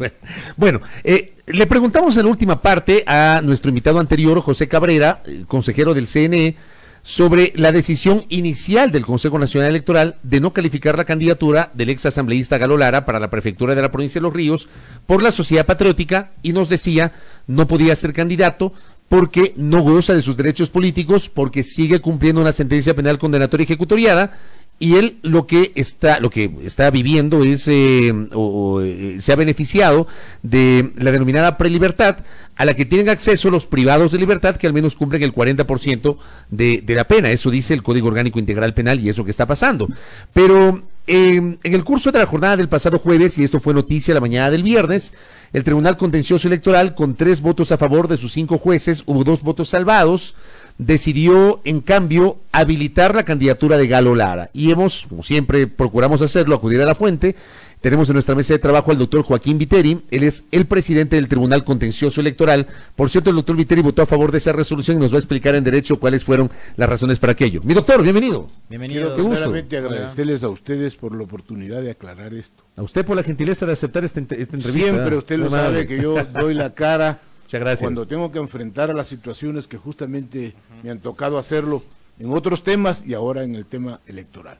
B: bueno, eh, le preguntamos en la última parte a nuestro invitado anterior, José Cabrera, consejero del CNE, sobre la decisión inicial del Consejo Nacional Electoral de no calificar la candidatura del ex asambleísta Galo Lara para la prefectura de la provincia de Los Ríos por la Sociedad Patriótica y nos decía no podía ser candidato porque no goza de sus derechos políticos, porque sigue cumpliendo una sentencia penal condenatoria ejecutoriada y él lo que está lo que está viviendo es eh, o, eh, se ha beneficiado de la denominada prelibertad a la que tienen acceso los privados de libertad que al menos cumplen el 40% de, de la pena. Eso dice el Código Orgánico Integral Penal y eso que está pasando. Pero en el curso de la jornada del pasado jueves, y esto fue noticia la mañana del viernes, el Tribunal Contencioso Electoral, con tres votos a favor de sus cinco jueces, hubo dos votos salvados, decidió, en cambio, habilitar la candidatura de Galo Lara. Y hemos, como siempre procuramos hacerlo, acudir a la fuente tenemos en nuestra mesa de trabajo al doctor Joaquín Viteri, él es el presidente del Tribunal Contencioso Electoral. Por cierto, el doctor Viteri votó a favor de esa resolución y nos va a explicar en derecho cuáles fueron las razones para aquello. Mi doctor, bienvenido.
F: Bienvenido. Quiero primeramente agradecerles a ustedes por la oportunidad de aclarar esto.
B: A usted por la gentileza de aceptar esta, esta entrevista.
F: Siempre usted lo sabe que yo doy la cara *laughs*
B: Muchas gracias.
F: cuando tengo que enfrentar a las situaciones que justamente me han tocado hacerlo en otros temas y ahora en el tema electoral.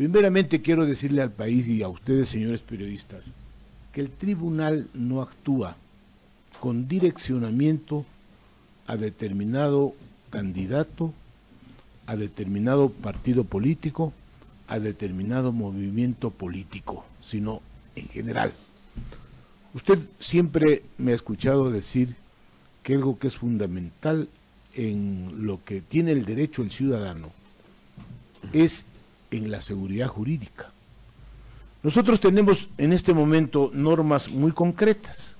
F: Primeramente quiero decirle al país y a ustedes, señores periodistas, que el tribunal no actúa con direccionamiento a determinado candidato, a determinado partido político, a determinado movimiento político, sino en general. Usted siempre me ha escuchado decir que algo que es fundamental en lo que tiene el derecho el ciudadano es en la seguridad jurídica. Nosotros tenemos en este momento normas muy concretas.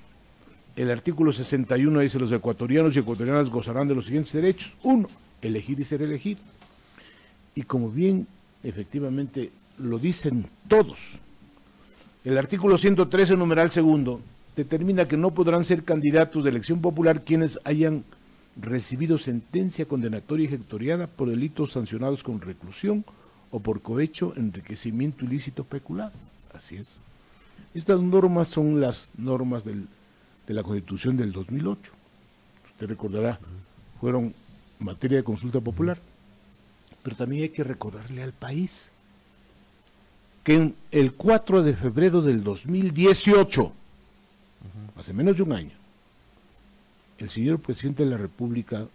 F: El artículo 61 dice los ecuatorianos y ecuatorianas gozarán de los siguientes derechos. Uno, elegir y ser elegido. Y como bien efectivamente lo dicen todos, el artículo 113, numeral segundo, determina que no podrán ser candidatos de elección popular quienes hayan recibido sentencia condenatoria ejecutoriada por delitos sancionados con reclusión o por cohecho, enriquecimiento ilícito peculado. Así es. Estas normas son las normas de la Constitución del 2008. Usted recordará, fueron materia de consulta popular. Pero también hay que recordarle al país que en el 4 de febrero del 2018, hace menos de un año, el señor presidente de la República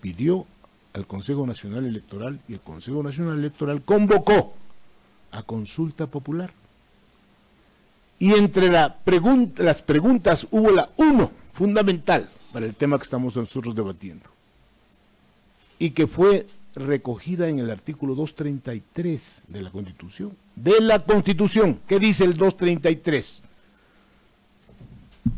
F: pidió al Consejo Nacional Electoral y el Consejo Nacional Electoral convocó a consulta popular. Y entre la las preguntas hubo la uno fundamental para el tema que estamos nosotros debatiendo y que fue recogida en el artículo 233 de la Constitución. De la Constitución, ¿qué dice el 233?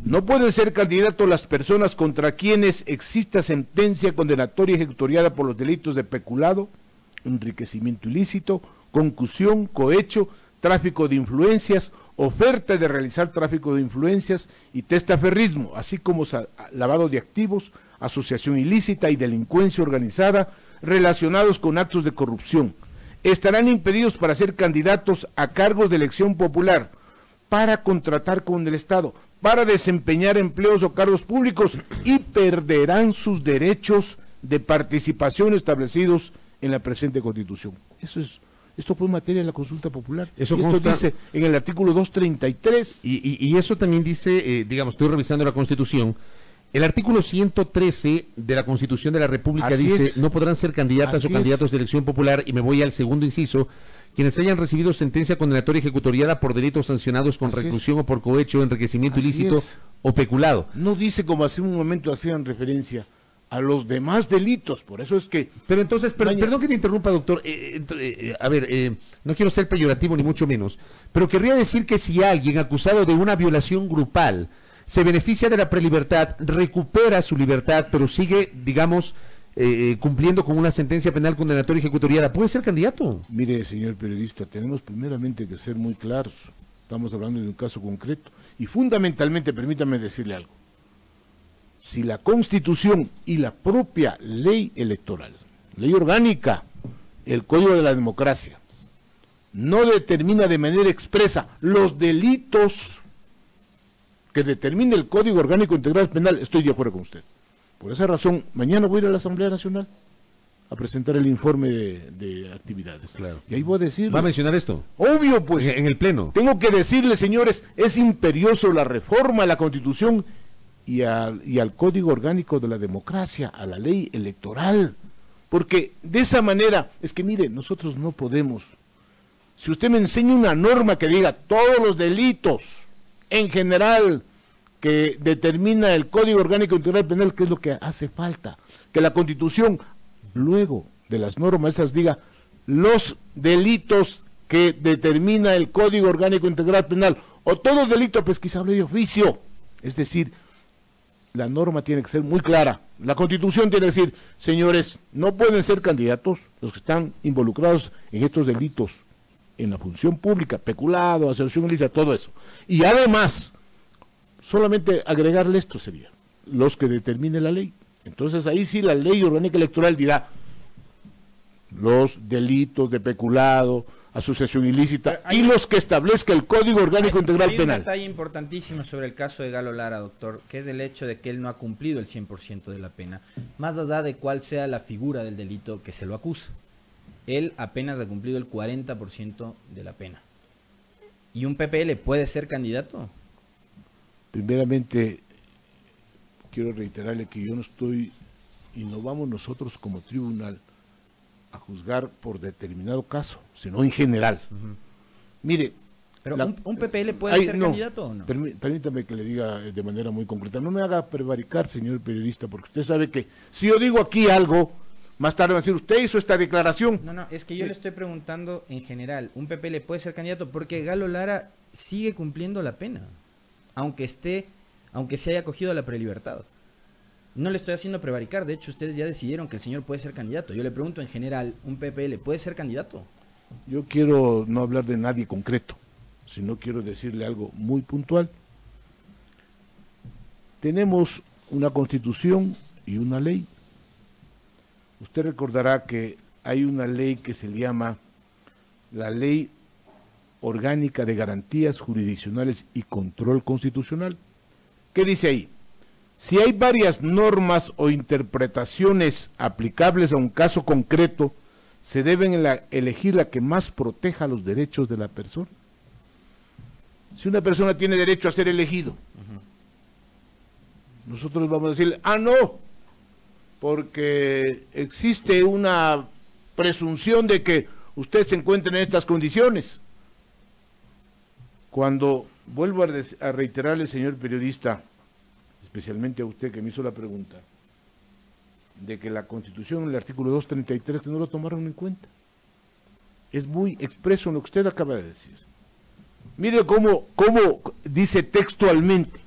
F: No pueden ser candidatos las personas contra quienes exista sentencia condenatoria ejecutoriada por los delitos de peculado, enriquecimiento ilícito, concusión, cohecho, tráfico de influencias, oferta de realizar tráfico de influencias y testaferrismo, así como lavado de activos, asociación ilícita y delincuencia organizada relacionados con actos de corrupción. Estarán impedidos para ser candidatos a cargos de elección popular, para contratar con el Estado, para desempeñar empleos o cargos públicos y perderán sus derechos de participación establecidos en la presente Constitución. Eso es esto fue materia de la consulta popular.
B: Eso
F: esto dice en el artículo 233.
B: Y, y, y eso también dice, eh, digamos, estoy revisando la Constitución. El artículo 113 de la Constitución de la República
F: Así
B: dice,
F: es.
B: no podrán ser candidatas
F: Así
B: o candidatos de elección popular, y me voy al segundo inciso, quienes hayan recibido sentencia condenatoria ejecutoriada por delitos sancionados con
F: Así es.
B: reclusión o por cohecho, enriquecimiento
F: Así
B: ilícito
F: es.
B: o peculado.
F: No dice como hace un momento hacían referencia a los demás delitos. Por eso es que
B: Pero entonces, pero- perdón que te interrumpa, doctor. eh, ent- eh, a ver, eh, no quiero ser peyorativo ni mucho menos, pero querría decir que si alguien acusado de una violación grupal se beneficia de la prelibertad, recupera su libertad, pero sigue, digamos, eh, eh, cumpliendo con una sentencia penal condenatoria ejecutoriada, ¿puede ser candidato?
F: Mire, señor periodista, tenemos primeramente que ser muy claros. Estamos hablando de un caso concreto. Y fundamentalmente, permítame decirle algo. Si la Constitución y la propia ley electoral, ley orgánica, el Código de la Democracia, no determina de manera expresa los delitos que determina el Código Orgánico Integral Penal, estoy de acuerdo con usted. Por esa razón, mañana voy a ir a la Asamblea Nacional a presentar el informe de, actividades.
B: Claro.
F: Y ahí voy a decir.
B: ¿Va a mencionar esto?
F: Obvio, pues.
B: En, el Pleno.
F: Tengo que decirle, señores, es imperioso la reforma a la Constitución y al, y al Código Orgánico de la Democracia, a la ley electoral. Porque de esa manera, es que mire, nosotros no podemos. Si usted me enseña una norma que diga todos los delitos en general que determina el Código Orgánico Integral Penal, que es lo que hace falta. Que la Constitución, luego de las normas esas, diga los delitos que determina el Código Orgánico Integral Penal, o todo delito pesquisable de oficio. Es decir, la norma tiene que ser muy clara. La Constitución tiene que decir, señores, no pueden ser candidatos los que están involucrados en estos delitos, en la función pública, peculado, asociación ilícita, todo eso. Y además, solamente agregarle esto sería, los que determine la ley. Entonces ahí sí la ley orgánica electoral dirá los delitos de peculado, asociación ilícita y los que establezca el Código Orgánico Integral Penal. Hay un
C: detalle importantísimo sobre el caso de Galo Lara, doctor, que es el hecho de que él no ha cumplido el 100% de la pena, más allá de cuál sea la figura del delito que se lo acusa. Él apenas ha cumplido el 40% de la pena. ¿Y un PPL puede ser candidato?
F: Primeramente, quiero reiterarle que yo no estoy, y no vamos nosotros como tribunal a juzgar por determinado caso, sino en general. Mire.
C: Pero un, PPL puede ser candidato o no?
F: permítame que le diga de manera muy concreta. No me haga prevaricar, señor periodista, porque usted sabe que si yo digo aquí algo, más tarde va a decir, usted hizo esta declaración.
C: No, no, es que yo le estoy preguntando en general, ¿un PPL puede ser candidato? Porque Galo Lara sigue cumpliendo la pena aunque esté, aunque se haya cogido la prelibertad. No le estoy haciendo prevaricar, de hecho ustedes ya decidieron que el señor puede ser candidato. Yo le pregunto en general, ¿un PPL puede ser candidato?
F: Yo quiero no hablar de nadie concreto, sino quiero decirle algo muy puntual. Tenemos una constitución y una ley. Usted recordará que hay una ley que se llama la Ley Orgánica de Garantías Jurisdiccionales y Control Constitucional. ¿Qué dice ahí? Si hay varias normas o interpretaciones aplicables a un caso concreto, se deben elegir la que más proteja los derechos de la persona. Si una persona tiene derecho a ser elegido, nosotros vamos a decirle, ah, no, porque existe una presunción de que usted se encuentre en estas condiciones. Cuando vuelvo a, reiterarle, señor periodista, especialmente a usted que me hizo la pregunta, de que la Constitución, el artículo 233, no lo tomaron en cuenta. Es muy expreso en lo que usted acaba de decir. Mire cómo, cómo dice textualmente.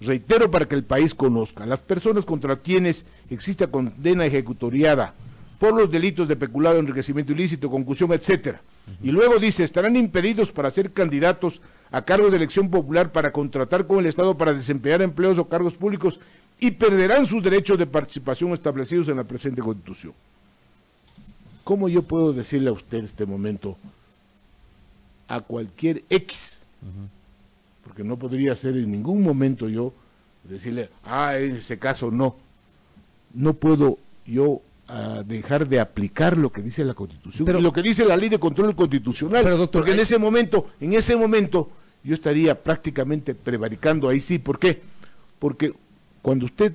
F: Reitero para que el país conozca, las personas contra quienes exista condena ejecutoriada por los delitos de peculado, enriquecimiento ilícito, concusión, etcétera. Y luego dice, estarán impedidos para ser candidatos a cargos de elección popular para contratar con el Estado para desempeñar empleos o cargos públicos y perderán sus derechos de participación establecidos en la presente Constitución. ¿Cómo yo puedo decirle a usted en este momento a cualquier X? Porque no podría ser en ningún momento yo decirle, ah, en ese caso no. No puedo yo a dejar de aplicar lo que dice la Constitución pero, y lo que dice la ley de control constitucional. Pero, doctor, porque en ese momento, en ese momento, yo estaría prácticamente prevaricando ahí sí. ¿Por qué? Porque cuando usted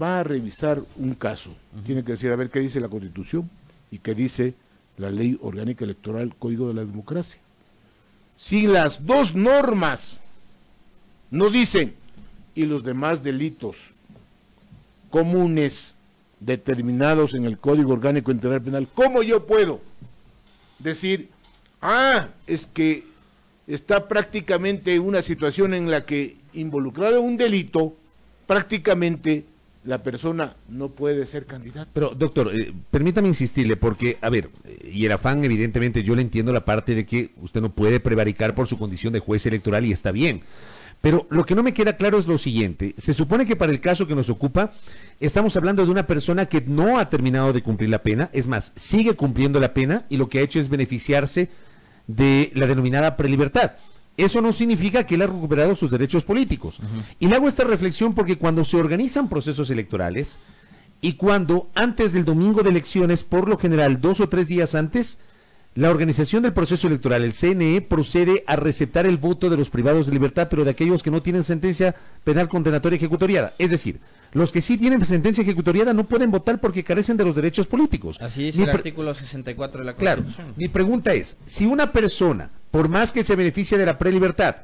F: va a revisar un caso, tiene que decir a ver qué dice la Constitución y qué dice la ley orgánica electoral, Código de la Democracia. Si las dos normas no dicen y los demás delitos comunes determinados en el Código Orgánico Integral Penal, ¿cómo yo puedo decir, ah, es que está prácticamente una situación en la que involucrado un delito, prácticamente la persona no puede ser candidata.
B: Pero, doctor, eh, permítame insistirle, porque, a ver, y el afán, evidentemente, yo le entiendo la parte de que usted no puede prevaricar por su condición de juez electoral y está bien. Pero lo que no me queda claro es lo siguiente. Se supone que para el caso que nos ocupa, estamos hablando de una persona que no ha terminado de cumplir la pena, es más, sigue cumpliendo la pena y lo que ha hecho es beneficiarse de la denominada prelibertad. Eso no significa que él ha recuperado sus derechos políticos. Y le hago esta reflexión porque cuando se organizan procesos electorales y cuando antes del domingo de elecciones, por lo general dos o tres días antes, la organización del proceso electoral, el CNE, procede a receptar el voto de los privados de libertad, pero de aquellos que no tienen sentencia penal condenatoria ejecutoriada. Es decir, los que sí tienen sentencia ejecutoriada no pueden votar porque carecen de los derechos políticos.
C: Así es el artículo 64 de la
B: Constitución. Claro, mi pregunta es, si una persona, por más que se beneficie de la prelibertad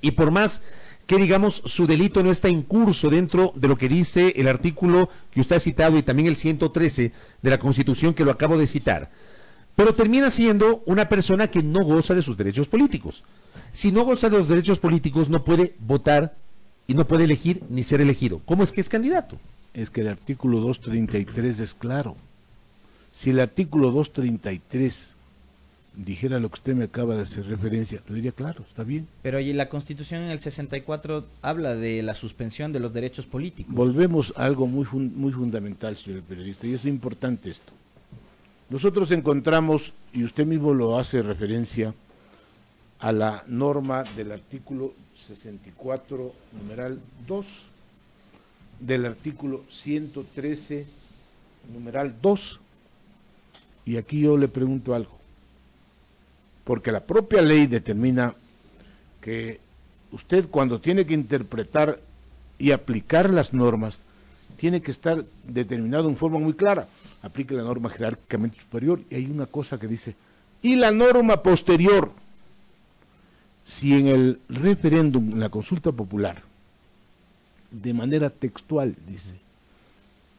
B: y por más que digamos su delito no está en curso dentro de lo que dice el artículo que usted ha citado y también el 113 de la Constitución que lo acabo de citar, pero termina siendo una persona que no goza de sus derechos políticos. Si no goza de los derechos políticos, no puede votar y no puede elegir ni ser elegido. ¿Cómo es que es candidato?
F: Es que el artículo 233 es claro. Si el artículo 233 dijera lo que usted me acaba de hacer referencia, lo diría claro, está bien.
C: Pero allí la Constitución en el 64 habla de la suspensión de los derechos políticos.
F: Volvemos a algo muy, muy fundamental, señor periodista, y es importante esto. Nosotros encontramos, y usted mismo lo hace referencia, a la norma del artículo 64, numeral 2, del artículo 113, numeral 2. Y aquí yo le pregunto algo, porque la propia ley determina que usted cuando tiene que interpretar y aplicar las normas, tiene que estar determinado en forma muy clara aplique la norma jerárquicamente superior y hay una cosa que dice, y la norma posterior, si en el referéndum, en la consulta popular, de manera textual, dice,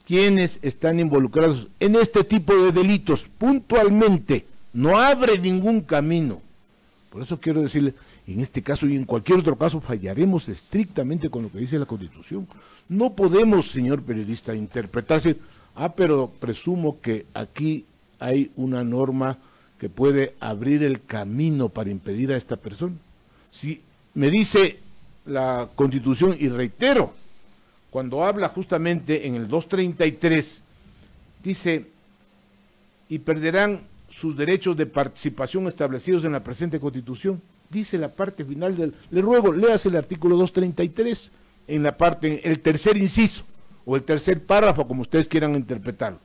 F: quienes están involucrados en este tipo de delitos puntualmente, no abre ningún camino. Por eso quiero decirle, en este caso y en cualquier otro caso fallaremos estrictamente con lo que dice la Constitución. No podemos, señor periodista, interpretarse Ah, pero presumo que aquí hay una norma que puede abrir el camino para impedir a esta persona. Si me dice la Constitución, y reitero, cuando habla justamente en el 233, dice, y perderán sus derechos de participación establecidos en la presente Constitución. Dice la parte final del... Le ruego, léase el artículo 233 en la parte, el tercer inciso o el tercer párrafo, como ustedes quieran interpretarlo.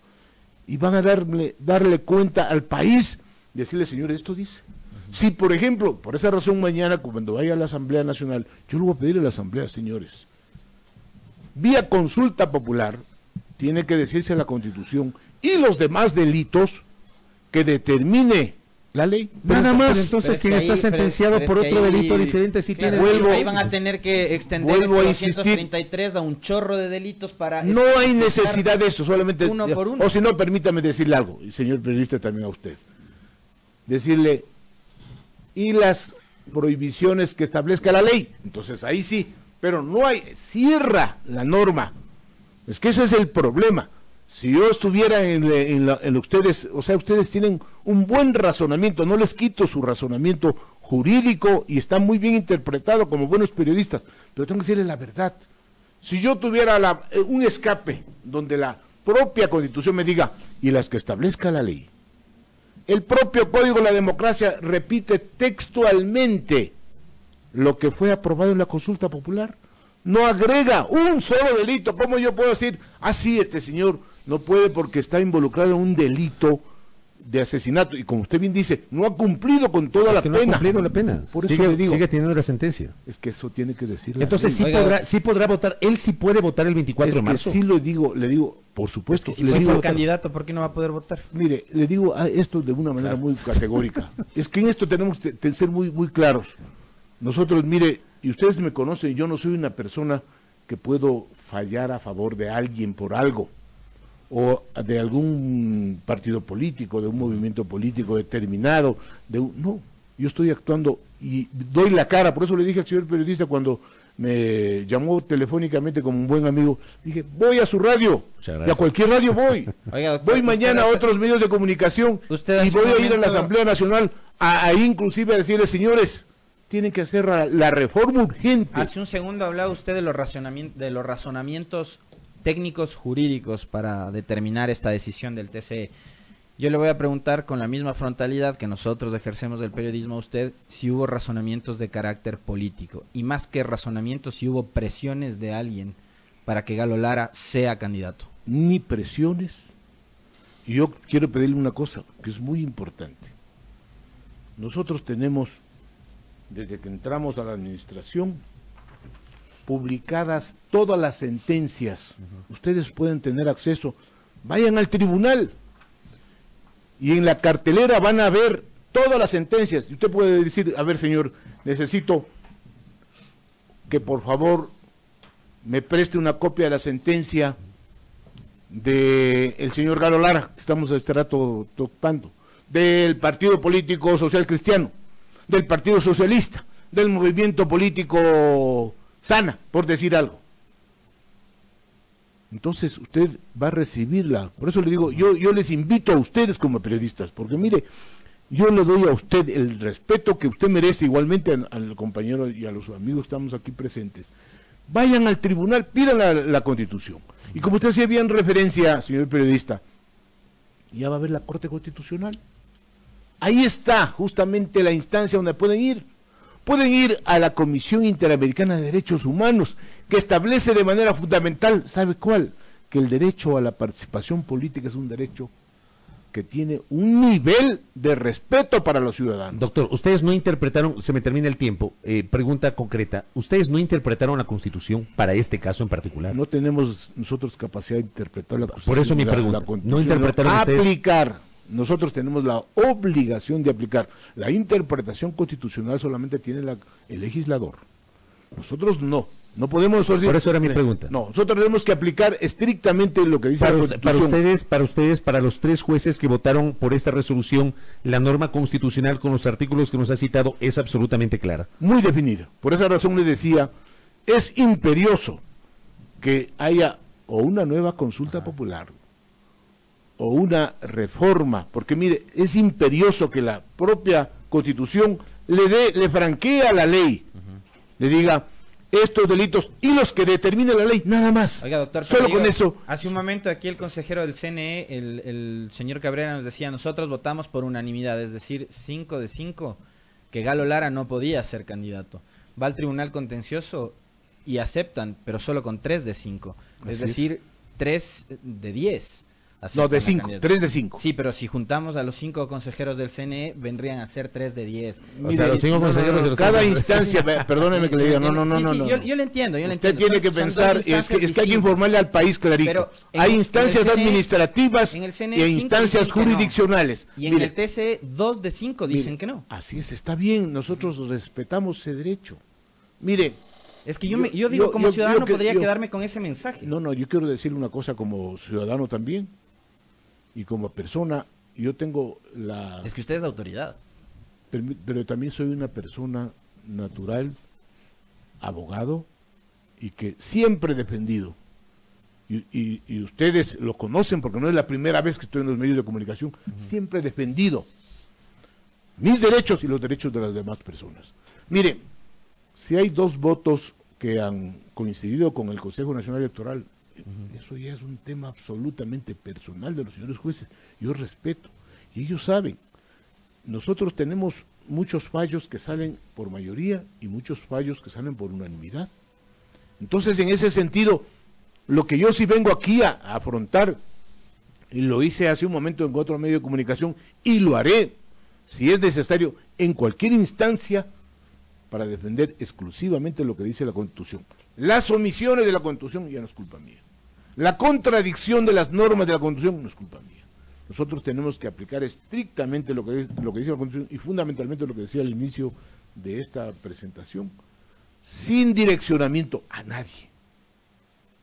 F: Y van a darle, darle cuenta al país, decirle, señores, esto dice. Si, por ejemplo, por esa razón mañana, cuando vaya a la Asamblea Nacional, yo lo voy a pedir a la Asamblea, señores, vía consulta popular, tiene que decirse la Constitución y los demás delitos que determine la ley.
B: Nada más. entonces, quien está sentenciado por otro delito diferente si tiene.
C: Vuelvo, ahí van a tener que extender vuelvo a, 233 a un chorro de delitos para.
F: No hay necesidad de eso, solamente. Uno por uno. O si no, permítame decirle algo, y señor periodista también a usted. Decirle. Y las prohibiciones que establezca la ley. Entonces ahí sí. Pero no hay. Cierra la norma. Es que ese es el problema si yo estuviera en, en, ustedes, o sea, ustedes tienen un buen razonamiento, no les quito su razonamiento jurídico y está muy bien interpretado como buenos periodistas, pero tengo que decirles la verdad. Si yo tuviera eh, un escape donde la propia constitución me diga, y las que establezca la ley, el propio Código de la Democracia repite textualmente lo que fue aprobado en la consulta popular, no agrega un solo delito. ¿Cómo yo puedo decir, ah, sí, este señor no puede porque está involucrado en un delito de asesinato y como usted bien dice, no ha cumplido con toda la pena. No ha
B: cumplido la pena. Por eso sigue, le digo, sigue teniendo la sentencia.
F: Es que eso tiene que decirlo.
B: Entonces sí podrá, sí podrá votar, él sí puede votar el 24 de marzo.
F: Sí lo digo, le digo, por supuesto.
C: Si le digo, candidato, ¿por qué no va a poder votar?
F: Mire, le digo esto de una manera muy categórica. *laughs* es que en esto tenemos que ser muy muy claros. Nosotros, mire, y ustedes me conocen, yo no soy una persona que puedo fallar a favor de alguien por algo o de algún partido político, de un movimiento político determinado, de no, yo estoy actuando y doy la cara, por eso le dije al señor periodista cuando me llamó telefónicamente como un buen amigo. Dije, voy a su radio. Y a cualquier radio voy. *laughs* voy mañana a otros medios de comunicación y voy a ir a la Asamblea Nacional ahí inclusive a decirles, señores, tienen que hacer la, reforma urgente.
C: Hace un segundo hablaba usted de los, razonamientos, de los razonamientos técnicos jurídicos para determinar esta decisión del TCE. Yo le voy a preguntar con la misma frontalidad que nosotros ejercemos del periodismo a usted si hubo razonamientos de carácter político y más que razonamientos si hubo presiones de alguien para que Galo Lara sea candidato.
F: Ni presiones. Yo quiero pedirle una cosa que es muy importante. Nosotros tenemos, desde que entramos a la administración, publicadas todas las sentencias. Ustedes pueden tener acceso. Vayan al tribunal y en la cartelera van a ver todas las sentencias. Y usted puede decir, a ver señor, necesito que por favor me preste una copia de la sentencia del el señor Galo Lara, que estamos a este rato tocando, del Partido Político Social Cristiano, del Partido Socialista, del movimiento político Sana, por decir algo entonces usted va a recibirla. Por eso le digo, yo, yo les invito a ustedes como periodistas, porque mire, yo le doy a usted el respeto que usted merece, igualmente al, compañero y a los amigos que estamos aquí presentes. Vayan al tribunal, pidan la, la constitución. Y como usted hacía bien referencia, señor periodista, ya va a haber la Corte Constitucional. Ahí está justamente la instancia donde pueden ir pueden ir a la Comisión Interamericana de Derechos Humanos, que establece de manera fundamental, ¿sabe cuál? Que el derecho a la participación política es un derecho que tiene un nivel de respeto para los ciudadanos.
B: Doctor, ustedes no interpretaron, se me termina el tiempo, eh, pregunta concreta, ustedes no interpretaron la Constitución para este caso en particular.
F: No tenemos nosotros capacidad de interpretar la
B: Constitución. Por eso mi pregunta, no interpretaron
F: aplicar nosotros tenemos la obligación de aplicar. La interpretación constitucional solamente tiene el legislador. Nosotros no. No podemos
B: Por eso era mi pregunta.
F: No, nosotros tenemos que aplicar estrictamente lo que dice
B: la Constitución. Para ustedes, para ustedes, para los tres jueces que votaron por esta resolución, la norma constitucional con los artículos que nos ha citado es absolutamente clara.
F: Muy definida. Por esa razón le decía, es imperioso que haya o una nueva consulta popular o una reforma, porque mire, es imperioso que la propia constitución le dé, le franquea la ley, le diga estos delitos y los que determine la ley, nada más.
C: Oiga, doctor,
F: solo con eso.
C: Hace un momento aquí el consejero del CNE, el, el, señor Cabrera, nos decía, nosotros votamos por unanimidad, es decir, 5 de 5, que Galo Lara no podía ser candidato. Va al tribunal contencioso y aceptan, pero solo con 3 de 5, es decir, 3 de 10
F: no, de 5, 3 de 5.
C: Sí, pero si juntamos a los 5 consejeros del CNE, vendrían a ser 3 de 10.
B: O sea, los 5 consejeros de los
F: Cada instancia, *laughs* perdóneme que le diga, no, no, no, no.
C: Yo, yo, le entiendo, yo le
F: Usted tiene que pensar, es que, es que, hay que informarle al país clarito. hay instancias administrativas y instancias jurisdiccionales.
C: Y en el TCE, 2 de 5 dicen que no.
F: Así es, está bien, nosotros respetamos ese derecho. Mire,
C: es que yo, me, yo digo, como ciudadano podría quedarme con ese mensaje.
F: No, no, yo quiero decirle una cosa como ciudadano también y como persona, yo tengo la...
C: Es que usted es autoridad.
F: Pero, también soy una persona natural, abogado, y que siempre he defendido. Y, ustedes lo conocen porque no es la primera vez que estoy en los medios de comunicación, siempre he defendido mis derechos y los derechos de las demás personas. Mire, si hay dos votos que han coincidido con el Consejo Nacional Electoral eso ya es un tema absolutamente personal de los señores jueces. Yo respeto. Y ellos saben. Nosotros tenemos muchos fallos que salen por mayoría y muchos fallos que salen por unanimidad. Entonces, en ese sentido, lo que yo sí vengo aquí a, afrontar, y lo hice hace un momento en otro medio de comunicación, y lo haré, si es necesario, en cualquier instancia, para defender exclusivamente lo que dice la Constitución. Las omisiones de la Constitución ya no es culpa mía. La contradicción de las normas de la Constitución no es culpa mía. Nosotros tenemos que aplicar estrictamente lo que, lo que dice la Constitución y fundamentalmente lo que decía al inicio de esta presentación, sin direccionamiento a nadie.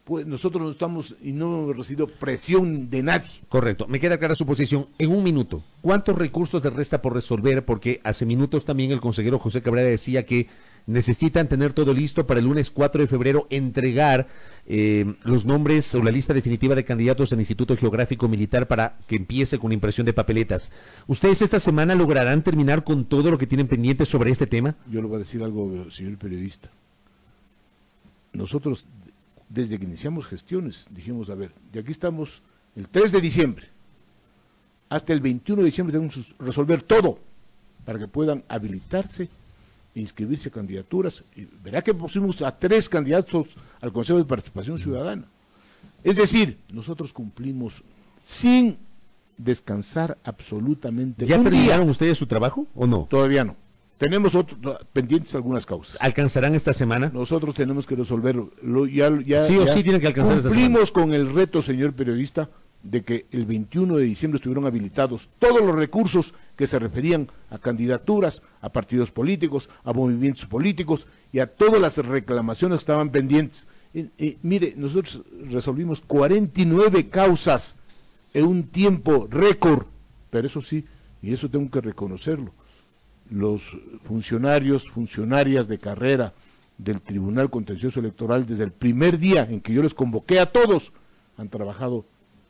F: Pues nosotros no estamos y no hemos recibido presión de nadie.
B: Correcto. Me queda clara su posición. En un minuto, ¿cuántos recursos le resta por resolver? Porque hace minutos también el consejero José Cabrera decía que necesitan tener todo listo para el lunes 4 de febrero entregar eh, los nombres o la lista definitiva de candidatos al Instituto Geográfico Militar para que empiece con impresión de papeletas. ¿Ustedes esta semana lograrán terminar con todo lo que tienen pendiente sobre este tema?
F: Yo le voy a decir algo, señor periodista. Nosotros, desde que iniciamos gestiones, dijimos, a ver, de aquí estamos el 3 de diciembre hasta el 21 de diciembre tenemos que resolver todo para que puedan habilitarse inscribirse a candidaturas. Y verá que pusimos a tres candidatos al Consejo de Participación Ciudadana. Es decir, nosotros cumplimos sin descansar absolutamente.
B: ¿Ya terminaron ustedes su trabajo o no?
F: Todavía no. Tenemos pendientes algunas causas.
B: ¿Alcanzarán esta semana?
F: Nosotros tenemos que resolverlo. ya, ya,
B: sí o sí tienen que alcanzar
F: Cumplimos con el reto, señor periodista, de que el 21 de diciembre estuvieron habilitados todos los recursos que se referían a candidaturas, a partidos políticos, a movimientos políticos y a todas las reclamaciones que estaban pendientes. mire, nosotros resolvimos 49 causas en un tiempo récord, pero eso sí, y eso tengo que reconocerlo, los funcionarios, funcionarias de carrera del Tribunal Contencioso Electoral desde el primer día en que yo les convoqué a todos, han trabajado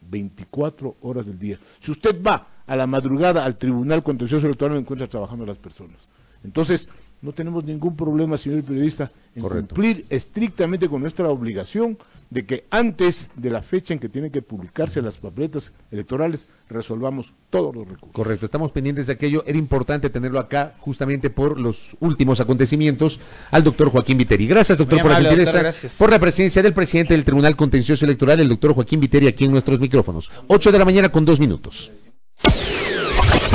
F: 24 horas del día. Si usted va a la madrugada al Tribunal Contencioso Electoral, no encuentra trabajando a las personas. Entonces, no tenemos ningún problema, señor periodista, en cumplir estrictamente con nuestra obligación de que antes de la fecha en que tienen que publicarse las papeletas electorales resolvamos todos los recursos.
B: Correcto, estamos pendientes de aquello. Era importante tenerlo acá justamente por los últimos acontecimientos al doctor Joaquín Viteri. Gracias, doctor, por la gentileza, por la presencia del presidente del Tribunal Contencioso Electoral, el doctor Joaquín Viteri, aquí en nuestros micrófonos. 8 de la mañana con dos minutos.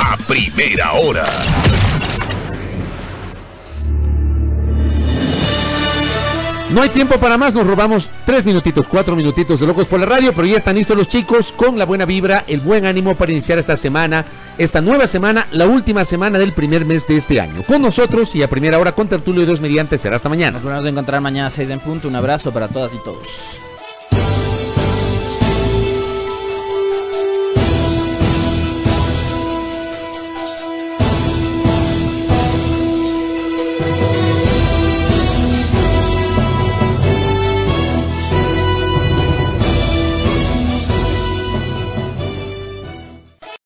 A: A primera hora.
B: No hay tiempo para más, nos robamos tres minutitos, cuatro minutitos de locos por la radio, pero ya están listos los chicos con la buena vibra, el buen ánimo para iniciar esta semana, esta nueva semana, la última semana del primer mes de este año. Con nosotros y a primera hora con Tertulio y dos mediante será hasta mañana.
C: Nos vamos a encontrar mañana a seis en punto. Un abrazo para todas y todos.